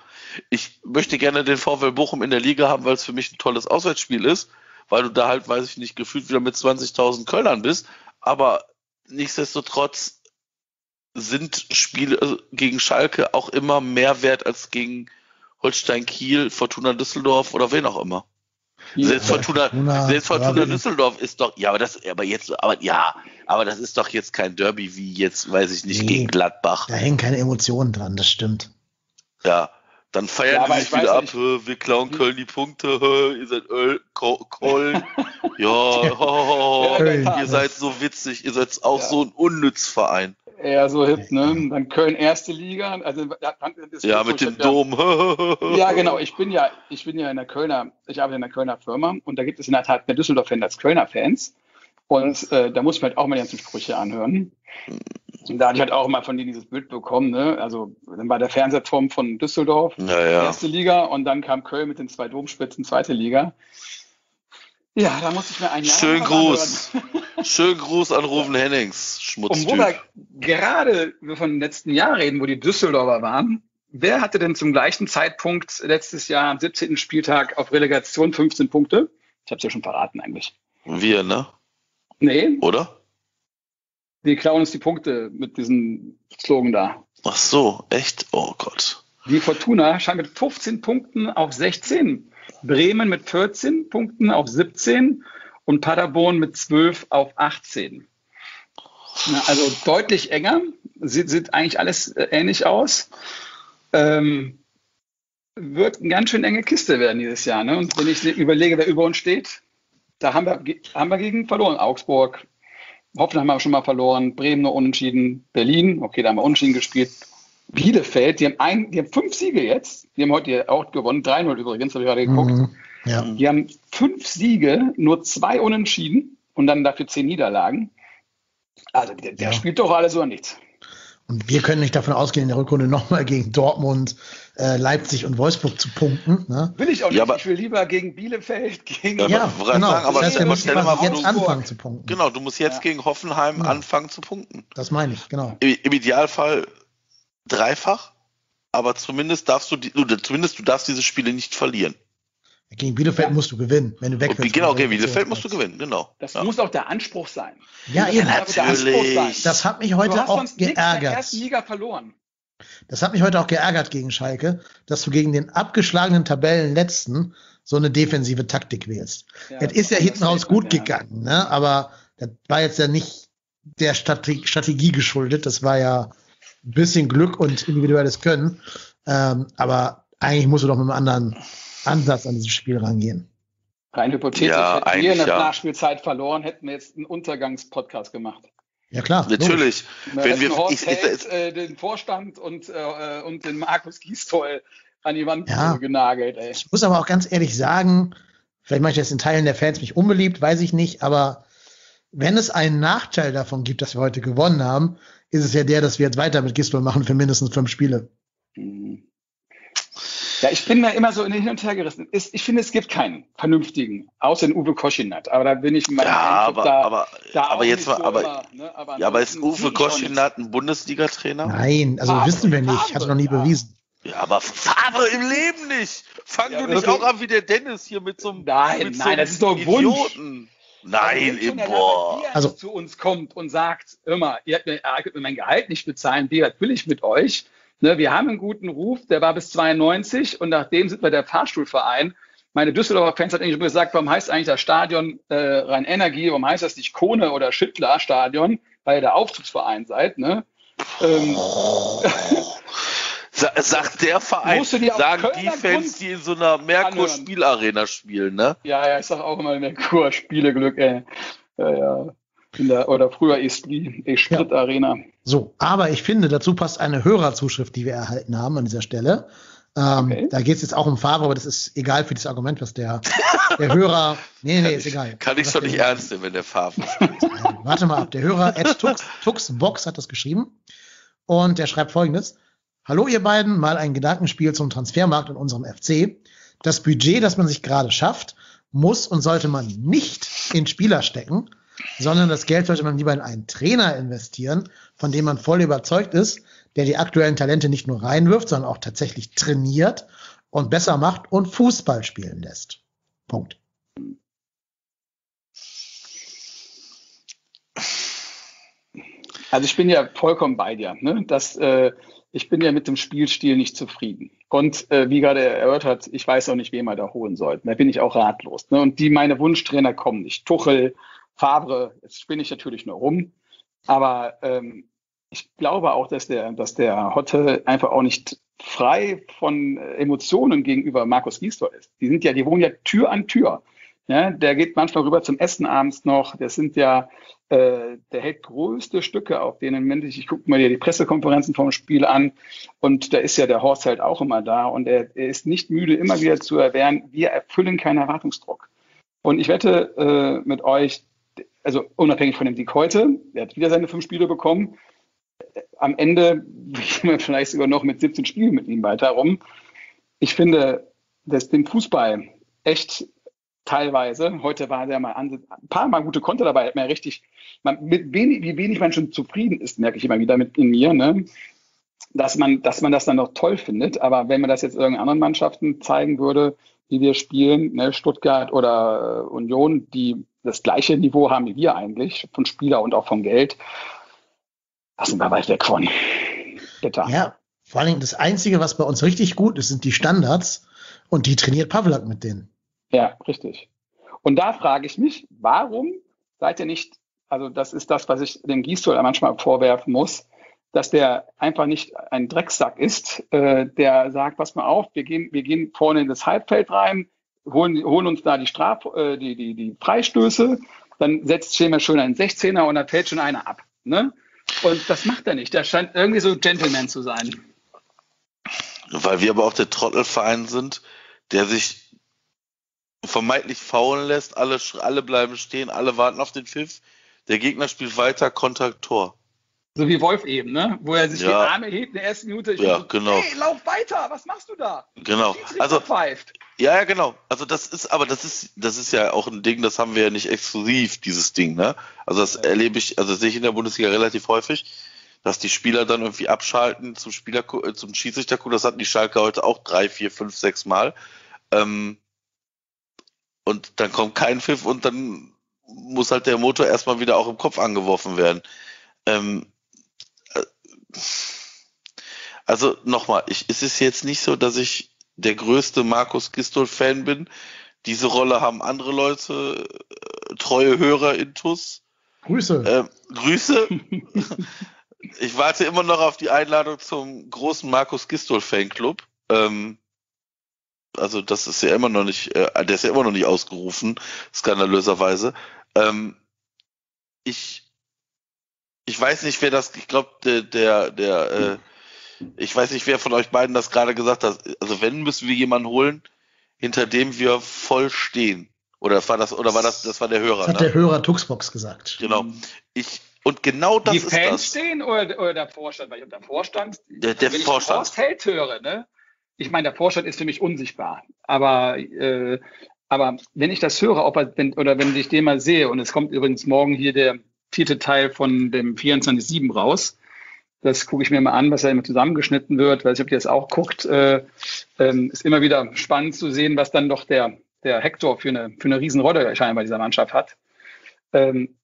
B: Ich möchte gerne den VfL Bochum in der Liga haben, weil es für mich ein tolles Auswärtsspiel ist, weil du da halt, weiß ich nicht, gefühlt wieder mit 20.000 Kölnern bist. Aber nichtsdestotrotz sind Spiele also gegen Schalke auch immer mehr wert als gegen Holstein Kiel, Fortuna Düsseldorf oder wen auch immer. Selbst Fortuna,
A: Fortuna,
B: selbst Fortuna. Düsseldorf ist doch, ja, aber das, aber jetzt, aber ja, aber das ist doch jetzt kein Derby wie jetzt, weiß ich nicht,
A: Nee.
B: gegen Gladbach.
A: Da hängen keine Emotionen dran, das stimmt.
B: Ja, dann
C: Ja,
B: feiern
C: aber
B: die
C: ich
B: sich wieder ab,
C: nicht.
B: wir klauen Köln die Punkte, ihr seid Öl, Ko Köln, ja, ho, ho, ho,
C: Ja,
B: ihr seid so witzig, ihr seid auch
C: Ja.
B: so ein Unnützverein.
C: Eher so hip, ne? Dann Köln erste Liga. Also, ja,
B: Ja,
C: so,
B: mit
C: ich
B: dem
C: hab ja-
B: Dom.
C: Ja, genau. Ich bin ja, ich bin ja in der Kölner, ich arbeite in der Kölner Firma und da gibt es in der Tat mehr Düsseldorf-Fans als Kölner-Fans. Und äh, da muss ich mir halt auch mal die ganzen Sprüche anhören. Und da hatte ich halt auch mal von denen dieses Bild bekommen, ne? Also dann war der Fernsehturm von Düsseldorf,
B: Ja, ja.
C: erste Liga, und dann kam Köln mit den zwei Domspitzen, zweite Liga. Ja, da musste ich mir ein Jahr
B: Schönen Gruß. Schönen Gruß an Ruven Hennings,
C: Und wo wir gerade von den letzten Jahren reden, wo die Düsseldorfer waren, wer hatte denn zum gleichen Zeitpunkt letztes Jahr am 17. Spieltag auf Relegation 15 Punkte? Ich habe es ja schon verraten eigentlich.
B: Wir, ne?
C: Nee,
B: Oder?
C: die klauen uns die Punkte mit diesem Slogan da.
B: Ach so, echt? Oh Gott.
C: Die Fortuna scheint mit 15 Punkten auf 16. Bremen mit 14 Punkten auf 17 und Paderborn mit 12 auf 18. Ja, also deutlich enger, sieht, sieht eigentlich alles äh, ähnlich aus. Ähm, wird eine ganz schön enge Kiste werden dieses Jahr. Ne? Und wenn ich überlege, wer über uns steht, da haben wir, haben wir gegen verloren. Augsburg, Hoffenheim haben wir schon mal verloren, Bremen nur unentschieden, Berlin, okay, da haben wir unentschieden gespielt. Bielefeld, die haben, ein, die haben fünf Siege jetzt. Die haben heute auch gewonnen, 3-0 übrigens, habe ich gerade geguckt. Mhm, ja. Die haben fünf Siege, nur zwei Unentschieden und dann dafür zehn Niederlagen. Also der, der ja. spielt doch alles oder nichts.
A: Und wir können nicht davon ausgehen, in der Rückrunde nochmal gegen Dortmund, äh, Leipzig und Wolfsburg zu punkten. Ne?
C: Will ich auch nicht. Ja, ich will lieber gegen Bielefeld, gegen
B: ja, ja genau. Sagen, aber das heißt,
A: wir müssen jetzt anfangen zu punkten.
B: Genau, du musst jetzt ja. gegen Hoffenheim ja. anfangen zu punkten.
A: Das meine ich, genau.
B: Im, Im, Idealfall dreifach, aber zumindest darfst du, die, du, zumindest du darfst diese Spiele nicht verlieren.
A: Gegen Bielefeld ja. musst du gewinnen, wenn du weg
B: willst. Genau, gegen Bielefeld musst du gewinnen, genau.
C: Das ja. muss auch der Anspruch sein.
A: Ja, eben. Natürlich. Das hat mich heute auch geärgert. Der
C: ersten Liga verloren.
A: Das hat mich heute auch geärgert gegen Schalke, dass du gegen den abgeschlagenen Tabellenletzten so eine defensive Taktik wählst. Ja, es ist ja hinten raus gut ja. gegangen, ne? aber das war jetzt ja nicht der Strategie geschuldet. Das war ja ein bisschen Glück und individuelles Können. Ähm, aber eigentlich musst du doch mit einem anderen Ansatz an dieses Spiel rangehen.
C: Rein hypothetisch, ja, hätten wir in der ja. Nachspielzeit verloren, hätten wir jetzt einen Untergangspodcast gemacht.
A: Ja klar.
B: Natürlich.
C: Wenn wir Horst ich, Held, äh, den Vorstand und, äh, und den Markus Gisdol an die Wand ja. genagelt. Ey.
A: Ich muss aber auch ganz ehrlich sagen, vielleicht mache ich das in Teilen der Fans mich unbeliebt, weiß ich nicht, aber wenn es einen Nachteil davon gibt, dass wir heute gewonnen haben, ist es ja der, dass wir jetzt weiter mit Gisdol machen für mindestens fünf Spiele.
C: Ja, ich bin mir immer so hin und her gerissen. Ich finde, es gibt keinen vernünftigen, außer den Uwe Koschinat. Aber da bin ich
B: mal. Ja, aber, da, aber, da aber jetzt mal, so aber, immer, ne? aber, ja, aber ist Uwe Koschinat ein Bundesliga-Trainer?
A: Nein, also Farbe, wissen wir nicht. Hat er noch nie ja. bewiesen.
B: Ja, aber Farbe im Leben nicht. Fang ja, du nicht auch an wie der Dennis hier mit so einem.
C: Nein,
B: mit
C: nein, so das ist doch ein Wunsch.
B: Nein, also, boah.
C: Also zu uns kommt und sagt, immer, ihr habt mir, ihr könnt mir mein Gehalt nicht bezahlen, wie will ich mit euch? Ne, wir haben einen guten Ruf, der war bis 92 und nachdem sind wir der Fahrstuhlverein. Meine Düsseldorfer Fans hat eigentlich gesagt, warum heißt eigentlich das Stadion äh, Rhein Energie, warum heißt das nicht Kone oder Schüttler Stadion, weil ihr der Aufzugsverein seid, ne? Ähm,
B: Sagt der Verein, sagen die Fans, die in so einer Merkur-Spielarena spielen, ne?
C: Ja, ja, ich sag auch immer Merkur-Spieleglück, ey. Ja, ja. Der, oder früher Esprit, Esprit Arena.
A: So, aber ich finde, dazu passt eine Hörerzuschrift, die wir erhalten haben an dieser Stelle. Ähm, okay. Da geht es jetzt auch um Farbe, aber das ist egal für dieses Argument, was der, der Hörer. Nee, nee, ist egal.
B: Kann ich schon nicht ernst nehmen, wenn der Farbe
A: Warte mal ab. Der Hörer Ed Tux, Tuxbox hat das geschrieben. Und der schreibt folgendes. Hallo ihr beiden, mal ein Gedankenspiel zum Transfermarkt in unserem FC. Das Budget, das man sich gerade schafft, muss und sollte man nicht in Spieler stecken, sondern das Geld sollte man lieber in einen Trainer investieren, von dem man voll überzeugt ist, der die aktuellen Talente nicht nur reinwirft, sondern auch tatsächlich trainiert und besser macht und Fußball spielen lässt. Punkt.
C: Also ich bin ja vollkommen bei dir. Ne? Das, äh, ich bin ja mit dem Spielstil nicht zufrieden. Und äh, wie gerade erörtert, ich weiß auch nicht, wen wir da holen sollten. Da bin ich auch ratlos. Ne? Und die meine Wunschtrainer kommen nicht. Tuchel, Fabre, jetzt spinne ich natürlich nur rum, aber ähm, ich glaube auch, dass der, dass der Hotte einfach auch nicht frei von Emotionen gegenüber Markus Gisdol ist. Die sind ja, die wohnen ja Tür an Tür. Ja, der geht manchmal rüber zum Essen abends noch. Das sind ja, äh, der hält größte Stücke auf denen männlich. Ich gucke mir die Pressekonferenzen vom Spiel an und da ist ja der Horst halt auch immer da und er, er ist nicht müde, immer wieder zu erwähnen, wir erfüllen keinen Erwartungsdruck. Und ich wette äh, mit euch, also unabhängig von dem Sieg heute, er hat wieder seine fünf Spiele bekommen. Am Ende gehen wir vielleicht sogar noch mit 17 Spielen mit ihm weiter rum. Ich finde, dass dem Fußball echt teilweise, heute war der mal ein paar Mal gute Konter dabei, hat man richtig, man, mit wenig, wie wenig man schon zufrieden ist, merke ich immer wieder mit in mir, ne? dass man, dass man das dann noch toll findet. Aber wenn man das jetzt irgendeinen anderen Mannschaften zeigen würde, wie wir spielen, ne, Stuttgart oder äh, Union, die das gleiche Niveau haben wie wir eigentlich, von Spieler und auch von Geld, da sind wir weit weg von.
A: Bitte. Ja, vor allem das Einzige, was bei uns richtig gut ist, sind die Standards und die trainiert Pavlak mit denen.
C: Ja, richtig. Und da frage ich mich, warum seid ihr nicht also das ist das, was ich dem Gistol manchmal vorwerfen muss, dass der einfach nicht ein Drecksack ist, äh, der sagt, pass mal auf, wir gehen, wir gehen vorne in das Halbfeld rein, holen, holen uns da die Straf, äh, die, die, die Freistöße, dann setzt Schema schön einen 16er und dann fällt schon einer ab. Ne? Und das macht er nicht. Der scheint irgendwie so Gentleman zu sein.
B: Weil wir aber auch der Trottelverein sind, der sich vermeintlich faulen lässt, alle, alle bleiben stehen, alle warten auf den Pfiff, der Gegner spielt weiter, Kontakt, Tor.
C: So wie Wolf eben, ne? Wo er sich ja. die Arme hebt in der ersten Minute.
B: ja, so, genau.
C: Hey, lauf weiter, was machst du da?
B: Genau. Also, pfeift. Ja, ja, genau. Also das ist, aber das ist, das ist ja auch ein Ding, das haben wir ja nicht exklusiv, dieses Ding, ne? Also das ja. erlebe ich, also das sehe ich in der Bundesliga relativ häufig, dass die Spieler dann irgendwie abschalten zum Spieler, äh, zum Schiedsrichter Das hatten die Schalke heute auch drei, vier, fünf, sechs Mal. Ähm, und dann kommt kein Pfiff und dann muss halt der Motor erstmal wieder auch im Kopf angeworfen werden. Ähm, also nochmal, ich, es ist jetzt nicht so, dass ich der größte Markus Gistol-Fan bin. Diese Rolle haben andere Leute, äh, treue Hörer intus.
A: Grüße.
B: Ähm, Grüße. ich warte immer noch auf die Einladung zum großen Markus Gistol Fanclub. Ähm, also das ist ja immer noch nicht, äh, der ist ja immer noch nicht ausgerufen, skandalöserweise. Ähm, ich ich weiß nicht, wer das, ich glaube, der, der, der äh, ich weiß nicht, wer von euch beiden das gerade gesagt hat. Also wenn müssen wir jemanden holen, hinter dem wir voll stehen. Oder war das, oder war das, das war der Hörer? Das
A: hat ne? der Hörer Tuxbox gesagt.
B: Genau. Ich, und genau das
C: Die
B: ist
C: Fans
B: das.
C: stehen oder, oder der Vorstand? Weil ich der Vorstand,
B: der, der wenn Vorstand. ich
C: Horst Held höre, ne? Ich meine, der Vorstand ist für mich unsichtbar. Aber, äh, aber wenn ich das höre, ob er, wenn, oder wenn ich den mal sehe, und es kommt übrigens morgen hier der, vierte Teil von dem 24-7 raus. Das gucke ich mir mal an, was da immer zusammengeschnitten wird, weil ich, ob ihr das auch guckt, äh, ähm, ist immer wieder spannend zu sehen, was dann doch der, der Hector für eine, für eine Riesenrolle scheinbar dieser Mannschaft hat. Ähm,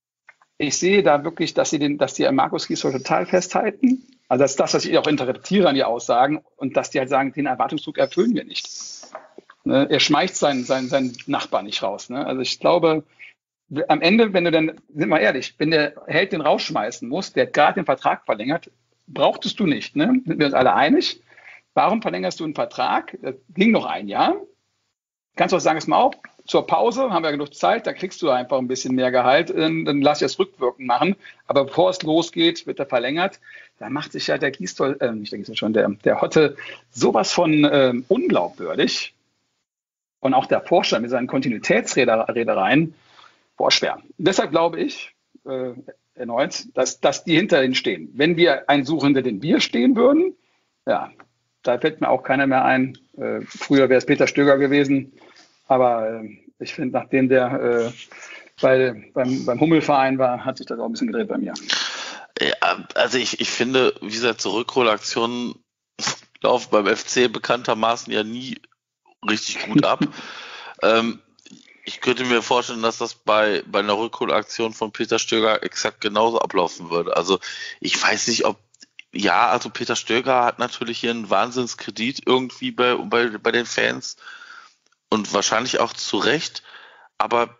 C: ich sehe da wirklich, dass sie den, dass die Markus Gisdol total festhalten. Also das ist das, was ich auch interpretiere an die Aussagen und dass die halt sagen, den Erwartungsdruck erfüllen wir nicht. Ne? Er schmeicht seinen, seinen, seinen Nachbarn nicht raus. Ne? Also ich glaube, am Ende, wenn du dann, sind wir ehrlich, wenn der Held den rausschmeißen muss, der gerade den Vertrag verlängert, brauchtest du nicht. Ne? Sind wir uns alle einig? Warum verlängerst du einen Vertrag? Das ging noch ein Jahr. Kannst du auch sagen, es mal auf, zur Pause haben wir genug Zeit, da kriegst du einfach ein bisschen mehr Gehalt, ähm, dann lass ich das rückwirkend machen. Aber bevor es losgeht, wird er verlängert. Da macht sich ja der Gießtoll, äh, nicht der Gießtoll schon, der, der Hotte sowas von äh, unglaubwürdig. Und auch der Vorstand mit seinen Kontinuitätsredereien, boah, schwer. Deshalb glaube ich, äh, erneut, dass, dass die hinter ihnen stehen. Wenn wir ein Such hinter den Bier stehen würden, ja, da fällt mir auch keiner mehr ein. Äh, früher wäre es Peter Stöger gewesen, aber äh, ich finde, nachdem der äh, bei, beim, beim Hummelverein war, hat sich das auch ein bisschen gedreht bei mir.
B: Ja, also ich, ich finde, wie gesagt, so Rückholaktionen laufen beim FC bekanntermaßen ja nie richtig gut ab. ähm, ich könnte mir vorstellen, dass das bei, bei einer Rückholaktion von Peter Stöger exakt genauso ablaufen würde. Also ich weiß nicht, ob ja, also Peter Stöger hat natürlich hier einen Wahnsinnskredit irgendwie bei, bei, bei den Fans und wahrscheinlich auch zu Recht, aber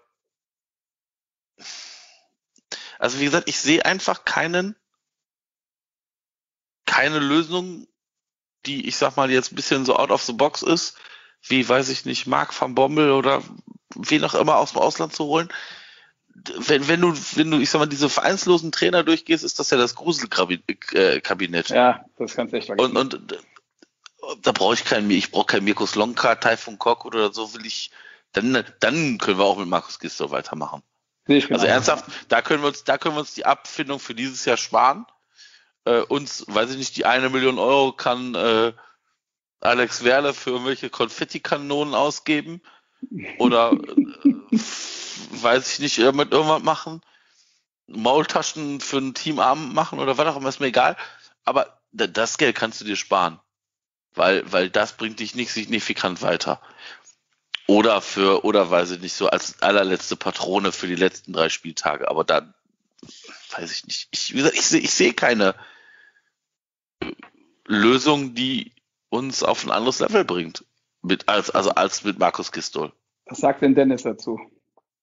B: also wie gesagt, ich sehe einfach keinen, keine Lösung, die, ich sag mal, jetzt ein bisschen so out of the box ist, wie, weiß ich nicht, Mark van Bommel oder wen auch immer aus dem Ausland zu holen. Wenn, wenn du, wenn du, ich sag mal, diese vereinslosen Trainer durchgehst, ist das ja das Gruselkabinett.
C: Ja, das kannst du echt
B: vergessen. Und, und da brauche ich keinen, ich brauche keinen Mirkus Lonka, Taifun Kok oder so will ich, dann, dann können wir auch mit Markus Gisto weitermachen. Also ernsthaft, da können wir uns, da können wir uns die Abfindung für dieses Jahr sparen. Äh, uns, weiß ich nicht, die eine Million Euro kann äh, Alex Werle für irgendwelche Konfettikanonen ausgeben oder äh, weiß ich nicht, mit irgendwas machen, Maultaschen für einen Teamarm machen oder was auch immer, ist mir egal. Aber das Geld kannst du dir sparen, weil, weil das bringt dich nicht signifikant weiter. Oder für, oder weiß ich nicht, so als allerletzte Patrone für die letzten drei Spieltage. Aber da weiß ich nicht. Ich, wie gesagt, ich sehe ich seh keine Lösung, die uns auf ein anderes Level bringt. Mit, als, also als mit Markus Gistol.
C: Was sagt denn Dennis dazu?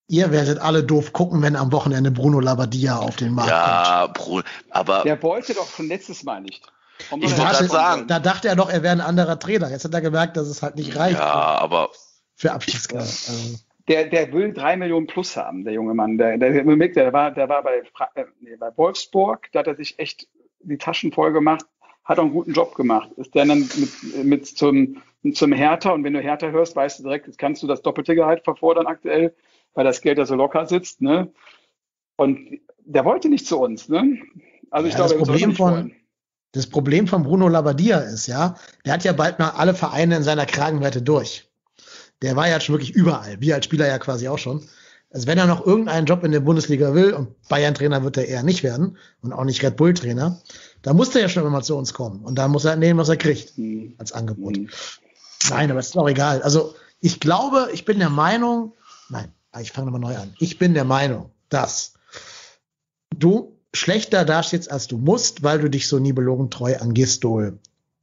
A: Ihr werdet alle doof gucken, wenn am Wochenende Bruno Labbadia auf den Markt
B: ja, kommt. Bruno, aber.
C: Der wollte doch schon letztes Mal nicht.
A: Ich dachte, sagen. Da dachte er doch, er wäre ein anderer Trainer. Jetzt hat er gemerkt, dass es halt nicht reicht.
B: Ja, aber.
A: Für Abschiedskampf. Also.
C: Der, der will drei Millionen plus haben, der junge Mann. Der, der, der, war, der war bei, äh, nee, bei Wolfsburg, da hat er sich echt die Taschen voll gemacht, hat auch einen guten Job gemacht. Ist der dann mit, mit zum, zum Hertha und wenn du Hertha hörst, weißt du direkt, jetzt kannst du das doppelte Gehalt verfordern aktuell, weil das Geld da so locker sitzt. Ne? Und der wollte nicht zu uns. Ne?
A: Also ich ja, glaube, das Problem von, das Problem von Bruno Labbadia ist ja, der hat ja bald mal alle Vereine in seiner Kragenweite durch. Der war ja schon wirklich überall, wir als Spieler ja quasi auch schon. Also wenn er noch irgendeinen Job in der Bundesliga will, und Bayern-Trainer wird er eher nicht werden und auch nicht Red Bull-Trainer, da muss er ja schon immer zu uns kommen. Und da muss er nehmen, was er kriegt mhm. als Angebot. Nein, aber es ist auch egal. Also ich glaube, ich bin der Meinung, nein, ich fange nochmal neu an. Ich bin der Meinung, dass du schlechter dastehst, als du musst, weil du dich so niebelogentreu an Gistol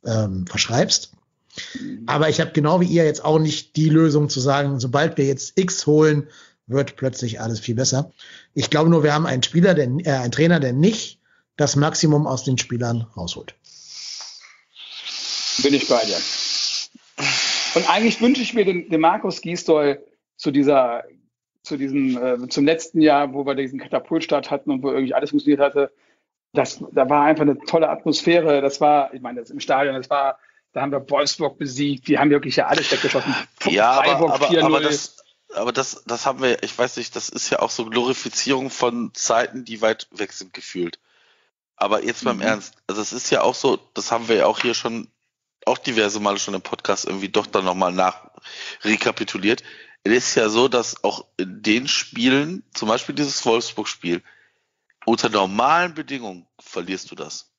A: ähm, verschreibst. Aber ich habe genau wie ihr jetzt auch nicht die Lösung zu sagen, sobald wir jetzt X holen, wird plötzlich alles viel besser. Ich glaube nur, wir haben einen Spieler, der, äh, einen Trainer, der nicht das Maximum aus den Spielern rausholt.
C: Bin ich bei dir. Und eigentlich wünsche ich mir den, den Markus Gisdol zu dieser, zu diesem, äh, zum letzten Jahr, wo wir diesen Katapultstart hatten und wo irgendwie alles funktioniert hatte. Das, da war einfach eine tolle Atmosphäre. Das war, ich meine, das im Stadion, das war da haben wir Wolfsburg besiegt. Die haben wirklich ja alles weggeschossen.
B: Ja, aber, aber, aber, das, aber das, das haben wir, ich weiß nicht, das ist ja auch so Glorifizierung von Zeiten, die weit weg sind gefühlt. Aber jetzt beim mhm. Ernst, also es ist ja auch so, das haben wir ja auch hier schon, auch diverse Male schon im Podcast irgendwie doch dann nochmal nach rekapituliert. Es ist ja so, dass auch in den Spielen, zum Beispiel dieses Wolfsburg-Spiel, unter normalen Bedingungen verlierst du das.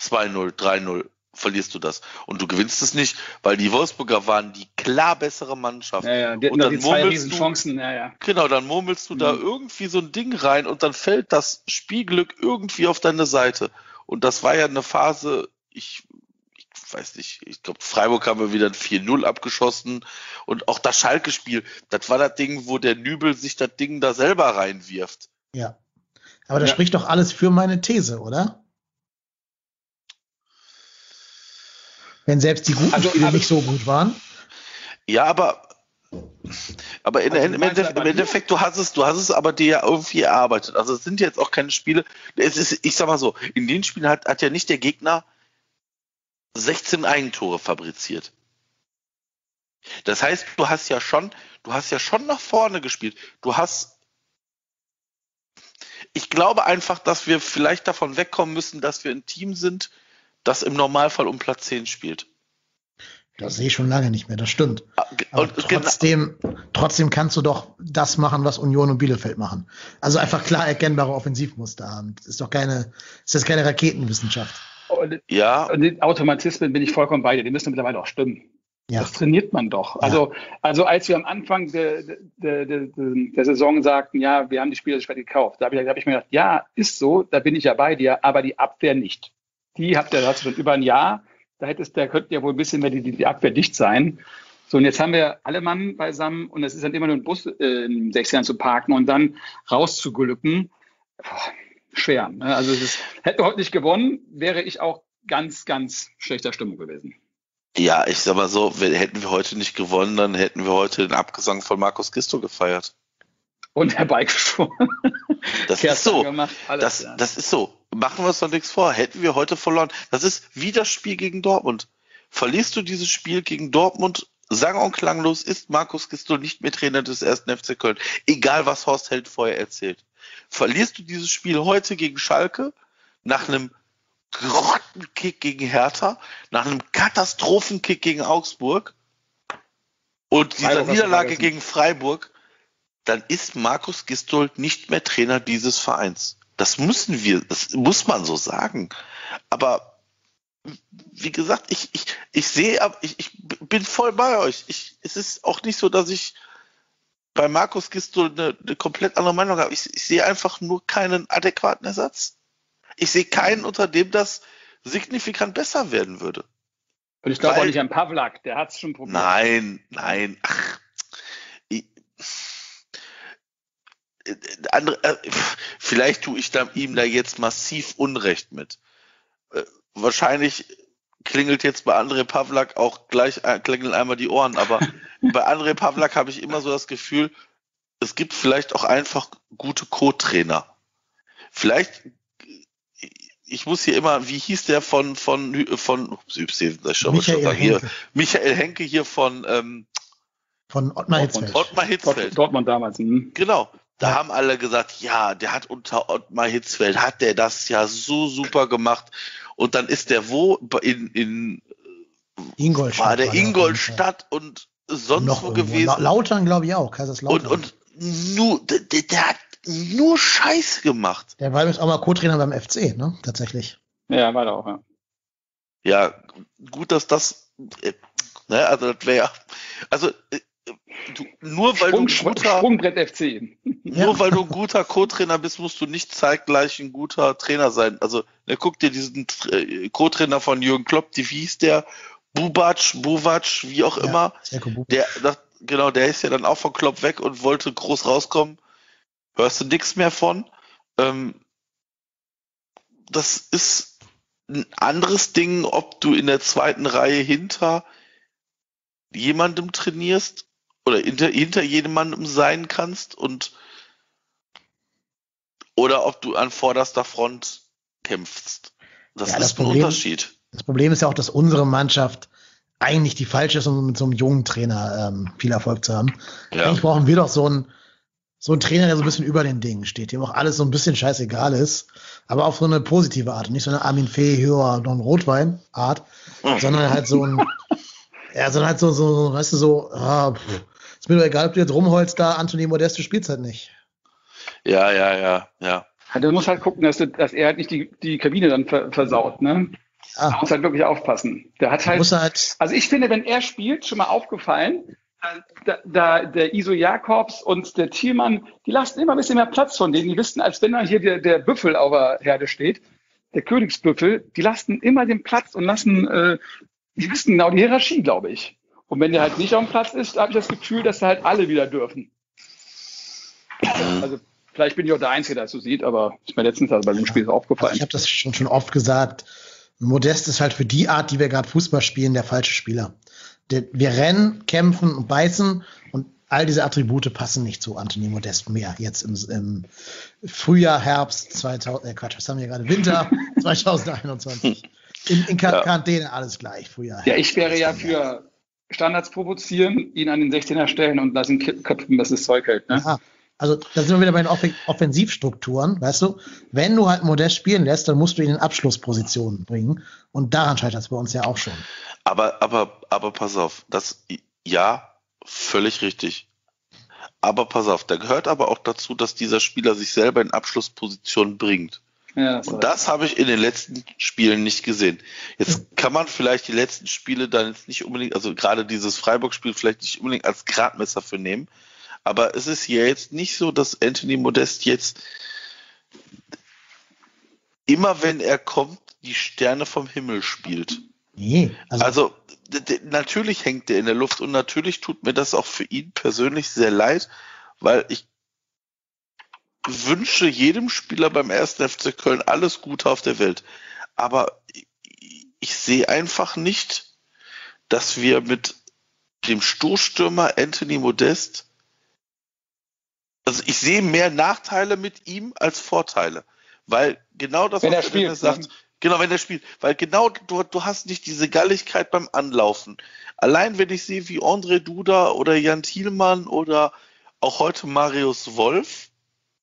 B: 2-0, 3-0, verlierst du das. Und du gewinnst es nicht, weil die Wolfsburger waren die klar bessere Mannschaft.
C: Ja, ja, die und dann die zwei murmelst du, Chancen. Ja, ja.
B: Genau, dann murmelst du mhm. da irgendwie so ein Ding rein und dann fällt das Spielglück irgendwie auf deine Seite. Und das war ja eine Phase, ich weiß nicht, ich glaube, Freiburg haben wir wieder ein 4-0 abgeschossen und auch das Schalke-Spiel, das war das Ding, wo der Nübel sich das Ding da selber reinwirft.
A: Ja. Aber das ja. spricht doch alles für meine These, oder? wenn selbst die guten also, Spiele nicht so gut waren.
B: Ja, aber aber in, also, in, im, Endeffekt, im Endeffekt, du hast es, du hast es aber dir ja irgendwie erarbeitet. Also es sind jetzt auch keine Spiele. Es ist, ich sag mal so, in den Spielen hat, hat ja nicht der Gegner 16 Eigentore fabriziert. Das heißt, du hast ja schon, du hast ja schon nach vorne gespielt. Du hast, ich glaube einfach, dass wir vielleicht davon wegkommen müssen, dass wir ein Team sind, das im Normalfall um Platz 10 spielt.
A: Das sehe ich schon lange nicht mehr, das stimmt. Ah, Aber trotzdem, trotzdem kannst du doch das machen, was Union und Bielefeld machen. Also einfach klar erkennbare Offensivmuster haben. Das ist doch keine, ist das keine Raketenwissenschaft.
C: Und, ja. Und die Automatismen bin ich vollkommen bei dir. Die müssen mittlerweile auch stimmen. Ja. Das trainiert man doch. Ja. Also, also als wir am Anfang der, der, der, der Saison sagten, ja, wir haben die Spieler sich gekauft, da habe ich, hab ich mir gedacht, ja, ist so, da bin ich ja bei dir, aber die Abwehr nicht die habt ihr, hast du schon über ein Jahr. Da hättest, da könnten ja wohl ein bisschen mehr die, die Abwehr dicht sein. So, und jetzt haben wir alle Mann beisammen und es ist dann immer nur ein Bus äh, in sechs Jahren zu parken und dann rauszugülücken. Schwer. Ne? Also es ist, hätten wir heute nicht gewonnen, wäre ich auch ganz, ganz schlechter Stimmung gewesen.
B: Ja, ich sag mal so, hätten wir heute nicht gewonnen, dann hätten wir heute den Abgesang von Markus Gisto gefeiert.
C: Und herbeigeschworen.
B: Das ist so. Gemacht, das, ja. das ist so machen wir uns doch nichts vor. Hätten wir heute verloren, das ist wie das Spiel gegen Dortmund. Verlierst du dieses Spiel gegen Dortmund, sang und klanglos, ist Markus Gistol nicht mehr Trainer des ersten FC Köln. Egal, was Horst Held vorher erzählt. Verlierst du dieses Spiel heute gegen Schalke, nach einem Grottenkick gegen Hertha, nach einem Katastrophenkick gegen Augsburg und dieser Niederlage gegen Freiburg, dann ist Markus Gistol nicht mehr Trainer dieses Vereins. Das müssen wir, das muss man so sagen. Aber wie gesagt, ich, ich, ich sehe, ich, ich bin voll bei euch. Ich, es ist auch nicht so, dass ich bei Markus Gisto eine, eine komplett andere Meinung habe. Ich, ich sehe einfach nur keinen adäquaten Ersatz. Ich sehe keinen, unter dem das signifikant besser werden würde.
C: Und ich glaube auch nicht an Pavlak, der hat es schon probiert.
B: Nein, nein. Ach, andere, äh, vielleicht tue ich da, ihm da jetzt massiv Unrecht mit. Äh, wahrscheinlich klingelt jetzt bei André Pavlak auch gleich, äh, klingeln einmal die Ohren, aber bei André Pavlak habe ich immer so das Gefühl, es gibt vielleicht auch einfach gute Co-Trainer. Vielleicht, ich muss hier immer, wie hieß der von, von, von, das schon, Michael, schon Henke. Hier, Michael Henke hier von, ähm,
A: von Ottmar Hitzfeld.
B: Ottmar Hitzfeld.
C: Dortmund damals. Hm.
B: Genau. Da ja. haben alle gesagt, ja, der hat unter Ottmar Hitzfeld, hat der das ja so super gemacht. Und dann ist der wo? In, in
A: Ingolstadt.
B: War der Ingolstadt und sonst Noch wo irgendwo. gewesen.
A: Lautern, glaube ich auch.
B: Kaiserslautern. Und, und nur, der, der hat nur Scheiß gemacht.
A: Der war übrigens auch mal Co-Trainer beim FC, ne? Tatsächlich.
C: Ja, war der auch, ja.
B: Ja, gut, dass das, äh, ne, also das wäre, also äh, du, nur weil Sprung, du ein guter,
C: Sprungbrett FC.
B: Nur weil du ein guter Co-Trainer bist, musst du nicht zeitgleich ein guter Trainer sein. Also, ne, guck dir diesen äh, Co-Trainer von Jürgen Klopp, die, wie hieß der? Bubac, Buvac, wie auch ja, immer. Der, das, genau, der ist ja dann auch von Klopp weg und wollte groß rauskommen. Hörst du nichts mehr von. Ähm, das ist ein anderes Ding, ob du in der zweiten Reihe hinter jemandem trainierst oder hinter, hinter jemandem sein kannst und oder ob du an vorderster Front kämpfst. Das ja, ist das ein Problem, Unterschied.
A: Das Problem ist ja auch, dass unsere Mannschaft eigentlich die falsche ist, um mit so einem jungen Trainer ähm, viel Erfolg zu haben. Ja. Eigentlich brauchen wir doch so einen, so einen Trainer, der so ein bisschen über den Dingen steht, dem auch alles so ein bisschen scheißegal ist, aber auf so eine positive Art. Nicht so eine Armin Fee, Höher, Don Rotwein Art, mhm. sondern halt so ein, ja, sondern halt so, so, weißt du, so, ah, pff, ist mir doch egal, ob du jetzt rumholst, da Anthony Modeste spielt halt nicht.
B: Ja, ja, ja, ja.
C: Du musst halt gucken, dass, du, dass er halt nicht die, die Kabine dann versaut, ne? Ja. Du musst halt wirklich aufpassen. Der hat halt, halt, also ich finde, wenn er spielt, schon mal aufgefallen, da, da, der Iso Jakobs und der Thielmann, die lassen immer ein bisschen mehr Platz von denen. Die wissen, als wenn da hier der, der Büffel auf der Herde steht, der Königsbüffel, die lassen immer den Platz und lassen, äh, die wissen genau die Hierarchie, glaube ich. Und wenn der halt nicht auf dem Platz ist, habe ich das Gefühl, dass halt alle wieder dürfen. Also vielleicht bin ich auch der Einzige, der das so sieht, aber ist mir letztens also bei dem Spiel so aufgefallen. Also
A: ich habe das schon, schon oft gesagt. Modest ist halt für die Art, die wir gerade Fußball spielen, der falsche Spieler. Wir rennen, kämpfen und beißen und all diese Attribute passen nicht zu Anthony Modest mehr. Jetzt im, im Frühjahr, Herbst 2000, äh Quatsch, was haben wir gerade? Winter 2021. In, in Quarantäne ja. alles gleich, Frühjahr.
C: Ja, ich wäre ja für Standards provozieren, ihn an den 16er stellen und lassen köpfen, dass es Zeug hält. Ne? Aha.
A: Also da sind wir wieder bei den Off Offensivstrukturen, weißt du? Wenn du halt Modest spielen lässt, dann musst du ihn in Abschlusspositionen bringen. Und daran scheitert es bei uns ja auch schon.
B: Aber, aber, aber pass auf, das ja, völlig richtig. Aber pass auf, da gehört aber auch dazu, dass dieser Spieler sich selber in Abschlusspositionen bringt. Ja, das und das habe ich in den letzten Spielen nicht gesehen. Jetzt kann man vielleicht die letzten Spiele dann jetzt nicht unbedingt, also gerade dieses Freiburg-Spiel vielleicht nicht unbedingt als Gradmesser für nehmen. Aber es ist ja jetzt nicht so, dass Anthony Modest jetzt immer wenn er kommt, die Sterne vom Himmel spielt. Nee, also, also natürlich hängt er in der Luft und natürlich tut mir das auch für ihn persönlich sehr leid, weil ich wünsche jedem Spieler beim ersten FC Köln alles Gute auf der Welt. Aber ich sehe einfach nicht, dass wir mit dem Stoßstürmer Anthony Modest also ich sehe mehr Nachteile mit ihm als Vorteile. Weil genau das,
C: wenn was er spielt, sagt,
B: genau, wenn er spielt, weil genau du, du hast nicht diese Galligkeit beim Anlaufen. Allein wenn ich sehe, wie André Duda oder Jan Thielmann oder auch heute Marius Wolf,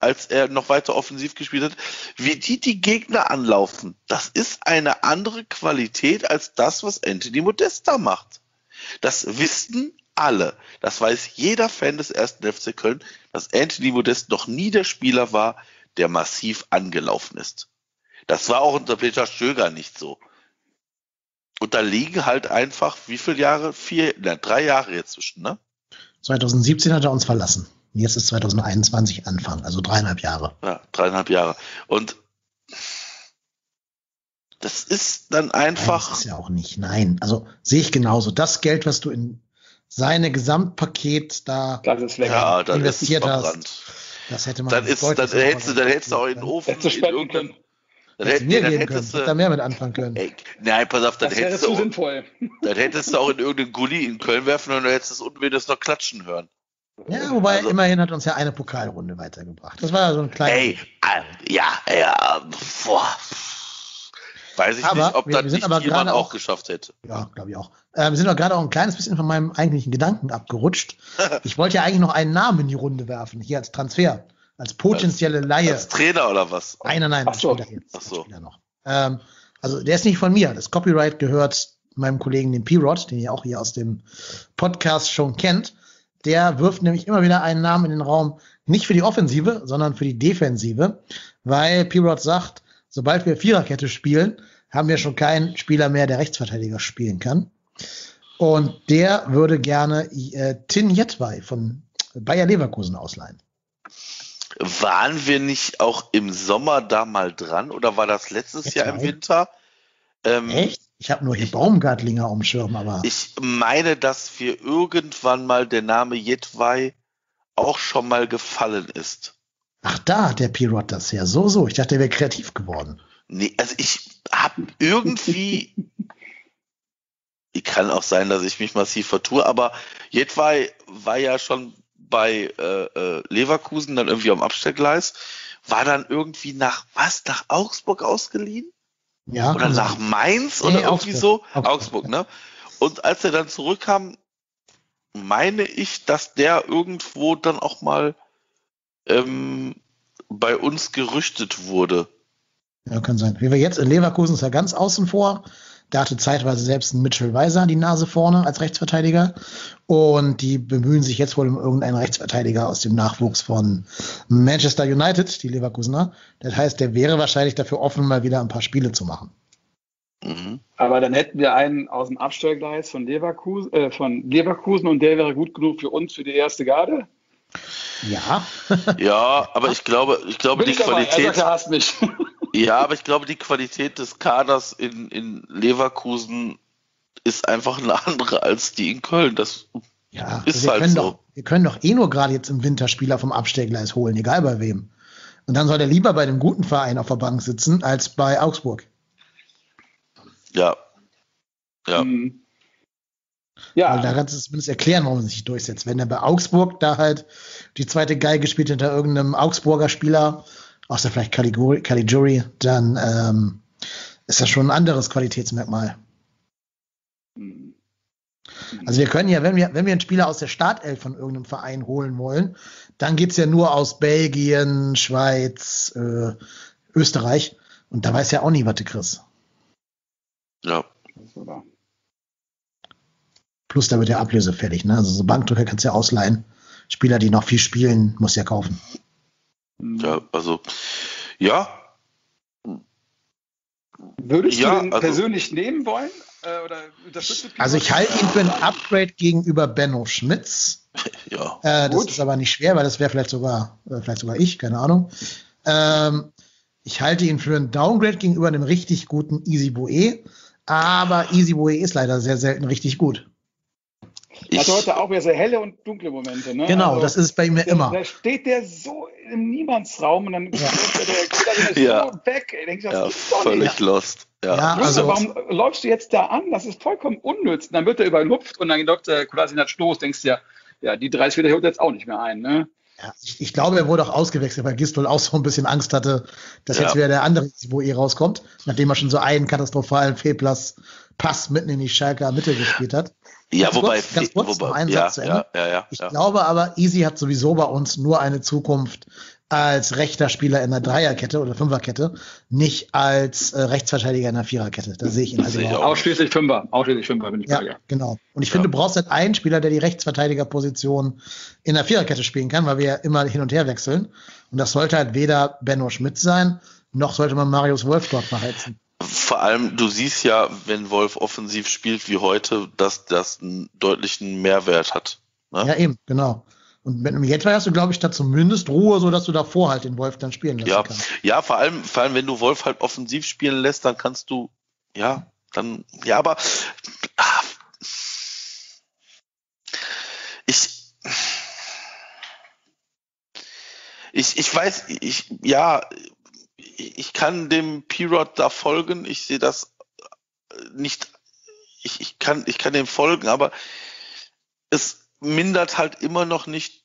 B: als er noch weiter offensiv gespielt hat, wie die die Gegner anlaufen. Das ist eine andere Qualität als das, was Anthony Modesta macht. Das wissen alle, das weiß jeder Fan des ersten FC Köln, dass Anthony Modest noch nie der Spieler war, der massiv angelaufen ist. Das war auch unter Peter Stöger nicht so. Und da liegen halt einfach, wie viele Jahre? Vier, na, drei Jahre jetzt zwischen, ne?
A: 2017 hat er uns verlassen. Jetzt ist 2021 Anfang, also dreieinhalb Jahre.
B: Ja, dreieinhalb Jahre. Und das ist dann einfach.
A: Nein, das ist ja auch nicht. Nein, also sehe ich genauso. Das Geld, was du in seine Gesamtpaket da
B: ja, investiert hast.
A: Das hätte man
B: dann, ist, dann, hättest du, dann hättest du auch in den Ofen.
C: Hättest du spenden können.
A: Dann hätte mir geben können. Du, da mehr mit anfangen können.
B: Ey, nein, pass auf, dann
C: das
B: hättest, du auch,
C: sinnvoll.
B: dann hättest du auch in irgendeinen Gully in Köln werfen und dann hättest du es unten wenigstens noch klatschen hören.
A: Ja, wobei also, immerhin hat uns ja eine Pokalrunde weitergebracht. Das war ja so ein kleiner.
B: Ey, äh, ja, ja, boah. Weiß ich
A: aber
B: nicht, ob
A: wir,
B: das
A: wir sind
B: nicht
A: aber
B: jemand auch
A: auch-
B: geschafft hätte.
A: Ja, glaube ich auch. Äh, wir sind doch gerade auch ein kleines bisschen von meinem eigentlichen Gedanken abgerutscht. Ich wollte ja eigentlich noch einen Namen in die Runde werfen, hier als Transfer, als potenzielle Laie.
B: Als Trainer oder was?
A: Nein, nein, nein,
C: Ach so.
A: jetzt.
B: Ach so.
A: noch. Ähm, also der ist nicht von mir. Das Copyright gehört meinem Kollegen, dem P-Rod, den ihr auch hier aus dem Podcast schon kennt. Der wirft nämlich immer wieder einen Namen in den Raum, nicht für die Offensive, sondern für die Defensive, weil P-Rod sagt, sobald wir Viererkette spielen, haben wir schon keinen Spieler mehr, der Rechtsverteidiger spielen kann. Und der würde gerne äh, Tin Jetwei von Bayer Leverkusen ausleihen.
B: Waren wir nicht auch im Sommer da mal dran oder war das letztes
A: Jetzt
B: Jahr im. Winter? Ähm,
A: Echt? Ich habe nur hier Baumgartlinger um Schirm, aber
B: Ich meine, dass wir irgendwann mal der Name Jetwei auch schon mal gefallen ist.
A: ach da hat der P-Rod das her. So, so. Ich dachte, der wäre kreativ geworden.
B: Nee, also ich habe irgendwie. Ich kann auch sein, dass ich mich massiv vertue, aber Jetwei war ja schon bei äh, äh, Leverkusen dann irgendwie am Abstellgleis, war dann irgendwie nach was? Nach Augsburg ausgeliehen?
A: Ja,
B: oder
A: kann
B: nach
A: sein.
B: Mainz
A: Nee,
B: oder irgendwie
A: Augsburg.
B: so?
A: Augsburg,
B: Augsburg, ne? Und als er dann zurückkam, meine ich, dass der irgendwo dann auch mal ähm, bei uns gerüchtet wurde.
A: Ja, kann sein. Wie wir jetzt in Leverkusen ist er ganz außen vor. Da hatte zeitweise selbst ein Mitchell Weiser die Nase vorne als Rechtsverteidiger. Und die bemühen sich jetzt wohl um irgendeinen Rechtsverteidiger aus dem Nachwuchs von Manchester United, die Leverkusener. Das heißt, der wäre wahrscheinlich dafür offen, mal wieder ein paar Spiele zu machen.
B: Mhm.
C: Aber dann hätten wir einen aus dem Abstellgleis von Leverkusen, äh, von Leverkusen und der wäre gut genug für uns für die erste Garde.
A: Ja,
B: Ja, aber ich glaube, ich glaube, die
C: Bin ich dabei. Er
B: Qualität,
C: hasst mich.
B: ja, aber ich glaube, die Qualität des Kaders in, in Leverkusen ist einfach eine andere als die in Köln. Das
A: ja.
B: Ist
A: wir,
B: halt
A: können
B: so.
A: doch, wir können doch eh nur gerade jetzt im Winter Spieler vom Abstellgleis holen, egal bei wem. Und dann soll er lieber bei dem guten Verein auf der Bank sitzen, als bei Augsburg.
B: ja. Ja.
C: Hm.
A: Weil da
C: Ja,
A: kannst du zumindest erklären, warum er sich durchsetzt. Wenn er bei Augsburg da halt die zweite Geige spielt hinter irgendeinem Augsburger Spieler, außer vielleicht Caligiuri, Caligiuri dann ähm, ist das schon ein anderes Qualitätsmerkmal.
C: Hm.
A: Also wir können ja, wenn wir, wenn wir einen Spieler aus der Startelf von irgendeinem Verein holen wollen, dann geht's ja nur aus Belgien, Schweiz, äh, Österreich. Und da weiß ja auch nie, was du kriegst.
B: ja.
C: das ist.
A: Plus da wird ja Ablöse fällig. Ne? Also so Bankdrücker kannst du ja ausleihen. Spieler, die noch viel spielen, muss ja kaufen.
B: Ja, also, ja,
C: Würdest
B: Ja,
C: du den
B: also-
C: persönlich nehmen wollen? Äh,
A: Also ich halte ihn für ein Upgrade gegenüber Benno Schmitz.
B: ja.
A: Äh, das
C: Gut.
A: ist aber nicht schwer, weil das wäre vielleicht sogar, äh, vielleicht sogar ich, keine Ahnung. Ähm, ich halte ihn für ein Downgrade gegenüber einem richtig guten Easy Boe. Aber Easy Boe ist leider sehr selten richtig gut.
B: Ich,
C: Hatte heute auch wieder sehr helle und dunkle Momente. Ne?
A: Genau,
C: Also,
A: das ist bei mir immer.
C: Da steht der so im Niemandsraum und dann
A: Ja.
C: kommt der Killer
B: Ja.
C: so weg. Ey, denkst du, das
B: ja, völlig
C: nicht.
B: lost. Ja.
A: Ja,
C: Grüße,
A: also-
C: warum läufst du jetzt da an? Das ist vollkommen unnütz. Und dann wird er überlupft und dann läuft der Kolasinac Stoß. Denkst du ja, ja, die 30 Meter holt er jetzt auch nicht mehr ein. Ne?
A: Ja, ich, ich glaube, er wurde auch ausgewechselt, weil Gistol auch so ein bisschen Angst hatte, dass
B: Ja.
A: jetzt wieder der andere Easy Boe rauskommt, nachdem er schon so einen katastrophalen Fehlpass Pass mitten in die Schalker Mitte gespielt hat.
B: Ja,
A: Ganz
B: wobei,
A: kurz, ganz kurz,
B: wobei
A: einen
B: ja,
A: Satz zu Ende.
B: ja, ja,
A: Ich
B: ja.
A: glaube aber, Easy hat sowieso bei uns nur eine Zukunft als rechter Spieler in der Dreierkette oder Fünferkette, nicht als äh, Rechtsverteidiger in der Viererkette. Da sehe ich ihn also
B: auch.
C: Ausschließlich Fünfer. Ausschließlich Fünfer bin ich
A: Ja,
C: bei dir.
A: genau. Und ich finde, du brauchst halt einen Spieler, der die Rechtsverteidigerposition in der Viererkette spielen kann, weil wir ja immer hin und her wechseln. Und das sollte halt weder Benno Schmidt sein, noch sollte man Marius Wolf dort verheizen.
B: Vor allem, du siehst ja, wenn Wolf offensiv spielt wie heute, dass das einen deutlichen Mehrwert hat. Ne?
A: Ja, eben, genau. Und mit einem Jetway hast du, glaube ich, da zumindest Ruhe, so dass du davor halt den Wolf dann spielen lassen
B: Ja,
A: kannst.
B: ja, vor allem, vor allem, wenn du Wolf halt offensiv spielen lässt, dann kannst du, ja, dann, ja, aber ah, ich, Ich, ich weiß, ich, ja, ich kann dem P-Rod da folgen. Ich sehe das nicht, ich, ich, kann, ich kann dem folgen, aber es mindert halt immer noch nicht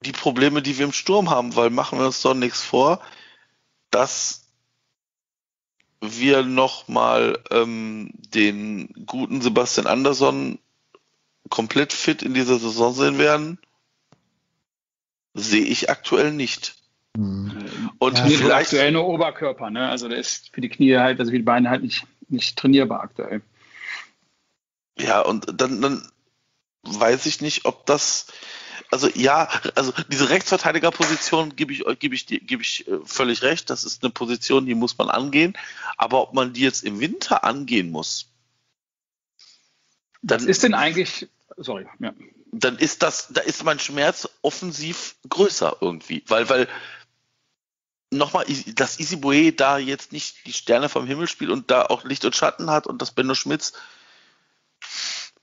B: die Probleme, die wir im Sturm haben, weil machen wir uns doch nichts vor, dass wir nochmal ähm, den guten Sebastian Andersson komplett fit in dieser Saison sehen werden, sehe ich aktuell nicht.
C: Mhm. Und ja, vielleicht aktuell nur Oberkörper, ne? Also der ist für die Knie halt, also für die Beine halt nicht, nicht trainierbar aktuell.
B: Ja, und dann, dann weiß ich nicht, ob das, also ja, also diese Rechtsverteidigerposition gebe ich, gebe ich, gebe ich äh, völlig recht. Das ist eine Position, die muss man angehen. Aber ob man die jetzt im Winter angehen muss,
C: dann Was ist denn eigentlich, sorry, ja.
B: Dann ist das, da ist mein Schmerz offensiv größer irgendwie, weil, weil nochmal, dass Isibue da jetzt nicht die Sterne vom Himmel spielt und da auch Licht und Schatten hat und dass Benno Schmitz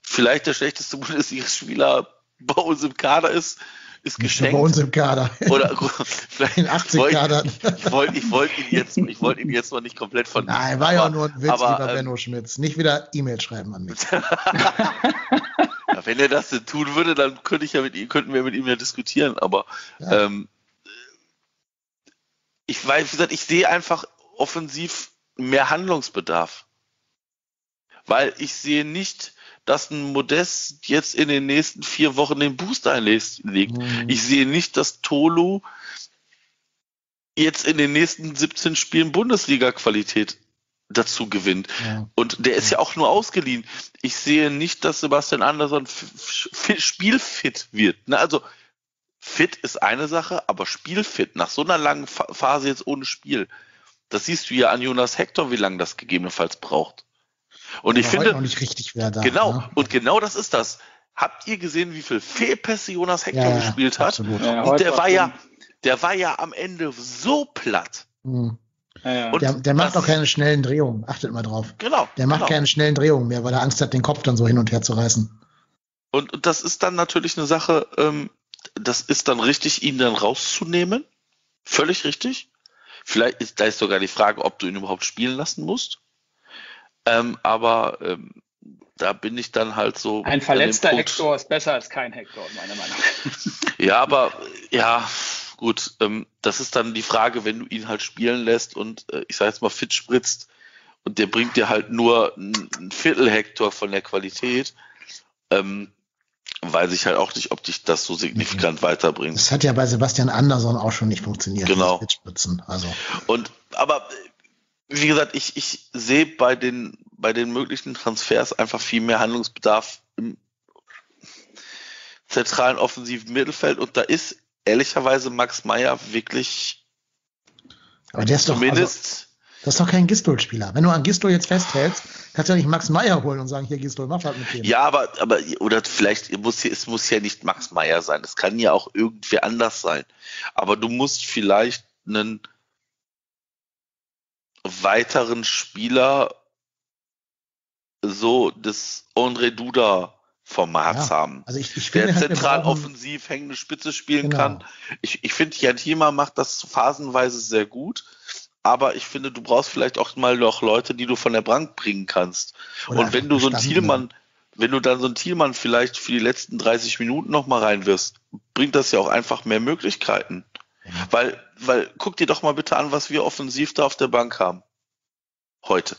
B: vielleicht der schlechteste Bundesligaspieler bei uns im Kader ist, ist geschenkt.
A: Bei uns im Kader.
B: Oder vielleicht in 80 wollt, Kadern. Ich wollte ich wollt ihn, jetzt, ich ihn jetzt mal nicht komplett von.
A: Nein, war ja nur ein Witz, aber, lieber ähm, Benno Schmitz. Nicht wieder E-Mail schreiben an mich.
B: ja, wenn er das denn tun würde, dann könnte ich ja mit ihm, könnten wir mit ihm ja diskutieren. Aber ja. Ähm, ich weiß, wie gesagt, ich sehe einfach offensiv mehr Handlungsbedarf. Weil ich sehe nicht, dass ein Modest jetzt in den nächsten vier Wochen den Booster einlegt. Mhm. Ich sehe nicht, dass Tolu jetzt in den nächsten 17 Spielen Bundesliga-Qualität dazu gewinnt. Ja. Und der ist ja auch nur ausgeliehen. Ich sehe nicht, dass Sebastian Andersson spielfit wird. Ne? Also fit ist eine Sache, aber spielfit nach so einer langen Phase jetzt ohne Spiel, das siehst du ja an Jonas Hector, wie lange das gegebenenfalls braucht. Und ich finde,
A: noch nicht richtig da,
B: genau, ne? und genau das ist das. Habt ihr gesehen, wie viel Fehlpässe Jonas Hector ja, gespielt hat? Ja, und der war ja, der war ja am Ende so platt.
A: Mhm. Ja, der, der, macht auch keine schnellen Drehungen. Achtet mal drauf.
B: Genau.
A: Der macht
B: genau.
A: keine schnellen Drehungen mehr, weil er Angst hat, den Kopf dann so hin und her zu reißen.
B: Und, und das ist dann natürlich eine Sache, ähm, das ist dann richtig, ihn dann rauszunehmen. Völlig richtig. Vielleicht ist da ist sogar die Frage, ob du ihn überhaupt spielen lassen musst. Ähm, aber ähm, da bin ich dann halt so.
C: Ein verletzter Hector ist besser als kein Hector, meiner Meinung nach.
B: ja, aber ja, gut. Ähm, das ist dann die Frage, wenn du ihn halt spielen lässt und äh, ich sage jetzt mal fit spritzt und der bringt dir halt nur ein Viertel Hector von der Qualität. Ähm, weiß ich halt auch nicht, ob dich das so signifikant mhm. weiterbringt.
A: Das hat ja bei Sebastian Andersson auch schon nicht funktioniert.
B: Genau.
A: Also.
B: Und aber wie gesagt, ich, ich sehe bei den, bei den möglichen Transfers einfach viel mehr Handlungsbedarf im zentralen offensiven Mittelfeld und da ist ehrlicherweise Max Meyer wirklich
A: aber der ist zumindest. Doch, also, das ist doch kein Gistol-Spieler. Wenn du an Gistol jetzt festhältst, kannst du ja nicht Max Meyer holen und sagen, hier Gistol, mach halt mit dem.
B: Ja, aber, aber, oder vielleicht muss es muss ja nicht Max Meyer sein. Es kann ja auch irgendwer anders sein. Aber du musst vielleicht einen weiteren Spieler so des André Duda Formats ja, haben.
A: Also ich, ich
B: finde, der halt, zentral offensiv hängende Spitze spielen genau. kann. Ich, ich finde, Jan Thiemer macht das phasenweise sehr gut. Aber ich finde, du brauchst vielleicht auch mal noch Leute, die du von der Bank bringen kannst. Oder Und wenn du so einen Thielmann, wenn du dann so einen Thielmann vielleicht für die letzten 30 Minuten noch mal reinwirfst, bringt das ja auch einfach mehr Möglichkeiten. Weil, weil, guck dir doch mal bitte an, was wir offensiv da auf der Bank haben. Heute.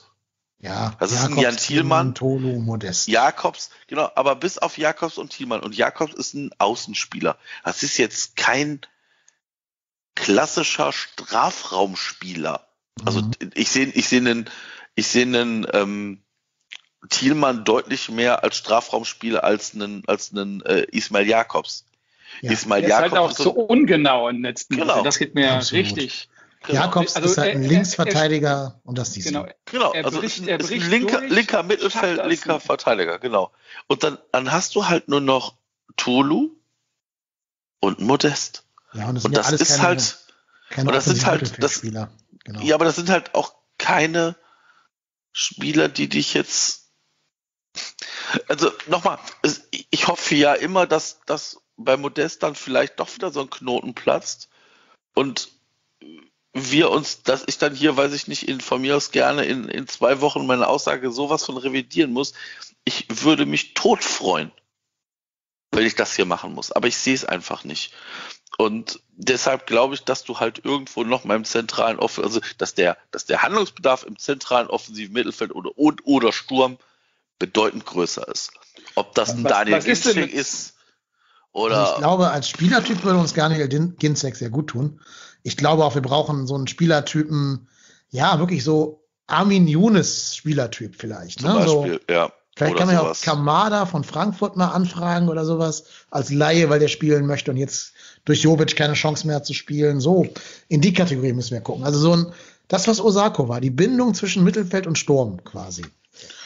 A: Ja,
B: das Jakobs, ist ein Jan Thielmann.
A: Tolo, Modest.
B: Jakobs, genau, aber bis auf Jakobs und Thielmann. Und Jakobs ist ein Außenspieler. Das ist jetzt kein klassischer Strafraumspieler. Also mhm. ich sehe ich sehe einen, ich sehe einen ähm, Thielmann deutlich mehr als Strafraumspieler als einen, als einen äh, Ismail Jakobs.
C: Ja. Ismail er ist halt auch so ungenau im letzten
B: genau.
C: Das geht mir Absolut. richtig.
A: Genau. Jakobs also, ist halt ein er, Linksverteidiger er, und das siehst
B: genau. du. Genau, er also bricht, ist, ein, ist ein linker, durch, linker Mittelfeld, linker nicht. Verteidiger, genau. Und dann, dann hast du halt nur noch Tolu und Modest.
A: Ja, und das,
B: und das ist keine, halt, keine und das sind halt, das, genau. ja, aber das sind halt auch keine Spieler, die dich jetzt, also nochmal, ich hoffe ja immer, dass, dass bei Modest dann vielleicht doch wieder so ein Knoten platzt und wir uns, dass ich dann hier, weiß ich nicht, in, von mir aus gerne in, in zwei Wochen meine Aussage sowas von revidieren muss. Ich würde mich tot freuen, wenn ich das hier machen muss. Aber ich sehe es einfach nicht. Und deshalb glaube ich, dass du halt irgendwo noch mal im zentralen Off also dass der, dass der Handlungsbedarf im zentralen offensiven Mittelfeld oder, oder Sturm bedeutend größer ist. Ob das ein was, Daniel was ist, ist, oder.
A: Also ich glaube, als Spielertyp würde uns Daniel Ginzek sehr gut tun. Ich glaube auch, wir brauchen so einen Spielertypen, ja, wirklich so Armin Younes Spielertyp vielleicht.
B: Zum ne? Beispiel,
A: so,
B: ja.
A: Vielleicht kann man ja auch Kamada von Frankfurt mal anfragen oder sowas als Laie, weil der spielen möchte und jetzt durch Jovic keine Chance mehr zu spielen. So, in die Kategorie müssen wir gucken. Also so ein, das, was Osako war, die Bindung zwischen Mittelfeld und Sturm quasi.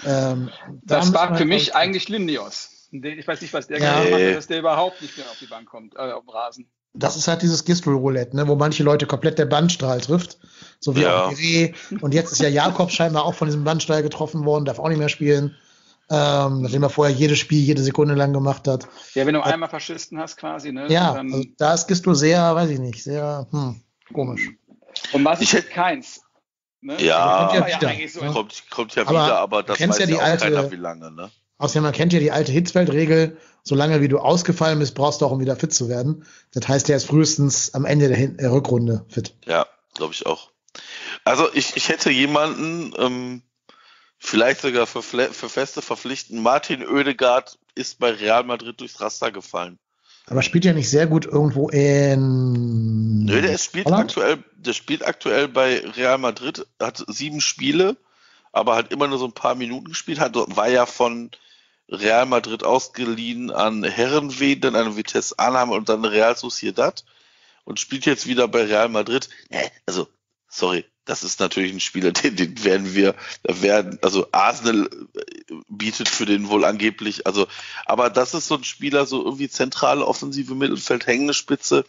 C: Ähm, das war für mich eigentlich Lindios. Ich weiß nicht, was der ja. gemacht hat, dass der überhaupt nicht mehr auf die Bank kommt, äh, auf den Rasen.
A: Das ist halt dieses Gistol-Roulette, ne, wo manche Leute komplett der Bandstrahl trifft. So wie ja. auch Ire. Und jetzt ist ja Jakob scheinbar auch von diesem Bandstrahl getroffen worden, darf auch nicht mehr spielen. Ähm, nachdem er vorher jedes Spiel jede Sekunde lang gemacht hat.
C: Ja, wenn du äh, einmal Faschisten hast quasi, ne?
A: Ja, also da ist Gisto sehr, weiß ich nicht, sehr hm, komisch.
C: Und was ich hätte keins.
B: Ne? Ja, kommt ja, wieder, so ne? kommt, kommt ja wieder, aber das
A: weiß ja die alte, keiner, wie lange, ne? Außerdem, man kennt ja die alte Hitzfeldregel, solange wie du ausgefallen bist, brauchst du auch, um wieder fit zu werden. Das heißt, er ist frühestens am Ende der, Hin der Rückrunde fit.
B: Ja, glaube ich auch. Also ich, ich hätte jemanden, ähm, vielleicht sogar für, für feste verpflichten. Martin Oedegaard ist bei Real Madrid durchs Raster gefallen.
A: Aber spielt ja nicht sehr gut irgendwo in.
B: Nö, der spielt aktuell, der spielt aktuell bei Real Madrid, hat sieben Spiele, aber hat immer nur so ein paar Minuten gespielt, hat, war ja von Real Madrid ausgeliehen an Herrenweh, dann an Vitesse Arnhem und dann Real Sociedad und spielt jetzt wieder bei Real Madrid. Also, sorry, das ist natürlich ein Spieler, den, den werden wir, da werden, also Arsenal äh, bietet für den wohl angeblich, also, aber das ist so ein Spieler, so irgendwie zentrale offensive Mittelfeld, hängende Spitze.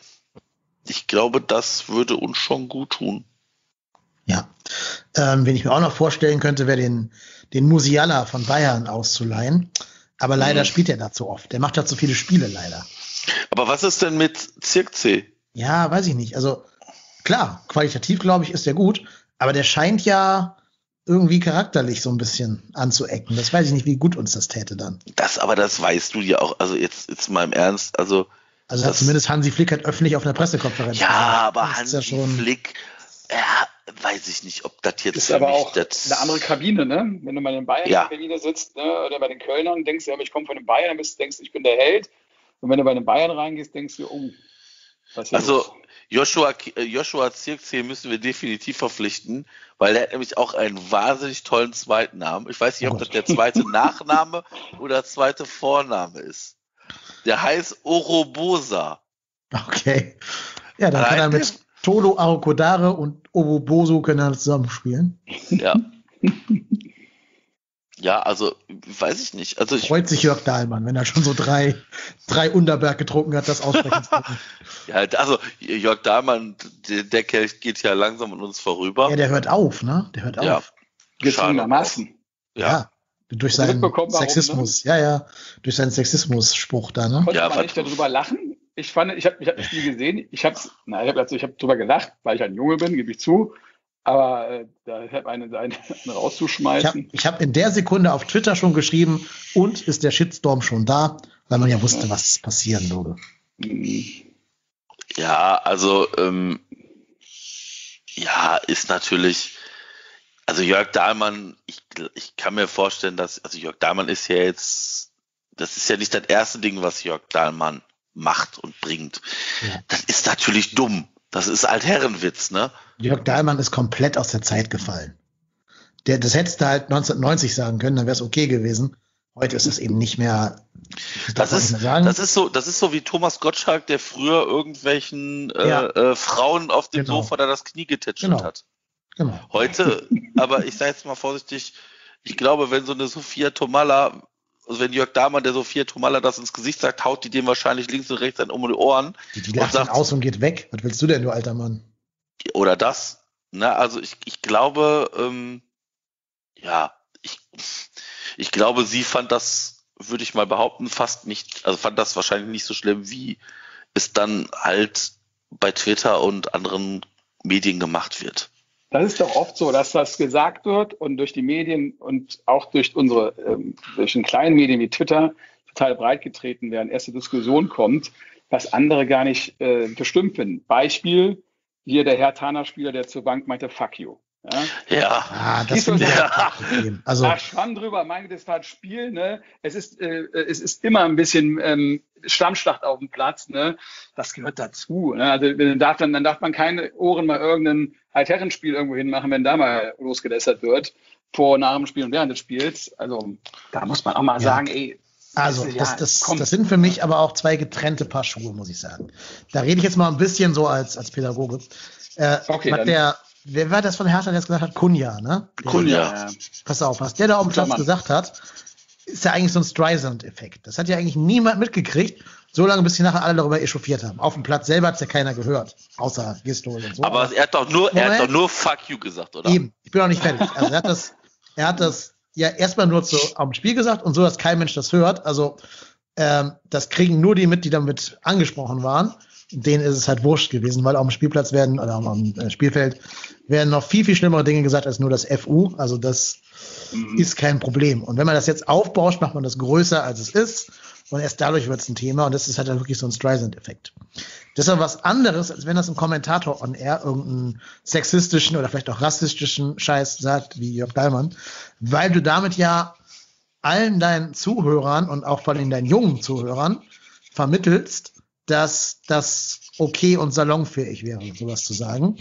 B: Ich glaube, das würde uns schon gut tun.
A: Ja. Ähm, wen ich mir auch noch vorstellen könnte, wäre den, den Musiala von Bayern auszuleihen. Aber leider mhm. spielt er da zu oft. Der macht da zu viele Spiele leider.
B: Aber was ist denn mit Zirkzee?
A: Ja, weiß ich nicht. Also klar, qualitativ glaube ich, ist der gut, aber der scheint ja irgendwie charakterlich so ein bisschen anzuecken. Das weiß ich nicht, wie gut uns das täte dann.
B: Das, aber das weißt du ja auch. Also jetzt, jetzt mal im Ernst, also.
A: Also hat zumindest Hansi Flick hat öffentlich auf einer Pressekonferenz.
B: Ja, gesagt. aber Hansi ja schon Flick, ja, weiß ich nicht, ob das jetzt
C: ist aber auch eine andere Kabine, ne? Wenn du bei den Bayern ja. in Kabine sitzt, ne? oder bei den Kölnern, denkst du, ja, ich komme von den Bayern, bist, denkst du, ich bin der Held. Und wenn du bei den Bayern reingehst, denkst du, oh,
B: Also? Joshua, äh, Joshua Zirkzee müssen wir definitiv verpflichten, weil er hat nämlich auch einen wahnsinnig tollen zweiten Namen. Ich weiß nicht, ob das der zweite Nachname oder zweite Vorname ist. Der heißt Orobosa.
A: Okay. Ja, dann Allein kann er mit Tolo Arokodare und Oroboso können dann zusammenspielen.
B: Ja. Ja, also weiß ich nicht. Also ich,
A: Freut sich Jörg Dahlmann, wenn er schon so drei, drei Unterberg getrunken hat, das aussprechen zu können.
B: ja, also Jörg Dahlmann, der, der Kelch geht ja langsam an uns vorüber.
A: Ja, der hört auf, ne? Der hört auf. Ja,
C: Gezwungenermaßen.
A: Ja. ja. Durch seinen Sexismus. Warum, ne? Ja, ja. Durch seinen Sexismus-Spruch da, ne?
C: Konnte
B: ja,
C: man nicht darüber lachen? Ich fand, ich habe ich hab das Spiel gesehen. Ich habe ich hab, also, ich hab drüber gelacht, weil ich ein Junge bin, gebe ich zu. Aber äh, da eine, eine rauszuschmeißen.
A: Ich habe hab in der Sekunde auf Twitter schon geschrieben, und ist der Shitstorm schon da, weil man ja wusste, was passieren würde.
B: Ja, also ähm, ja, ist natürlich, also Jörg Dahlmann, ich, ich kann mir vorstellen, dass, also Jörg Dahlmann ist ja jetzt, das ist ja nicht das erste Ding, was Jörg Dahlmann macht und bringt. Ja. Das ist natürlich dumm. Das ist Altherrenwitz, ne?
A: Jörg Dahlmann ist komplett aus der Zeit gefallen. Der, das hättest du halt 1990 sagen können, dann wäre es okay gewesen. Heute ist es eben nicht mehr.
B: Das ist, das ist so, das ist so wie Thomas Gottschalk, der früher irgendwelchen äh, ja. äh, Frauen auf dem genau. Sofa da das Knie getätschelt genau. hat. Genau. Heute, aber ich sage jetzt mal vorsichtig, ich glaube, wenn so eine Sophia Tomalla also wenn Jörg Dahmann, der Sophia Tomalla das ins Gesicht sagt, haut die dem wahrscheinlich links und rechts dann um die Ohren.
A: Die, die lacht sagt, aus und geht weg. Was willst du denn, du alter Mann?
B: Oder das. Na, also ich, ich glaube, ähm, ja, ich, ich glaube, sie fand das, würde ich mal behaupten, fast nicht, also fand das wahrscheinlich nicht so schlimm, wie es dann halt bei Twitter und anderen Medien gemacht wird.
C: Das ist doch oft so, dass das gesagt wird und durch die Medien und auch durch unsere, ähm, durch den kleinen Medien wie Twitter total breit getreten werden, erste Diskussion kommt, was andere gar nicht äh, bestimmt finden. Beispiel, hier der Herr Tana-Spieler, der zur Bank meinte, fuck you.
B: Ja, ja.
A: Ah, das ist ja.
C: Also Ach, schwamm drüber, mein das war ein Spiel, ne? Es ist, äh, es ist immer ein bisschen ähm, Stammschlacht auf dem Platz, ne? Das gehört dazu. Ne? Also dann darf dann, dann darf man keine Ohren mal irgendein Altherrenspiel irgendwo hinmachen, wenn da mal losgelässert wird, vor nach dem Spiel und während des Spiels. Also da muss man auch mal ja. sagen, ey,
A: also, das, das, das sind für mich aber auch zwei getrennte Paar Schuhe, muss ich sagen. Da rede ich jetzt mal ein bisschen so als, als Pädagoge. Äh, okay, hat der, wer war das von Hertha, der jetzt gesagt hat? Kunja, ne?
B: Kunja. Ja.
A: Pass auf, was der da auf dem Platz gesagt hat, ist ja eigentlich so ein Streisand-Effekt. Das hat ja eigentlich niemand mitgekriegt, so lange, bis sie nachher alle darüber echauffiert haben. Auf dem Platz selber hat es ja keiner gehört, außer Gisto und
B: so. Aber er hat doch nur, er hat doch nur Fuck you gesagt, oder?
A: Eben, ich bin auch nicht fertig. Also er hat das, er hat das ja erstmal nur zu, auf dem Spiel gesagt und so, dass kein Mensch das hört. Also ähm, das kriegen nur die mit, die damit angesprochen waren denen ist es halt wurscht gewesen, weil auf dem Spielplatz werden oder am äh, Spielfeld werden noch viel, viel schlimmere Dinge gesagt als nur das FU. Also das mhm. ist kein Problem. Und wenn man das jetzt aufbauscht, macht man das größer, als es ist. Und erst dadurch wird es ein Thema. Und das ist halt dann wirklich so ein Streisand-Effekt. Das ist aber was anderes, als wenn das ein Kommentator on air irgendeinen sexistischen oder vielleicht auch rassistischen Scheiß sagt, wie Jörg Dahlmann, weil du damit ja allen deinen Zuhörern und auch vor allem deinen jungen Zuhörern vermittelst, dass das okay und salonfähig wäre, sowas zu sagen.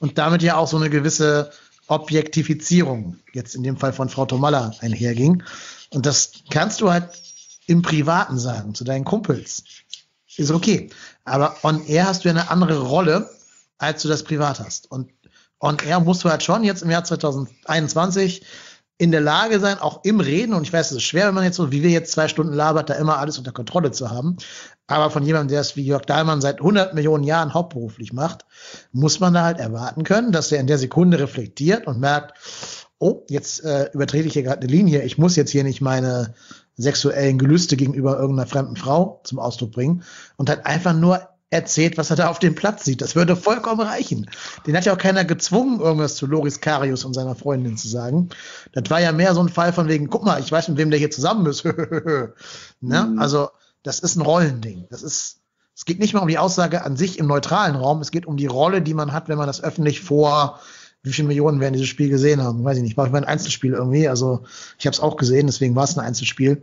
A: Und damit ja auch so eine gewisse Objektifizierung jetzt in dem Fall von Frau Tomalla einherging. Und das kannst du halt im Privaten sagen, zu deinen Kumpels. Ist okay. Aber on air hast du ja eine andere Rolle, als du das privat hast. Und on air musst du halt schon jetzt im Jahr 2021 in der Lage sein, auch im Reden, und ich weiß, es ist schwer, wenn man jetzt so, wie wir jetzt zwei Stunden labert, da immer alles unter Kontrolle zu haben. Aber von jemandem, der es wie Jörg Dahlmann seit 100 Millionen Jahren hauptberuflich macht, muss man da halt erwarten können, dass er in der Sekunde reflektiert und merkt, oh, jetzt äh, übertrete ich hier gerade eine Linie, ich muss jetzt hier nicht meine sexuellen Gelüste gegenüber irgendeiner fremden Frau zum Ausdruck bringen und halt einfach nur erzählt, was er da auf dem Platz sieht. Das würde vollkommen reichen. Den hat ja auch keiner gezwungen, irgendwas zu Loris Karius und seiner Freundin zu sagen. Das war ja mehr so ein Fall von wegen, guck mal, ich weiß, mit wem der hier zusammen ist. ne? Mhm. Also, das ist ein Rollending. Das ist, es geht nicht mal um die Aussage an sich im neutralen Raum, es geht um die Rolle, die man hat, wenn man das öffentlich vor wie viele Millionen werden dieses Spiel gesehen haben? Weiß ich nicht. War ein Einzelspiel irgendwie. Also ich habe es auch gesehen, deswegen war es ein Einzelspiel.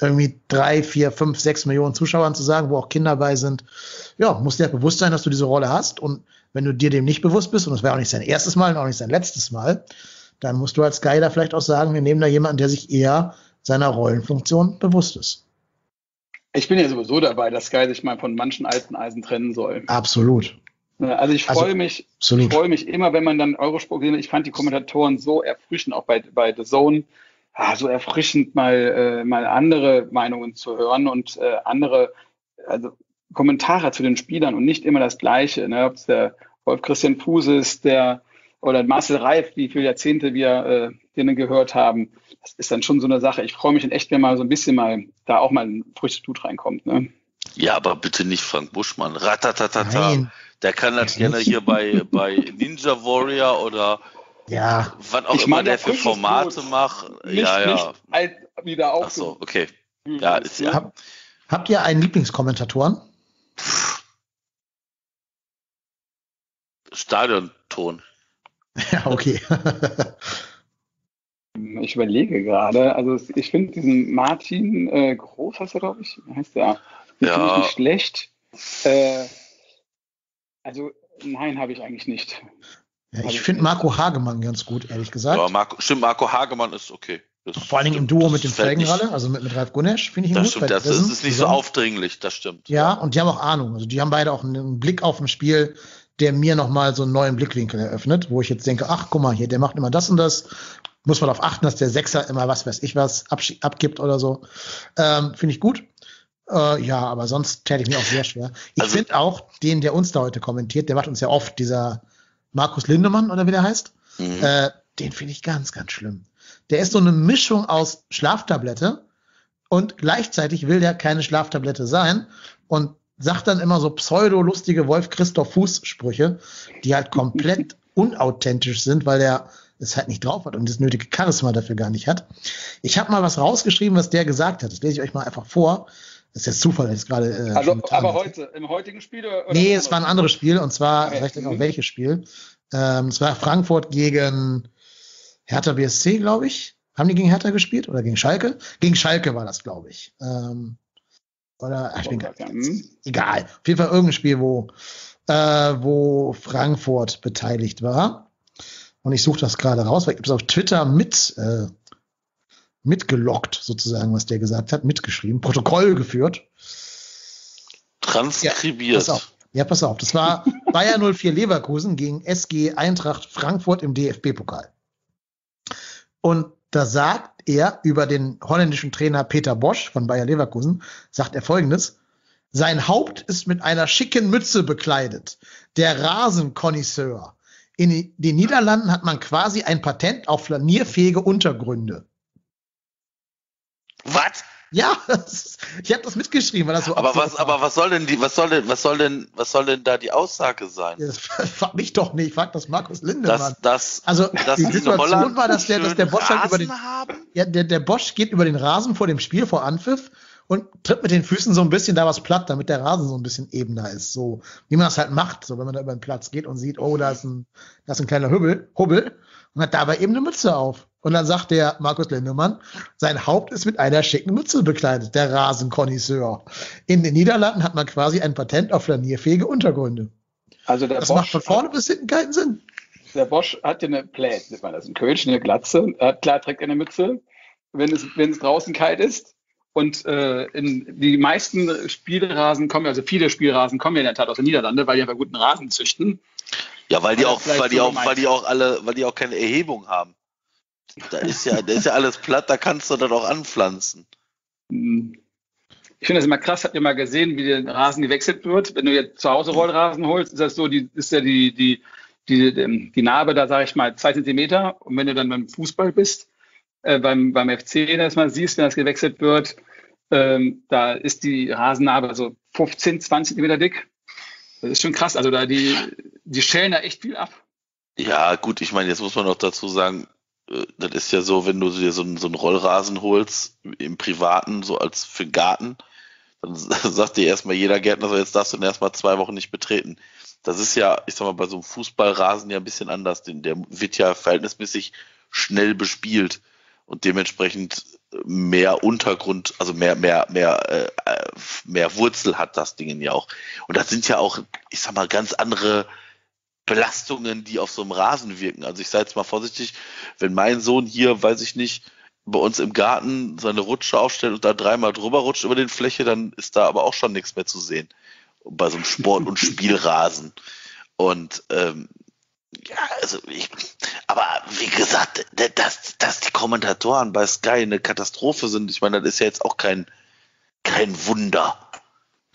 A: Irgendwie drei, vier, fünf, sechs Millionen Zuschauern zu sagen, wo auch Kinder bei sind. Ja, muss dir bewusst sein, dass du diese Rolle hast. Und wenn du dir dem nicht bewusst bist, und das wäre auch nicht sein erstes Mal und auch nicht sein letztes Mal, dann musst du als Sky da vielleicht auch sagen, wir nehmen da jemanden, der sich eher seiner Rollenfunktion bewusst ist.
C: Ich bin ja sowieso dabei, dass Sky sich mal von manchen alten Eisen trennen soll.
A: Absolut.
C: Also ich freue also, mich, freue mich immer, wenn man dann Eurosport gesehen hat. Ich fand die Kommentatoren so erfrischend, auch bei, bei The Zone, ah, so erfrischend mal, äh, mal andere Meinungen zu hören und äh, andere, also Kommentare zu den Spielern und nicht immer das Gleiche. Ne? Ob es der Wolf Christian Fuse ist, der oder Marcel Reif, wie viele Jahrzehnte wir äh, denen gehört haben. Das ist dann schon so eine Sache. Ich freue mich in echt, wenn mal so ein bisschen mal da auch mal ein frisches Blut reinkommt. Ne?
B: Ja, aber bitte nicht Frank Buschmann. Ratatatata. Nein. Der kann das gerne hier bei, bei Ninja Warrior oder
A: ja.
B: wann auch ich immer der für Formate macht. Ja, ja.
C: Nicht wieder auf.
B: Ach so, okay. Ja, ist ja.
A: Hab, habt ihr einen Lieblingskommentatoren?
B: Stadionton.
A: Ja, okay.
C: ich überlege gerade, also ich finde diesen Martin äh, Groß, heißt er, glaube ich, heißt der, ja. nicht schlecht. Äh, also nein, habe ich eigentlich nicht.
A: Ja, ich finde Marco Hagemann ganz gut, ehrlich gesagt.
B: Ja, Marco, stimmt, Marco Hagemann ist okay.
A: Das Vor allen Dingen im Duo mit dem Felgenralle, also mit, mit Ralf Gunesch, finde ich ihn
B: das gut. Stimmt, das ist, ist nicht so aufdringlich, das stimmt.
A: Ja, und die haben auch Ahnung. Also die haben beide auch einen Blick auf ein Spiel, der mir nochmal so einen neuen Blickwinkel eröffnet, wo ich jetzt denke, ach, guck mal, hier, der macht immer das und das. Muss man darauf achten, dass der Sechser immer was weiß ich was abgibt oder so. Ähm, finde ich gut. Äh, ja, aber sonst täte ich mir auch sehr schwer. Ich also, finde auch den, der uns da heute kommentiert, der macht uns ja oft, dieser Markus Lindemann oder wie der heißt, mhm. äh, den finde ich ganz, ganz schlimm. Der ist so eine Mischung aus Schlaftablette und gleichzeitig will der keine Schlaftablette sein. Und sagt dann immer so pseudo-lustige Wolf-Christoph Fuß-Sprüche, die halt komplett unauthentisch sind, weil der es halt nicht drauf hat und das nötige Charisma dafür gar nicht hat. Ich habe mal was rausgeschrieben, was der gesagt hat. Das lese ich euch mal einfach vor. Das ist jetzt Zufall, dass ich gerade.
C: Äh, also, aber heute, im heutigen Spiel? Oder
A: nee, es war ein anderes Spiel und zwar, okay. vielleicht auch mhm. welches Spiel. Ähm, es war Frankfurt gegen Hertha BSC, glaube ich. Haben die gegen Hertha gespielt oder gegen Schalke? Gegen Schalke war das, glaube ich. Ähm, oder, ach, ich bin gar nicht, egal. Auf jeden Fall irgendein Spiel, wo, äh, wo Frankfurt beteiligt war. Und ich suche das gerade raus, weil ich habe es auf Twitter mit, äh, mitgelockt, sozusagen, was der gesagt hat, mitgeschrieben, Protokoll geführt.
B: Transkribiert.
A: Ja, pass auf. Ja, pass auf. Das war Bayer 04 Leverkusen gegen SG Eintracht Frankfurt im DFB-Pokal. Und da sagt er über den holländischen Trainer Peter Bosch von Bayer Leverkusen, sagt er folgendes. Sein Haupt ist mit einer schicken Mütze bekleidet. Der Rasenkonisseur. In den Niederlanden hat man quasi ein Patent auf flanierfähige Untergründe.
B: Was?
A: Ja, ich habe das mitgeschrieben, weil das so.
B: Aber was, aber was soll denn die, was soll denn, was soll denn, was soll denn da die Aussage sein?
A: Das frag mich doch nicht, frag das Markus Lindemann.
B: Das, das,
A: also das die Situation war, dass der, dass der Bosch halt über den, haben? ja, der, der Bosch geht über den Rasen vor dem Spiel vor Anpfiff und tritt mit den Füßen so ein bisschen da was platt, damit der Rasen so ein bisschen ebener ist. So, wie man das halt macht, so wenn man da über den Platz geht und sieht, oh, da ist ein, da ist ein kleiner Hubbel, Hubbel und hat dabei eben eine Mütze auf. Und dann sagt der Markus Lindemann, sein Haupt ist mit einer schicken Mütze bekleidet, der Rasenkonisseur. In den Niederlanden hat man quasi ein Patent auf flanierfähige Untergründe. Also das Bosch macht von vorne bis hinten keinen Sinn.
C: Der Bosch hat ja eine Plät, nennt man das, ein Kölsch, eine Glatze. Äh, klar trägt eine Mütze, wenn es, wenn es draußen kalt ist. Und äh, in die meisten Spielrasen kommen, also viele Spielrasen kommen ja in der Tat aus den Niederlanden, weil die einfach guten Rasen züchten.
B: Ja, weil die auch, weil die auch, weil die auch alle, weil die auch keine Erhebung haben. Da ist ja, da ist ja alles platt, da kannst du dann auch anpflanzen.
C: Ich finde das immer krass, habt ihr mal gesehen, wie der Rasen gewechselt wird? Wenn du jetzt zu Hause Rollrasen holst, ist das so, die, ist ja die, die, die, die Narbe da, sage ich mal, zwei Zentimeter. Und wenn du dann beim Fußball bist, äh, beim, beim FC das mal siehst, wenn das gewechselt wird, ähm, da ist die Rasennarbe so 15, 20 Zentimeter dick. Das ist schon krass. Also da die, die schälen da echt viel ab.
B: Ja, gut, ich meine, jetzt muss man noch dazu sagen, äh, das ist ja so, wenn du dir so einen, so einen Rollrasen holst, im Privaten, so als für den Garten, dann sagt dir erstmal jeder Gärtner, so jetzt darfst du ihn erstmal zwei Wochen nicht betreten. Das ist ja, ich sag mal, bei so einem Fußballrasen ja ein bisschen anders, der wird ja verhältnismäßig schnell bespielt und dementsprechend mehr Untergrund, also mehr, mehr, mehr, äh, mehr Wurzel hat das Ding ja auch. Und das sind ja auch, ich sag mal, ganz andere Belastungen, die auf so einem Rasen wirken. Also ich sage jetzt mal vorsichtig, wenn mein Sohn hier, weiß ich nicht, bei uns im Garten seine Rutsche aufstellt und da dreimal drüber rutscht über den Fläche, dann ist da aber auch schon nichts mehr zu sehen. Bei so einem Sport- und Spielrasen. Und ähm, ja, also ich, aber wie gesagt, dass, dass die Kommentatoren bei Sky eine Katastrophe sind, ich meine, das ist ja jetzt auch kein, kein Wunder.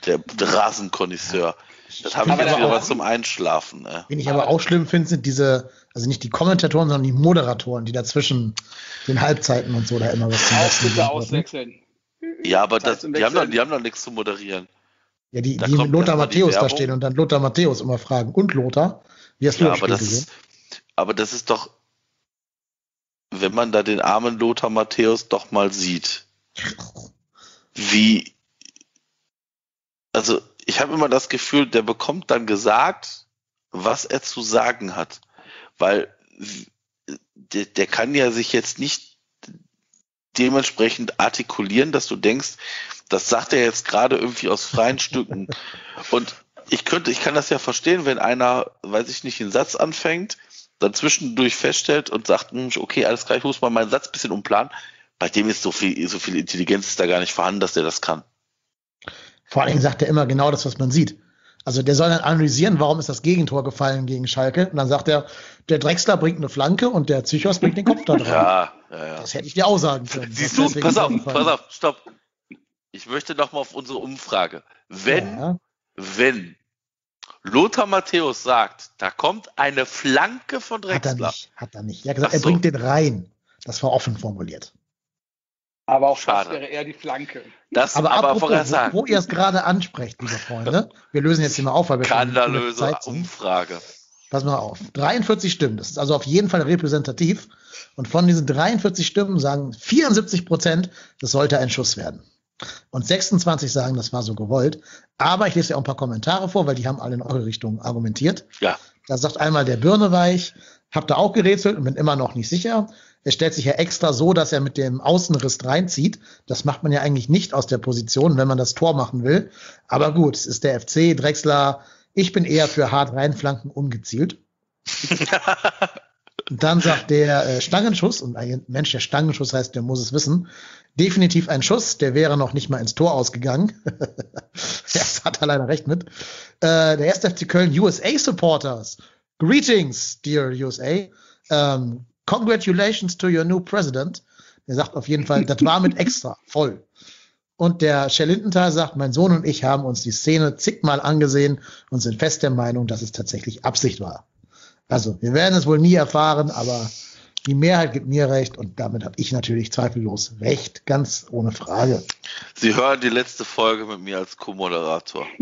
B: Der, der Rasenkonisseur. Das habe ich jetzt wieder was zum Einschlafen. Ne?
A: Wen ich aber auch schlimm finde, sind diese, also nicht die Kommentatoren, sondern die Moderatoren, die dazwischen den Halbzeiten und so da immer was zum
C: Besten bitte auswechseln.
B: Ja, aber das, die, haben doch, die haben doch nichts zu moderieren.
A: Ja, die, die mit Lothar Matthäus da stehen und dann Lothar Matthäus immer fragen. Und Lothar?
B: Wie hast du ja, das aber das? Ist, aber das ist doch, wenn man da den armen Lothar Matthäus doch mal sieht, wie, also ich habe immer das Gefühl, der bekommt dann gesagt, was er zu sagen hat. Weil der, der kann ja sich jetzt nicht dementsprechend artikulieren, dass du denkst, das sagt er jetzt gerade irgendwie aus freien Stücken. Und ich könnte, ich kann das ja verstehen, wenn einer, weiß ich nicht, einen Satz anfängt, dann zwischendurch feststellt und sagt, hm, okay, alles klar, ich muss mal meinen Satz ein bisschen umplanen. Bei dem ist so viel, so viel Intelligenz ist da gar nicht vorhanden, dass der das kann.
A: Vor allen Dingen sagt er immer genau das, was man sieht. Also der soll dann analysieren, warum ist das Gegentor gefallen gegen Schalke. Und dann sagt er, der Drexler bringt eine Flanke und der Psychos bringt den Kopf da drauf.
B: Ja, ja, ja.
A: Das hätte ich dir auch sagen können.
B: Siehst du, pass auf, pass auf, stopp. Ich möchte noch mal auf unsere Umfrage. Wenn, ja. Wenn Lothar Matthäus sagt, da kommt eine Flanke von Drexler.
A: Hat er nicht, hat er nicht. Er hat gesagt, so. er bringt den rein. Das war offen formuliert.
C: Aber auch
B: Schade.
C: das wäre eher die Flanke.
B: Das
A: Aber,
B: aber,
A: apropos, wo, wo ihr es gerade ansprecht, liebe Freunde, wir lösen jetzt hier mal auf, weil wir
B: Skandalöse. Umfrage.
A: Pass mal auf. 43 Stimmen. Das ist also auf jeden Fall repräsentativ. Und von diesen 43 Stimmen sagen 74 Prozent, das sollte ein Schuss werden. Und 26 sagen, das war so gewollt. Aber ich lese ja auch ein paar Kommentare vor, weil die haben alle in eure Richtung argumentiert.
B: Ja.
A: Da sagt einmal der Birneweich, hab da auch gerätselt und bin immer noch nicht sicher. Er stellt sich ja extra so, dass er mit dem Außenriss reinzieht. Das macht man ja eigentlich nicht aus der Position, wenn man das Tor machen will. Aber gut, es ist der FC, Drexler. Ich bin eher für hart reinflanken ungezielt. Dann sagt der äh, Stangenschuss, und ein Mensch, der Stangenschuss heißt, der muss es wissen, definitiv ein Schuss, der wäre noch nicht mal ins Tor ausgegangen. das hat er leider recht mit. Äh, der erste FC Köln USA Supporters. Greetings, dear USA. Ähm, congratulations to your new president. Der sagt auf jeden Fall, das war mit extra, voll. Und der Shell Lindenthal sagt, mein Sohn und ich haben uns die Szene zigmal angesehen und sind fest der Meinung, dass es tatsächlich Absicht war. Also, wir werden es wohl nie erfahren, aber die Mehrheit gibt mir recht und damit habe ich natürlich zweifellos recht, ganz ohne Frage.
B: Sie hören die letzte Folge mit mir als Co-Moderator.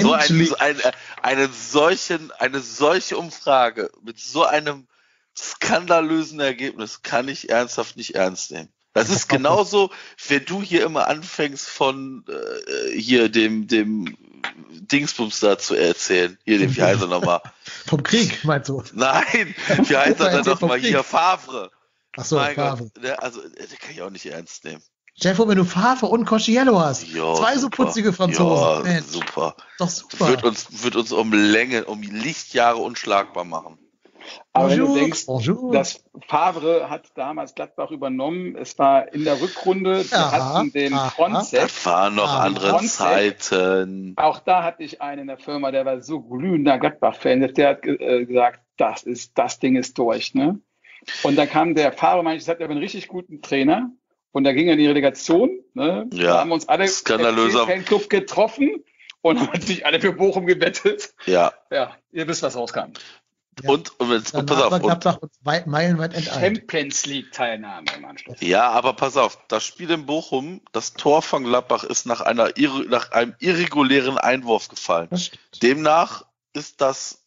B: So ein, ein, eine, solchen, eine solche Umfrage mit so einem skandalösen Ergebnis kann ich ernsthaft nicht ernst nehmen. Das ist genauso, wenn du hier immer anfängst von äh, hier dem, dem Dingsbums da zu erzählen. Hier, dem, wie heißt er nochmal?
A: Vom Krieg, meinst du?
B: Nein, wie heißt er dann nochmal? Hier, Favre.
A: Ach so,
B: mein
A: Favre.
B: Gott, der, also, der kann ich auch nicht ernst nehmen.
A: Vor, wenn du Favre und Cosciello hast.
B: Ja,
A: Zwei so
B: super.
A: putzige Franzosen. Mensch,
B: super.
A: doch super.
B: Wird uns, wird uns um Länge, um Lichtjahre unschlagbar machen.
C: Aber wenn du
A: Bonjour,
C: denkst,
A: bonjour.
C: dass Favre hat damals Gladbach übernommen, es war in der Rückrunde, wir hatten den. Frontset.
B: Das waren noch andere
C: Frontset.
B: Zeiten.
C: Auch da hatte ich einen in der Firma, der war so glühender Gladbach-Fan, der hat äh, gesagt, das ist, das Ding ist durch, ne? Und dann kam der Fahrer, meinte, ich hatte einen richtig guten Trainer. Und da ging er in die Relegation, ne?
B: Ja,
C: Da haben uns alle
B: skandalöser-
C: Fanclub getroffen und haben sich alle für Bochum gewettet.
B: Ja.
C: Ja, ihr wisst, was rauskam.
A: Ja.
B: Und, und, und pass auf. Und,
A: Gladbach uns weit, meilenweit enteilt.
C: Champions League-Teilnahme im Anschluss.
B: ja, aber pass auf, das Spiel in Bochum, das Tor von Gladbach ist nach einer nach einem irregulären Einwurf gefallen. Demnach ist das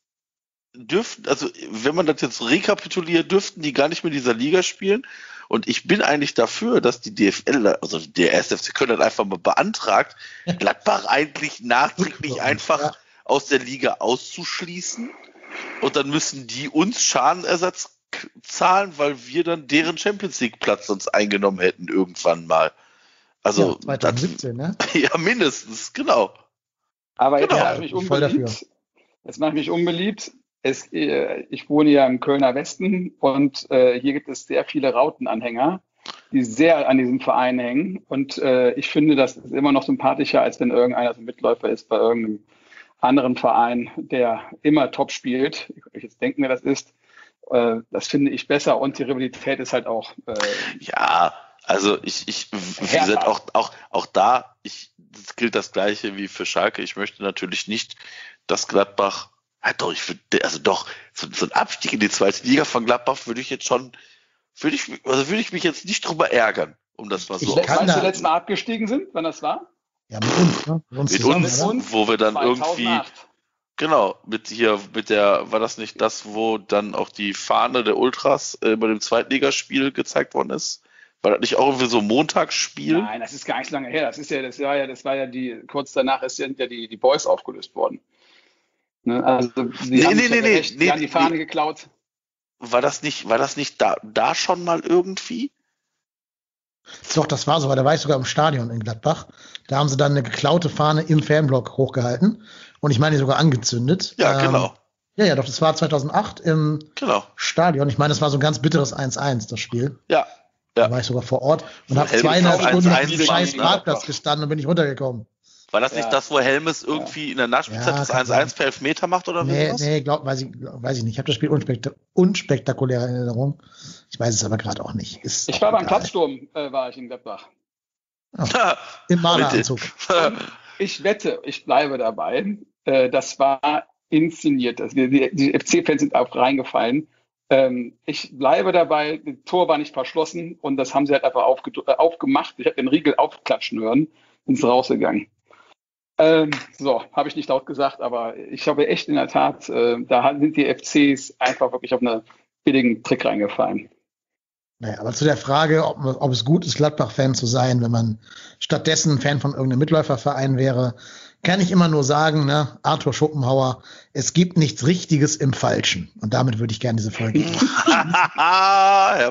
B: dürften, also wenn man das jetzt rekapituliert, dürften die gar nicht mehr in dieser Liga spielen. Und ich bin eigentlich dafür, dass die DFL, also der SFC Köln hat einfach mal beantragt, Gladbach eigentlich nachträglich einfach
A: ja.
B: aus der Liga auszuschließen. Und dann müssen die uns Schadenersatz zahlen, weil wir dann deren Champions League Platz sonst eingenommen hätten irgendwann mal. Also,
A: ja, 2017, ne?
B: das, ja, mindestens, genau.
C: Aber jetzt
B: Genau.
C: mache ich mich unbeliebt. Jetzt mache ich mich unbeliebt. Es, äh, ich wohne ja im Kölner Westen und äh, hier gibt es sehr viele Rautenanhänger, die sehr an diesem Verein hängen. Und äh, ich finde, das ist immer noch sympathischer, als wenn irgendeiner so ein Mitläufer ist bei irgendeinem anderen Verein, der immer top spielt. Ich jetzt denken, wer das ist. Äh, das finde ich besser und die Rivalität ist halt auch äh,
B: Ja, also ich, ich, wie gesagt, auch, auch, auch da, ich, das gilt das Gleiche wie für Schalke. Ich möchte natürlich nicht, dass Gladbach, ja doch, ich würde, also doch, so, so ein Abstieg in die zweite Liga von Gladbach würde ich jetzt schon, würde ich, also würde ich mich jetzt nicht drüber ärgern, um das mal
A: Ich
B: so
A: kann
C: Meinst du,
A: da-
C: letztes Mal abgestiegen sind, wann das war?
A: Ja, mit uns, ne? Mit uns
B: mit
A: zusammen,
B: uns,
A: oder?
B: wo wir dann irgendwie,
C: 2008.
B: genau, mit hier, mit der, war das nicht das, wo dann auch die Fahne der Ultras äh, bei dem Zweitligaspiel gezeigt worden ist? War das nicht auch irgendwie so ein Montagsspiel?
C: Nein, das ist gar nicht so lange her. Das ist ja, das war ja, das war ja die, kurz danach ist, sind ja die, die Boys aufgelöst worden. Ne? Also die
B: Nee,
C: haben,
B: nee, nee,
C: gerecht,
B: nee,
C: die haben die Fahne
B: nee.
C: geklaut.
B: War das nicht, war das nicht da, da schon mal irgendwie?
A: Doch, das war so, weil da war ich sogar im Stadion in Gladbach. Da haben sie dann eine geklaute Fahne im Fanblock hochgehalten und ich meine die sogar angezündet.
B: Ja,
A: Ähm,
B: genau,
A: Ja, ja, doch, das war 2008 im
B: genau.
A: Stadion. Ich meine, das war so ein ganz bitteres 1-1, das Spiel.
B: Ja,
A: Da
B: ja.
A: war ich sogar vor Ort und habe zweieinhalb Stunden auf
B: 1-1
A: diesem scheiß? Parkplatz gestanden und bin nicht runtergekommen.
B: War das nicht
C: Ja.
B: das, wo Helmes irgendwie in der Nachspielzeit
A: Ja,
B: das
A: kann
B: 1-1 per Elfmeter macht oder
A: Nee,
B: was?
A: nee, glaub, weiß ich, weiß ich nicht. Ich habe das Spiel unspekta unspektakulär in Erinnerung. Ich weiß es aber gerade auch nicht. Ist
C: Ich war beim. Platzsturm, äh, war ich in Gladbach.
A: Im Maleranzug.
C: Ich wette, ich bleibe dabei. Äh, das war inszeniert. Also die, die, FC-Fans sind auch reingefallen. Ähm, ich bleibe dabei, das Tor war nicht verschlossen und das haben sie halt einfach äh, aufgemacht. Ich habe den Riegel aufklatschen hören und ist rausgegangen. Ähm, so, habe ich nicht laut gesagt, aber ich habe echt in der Tat, äh, da sind die FCs einfach wirklich auf einen billigen Trick reingefallen.
A: Naja, aber zu der Frage, ob, ob es gut ist, Gladbach-Fan zu sein, wenn man stattdessen Fan von irgendeinem Mitläuferverein wäre, kann ich immer nur sagen, ne, Arthur Schopenhauer, es gibt nichts Richtiges im Falschen. Und damit würde ich gerne diese Folge.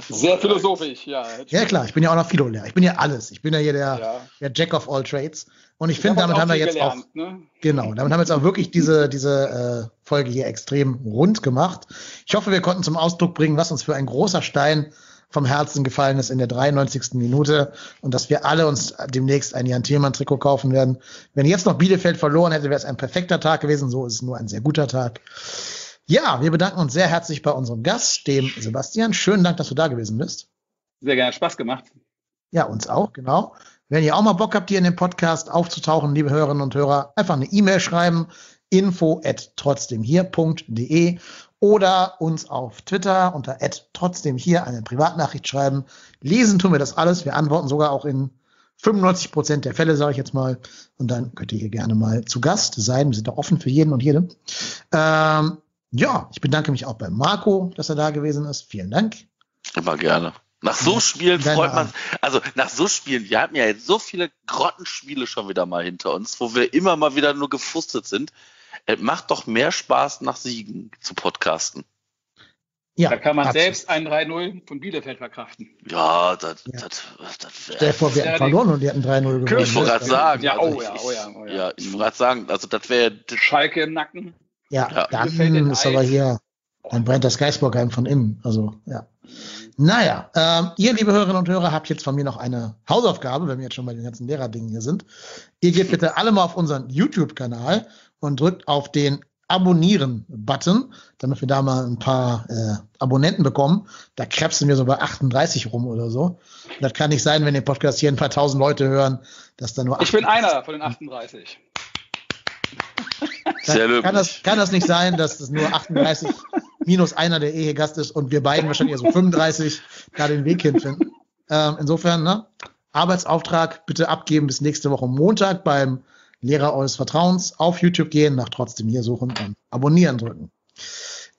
C: Sehr philosophisch, ja.
A: Ja, klar, ich bin ja auch noch Philo-Lehrer. Ich bin ja alles. Ich bin ja hier der, ja. der Jack of all trades. Und ich finde, damit haben wir jetzt gelernt, auch, ne? genau, damit haben wir jetzt auch wirklich diese, diese äh, Folge hier extrem rund gemacht. Ich hoffe, wir konnten zum Ausdruck bringen, was uns für ein großer Stein vom Herzen gefallen ist in der 93. Minute und dass wir alle uns demnächst ein Jan Thielmann-Trikot kaufen werden. Wenn jetzt noch Bielefeld verloren hätte, wäre es ein perfekter Tag gewesen. So ist es nur ein sehr guter Tag. Ja, wir bedanken uns sehr herzlich bei unserem Gast, dem Sebastian. Schönen Dank, dass du da gewesen bist.
C: Sehr gerne, Spaß gemacht.
A: Ja, uns auch, genau. Wenn ihr auch mal Bock habt, hier in dem Podcast aufzutauchen, liebe Hörerinnen und Hörer, einfach eine E-Mail schreiben, info at trotzdemhier.de oder uns auf Twitter unter trotzdem hier eine Privatnachricht schreiben. Lesen tun wir das alles. Wir antworten sogar auch in 95 Prozent der Fälle, sage ich jetzt mal. Und dann könnt ihr hier gerne mal zu Gast sein. Wir sind da offen für jeden und jede. Ähm, ja, ich bedanke mich auch bei Marco, dass er da gewesen ist. Vielen Dank.
B: Immer gerne. Nach so Spielen freut man, also nach so Spielen, wir hatten ja jetzt so viele Grottenspiele schon wieder mal hinter uns, wo wir immer mal wieder nur gefrustet sind. Es macht doch mehr Spaß, nach Siegen zu podcasten.
C: Ja, da kann man absolut. selbst ein 3-0 von Bielefeld verkraften.
B: Ja, das, ja. das,
A: das Stell dir vor, wir hätten verloren und die hätten 3-0 gewonnen.
B: Ich wollte gerade sagen. Ja, also oh, ja, oh, ja, oh, ja. ja, ich wollte gerade sagen, also das wäre.
C: Schalke im Nacken.
A: Ja, ja. dann ist aber hier, dann brennt das Geisburg einem von innen. Also, ja. Naja, ähm, ihr, liebe Hörerinnen und Hörer, habt jetzt von mir noch eine Hausaufgabe, wenn wir jetzt schon bei den ganzen Lehrerdingen hier sind. Ihr geht bitte alle mal auf unseren YouTube-Kanal und drückt auf den Abonnieren-Button, damit wir da mal ein paar äh, Abonnenten bekommen. Da krebsen wir so bei 38 rum oder so. Und das kann nicht sein, wenn den Podcast hier ein paar tausend Leute hören, dass da nur.
C: Ich bin einer von den 38.
A: Sehr löblich. Kann das, kann das nicht sein, dass es nur 38 minus einer der Ehegast ist und wir beiden wahrscheinlich eher so 35 da den Weg hinfinden. Ähm, insofern, ne? Arbeitsauftrag bitte abgeben bis nächste Woche Montag beim Lehrer eures Vertrauens auf YouTube gehen, nach trotzdem hier suchen und abonnieren drücken.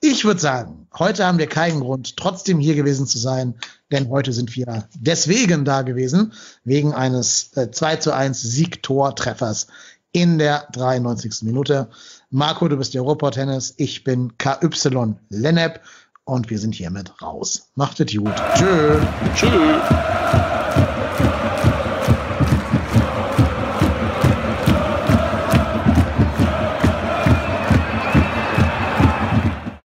A: Ich würde sagen, heute haben wir keinen Grund, trotzdem hier gewesen zu sein, denn heute sind wir deswegen da gewesen, wegen eines äh, 2 zu 1 Siegtortreffers in der 93. Minute. Marco, du bist der Tennis, ich bin KY Lennep und wir sind hiermit raus. Macht es gut. Tschö. Tschö.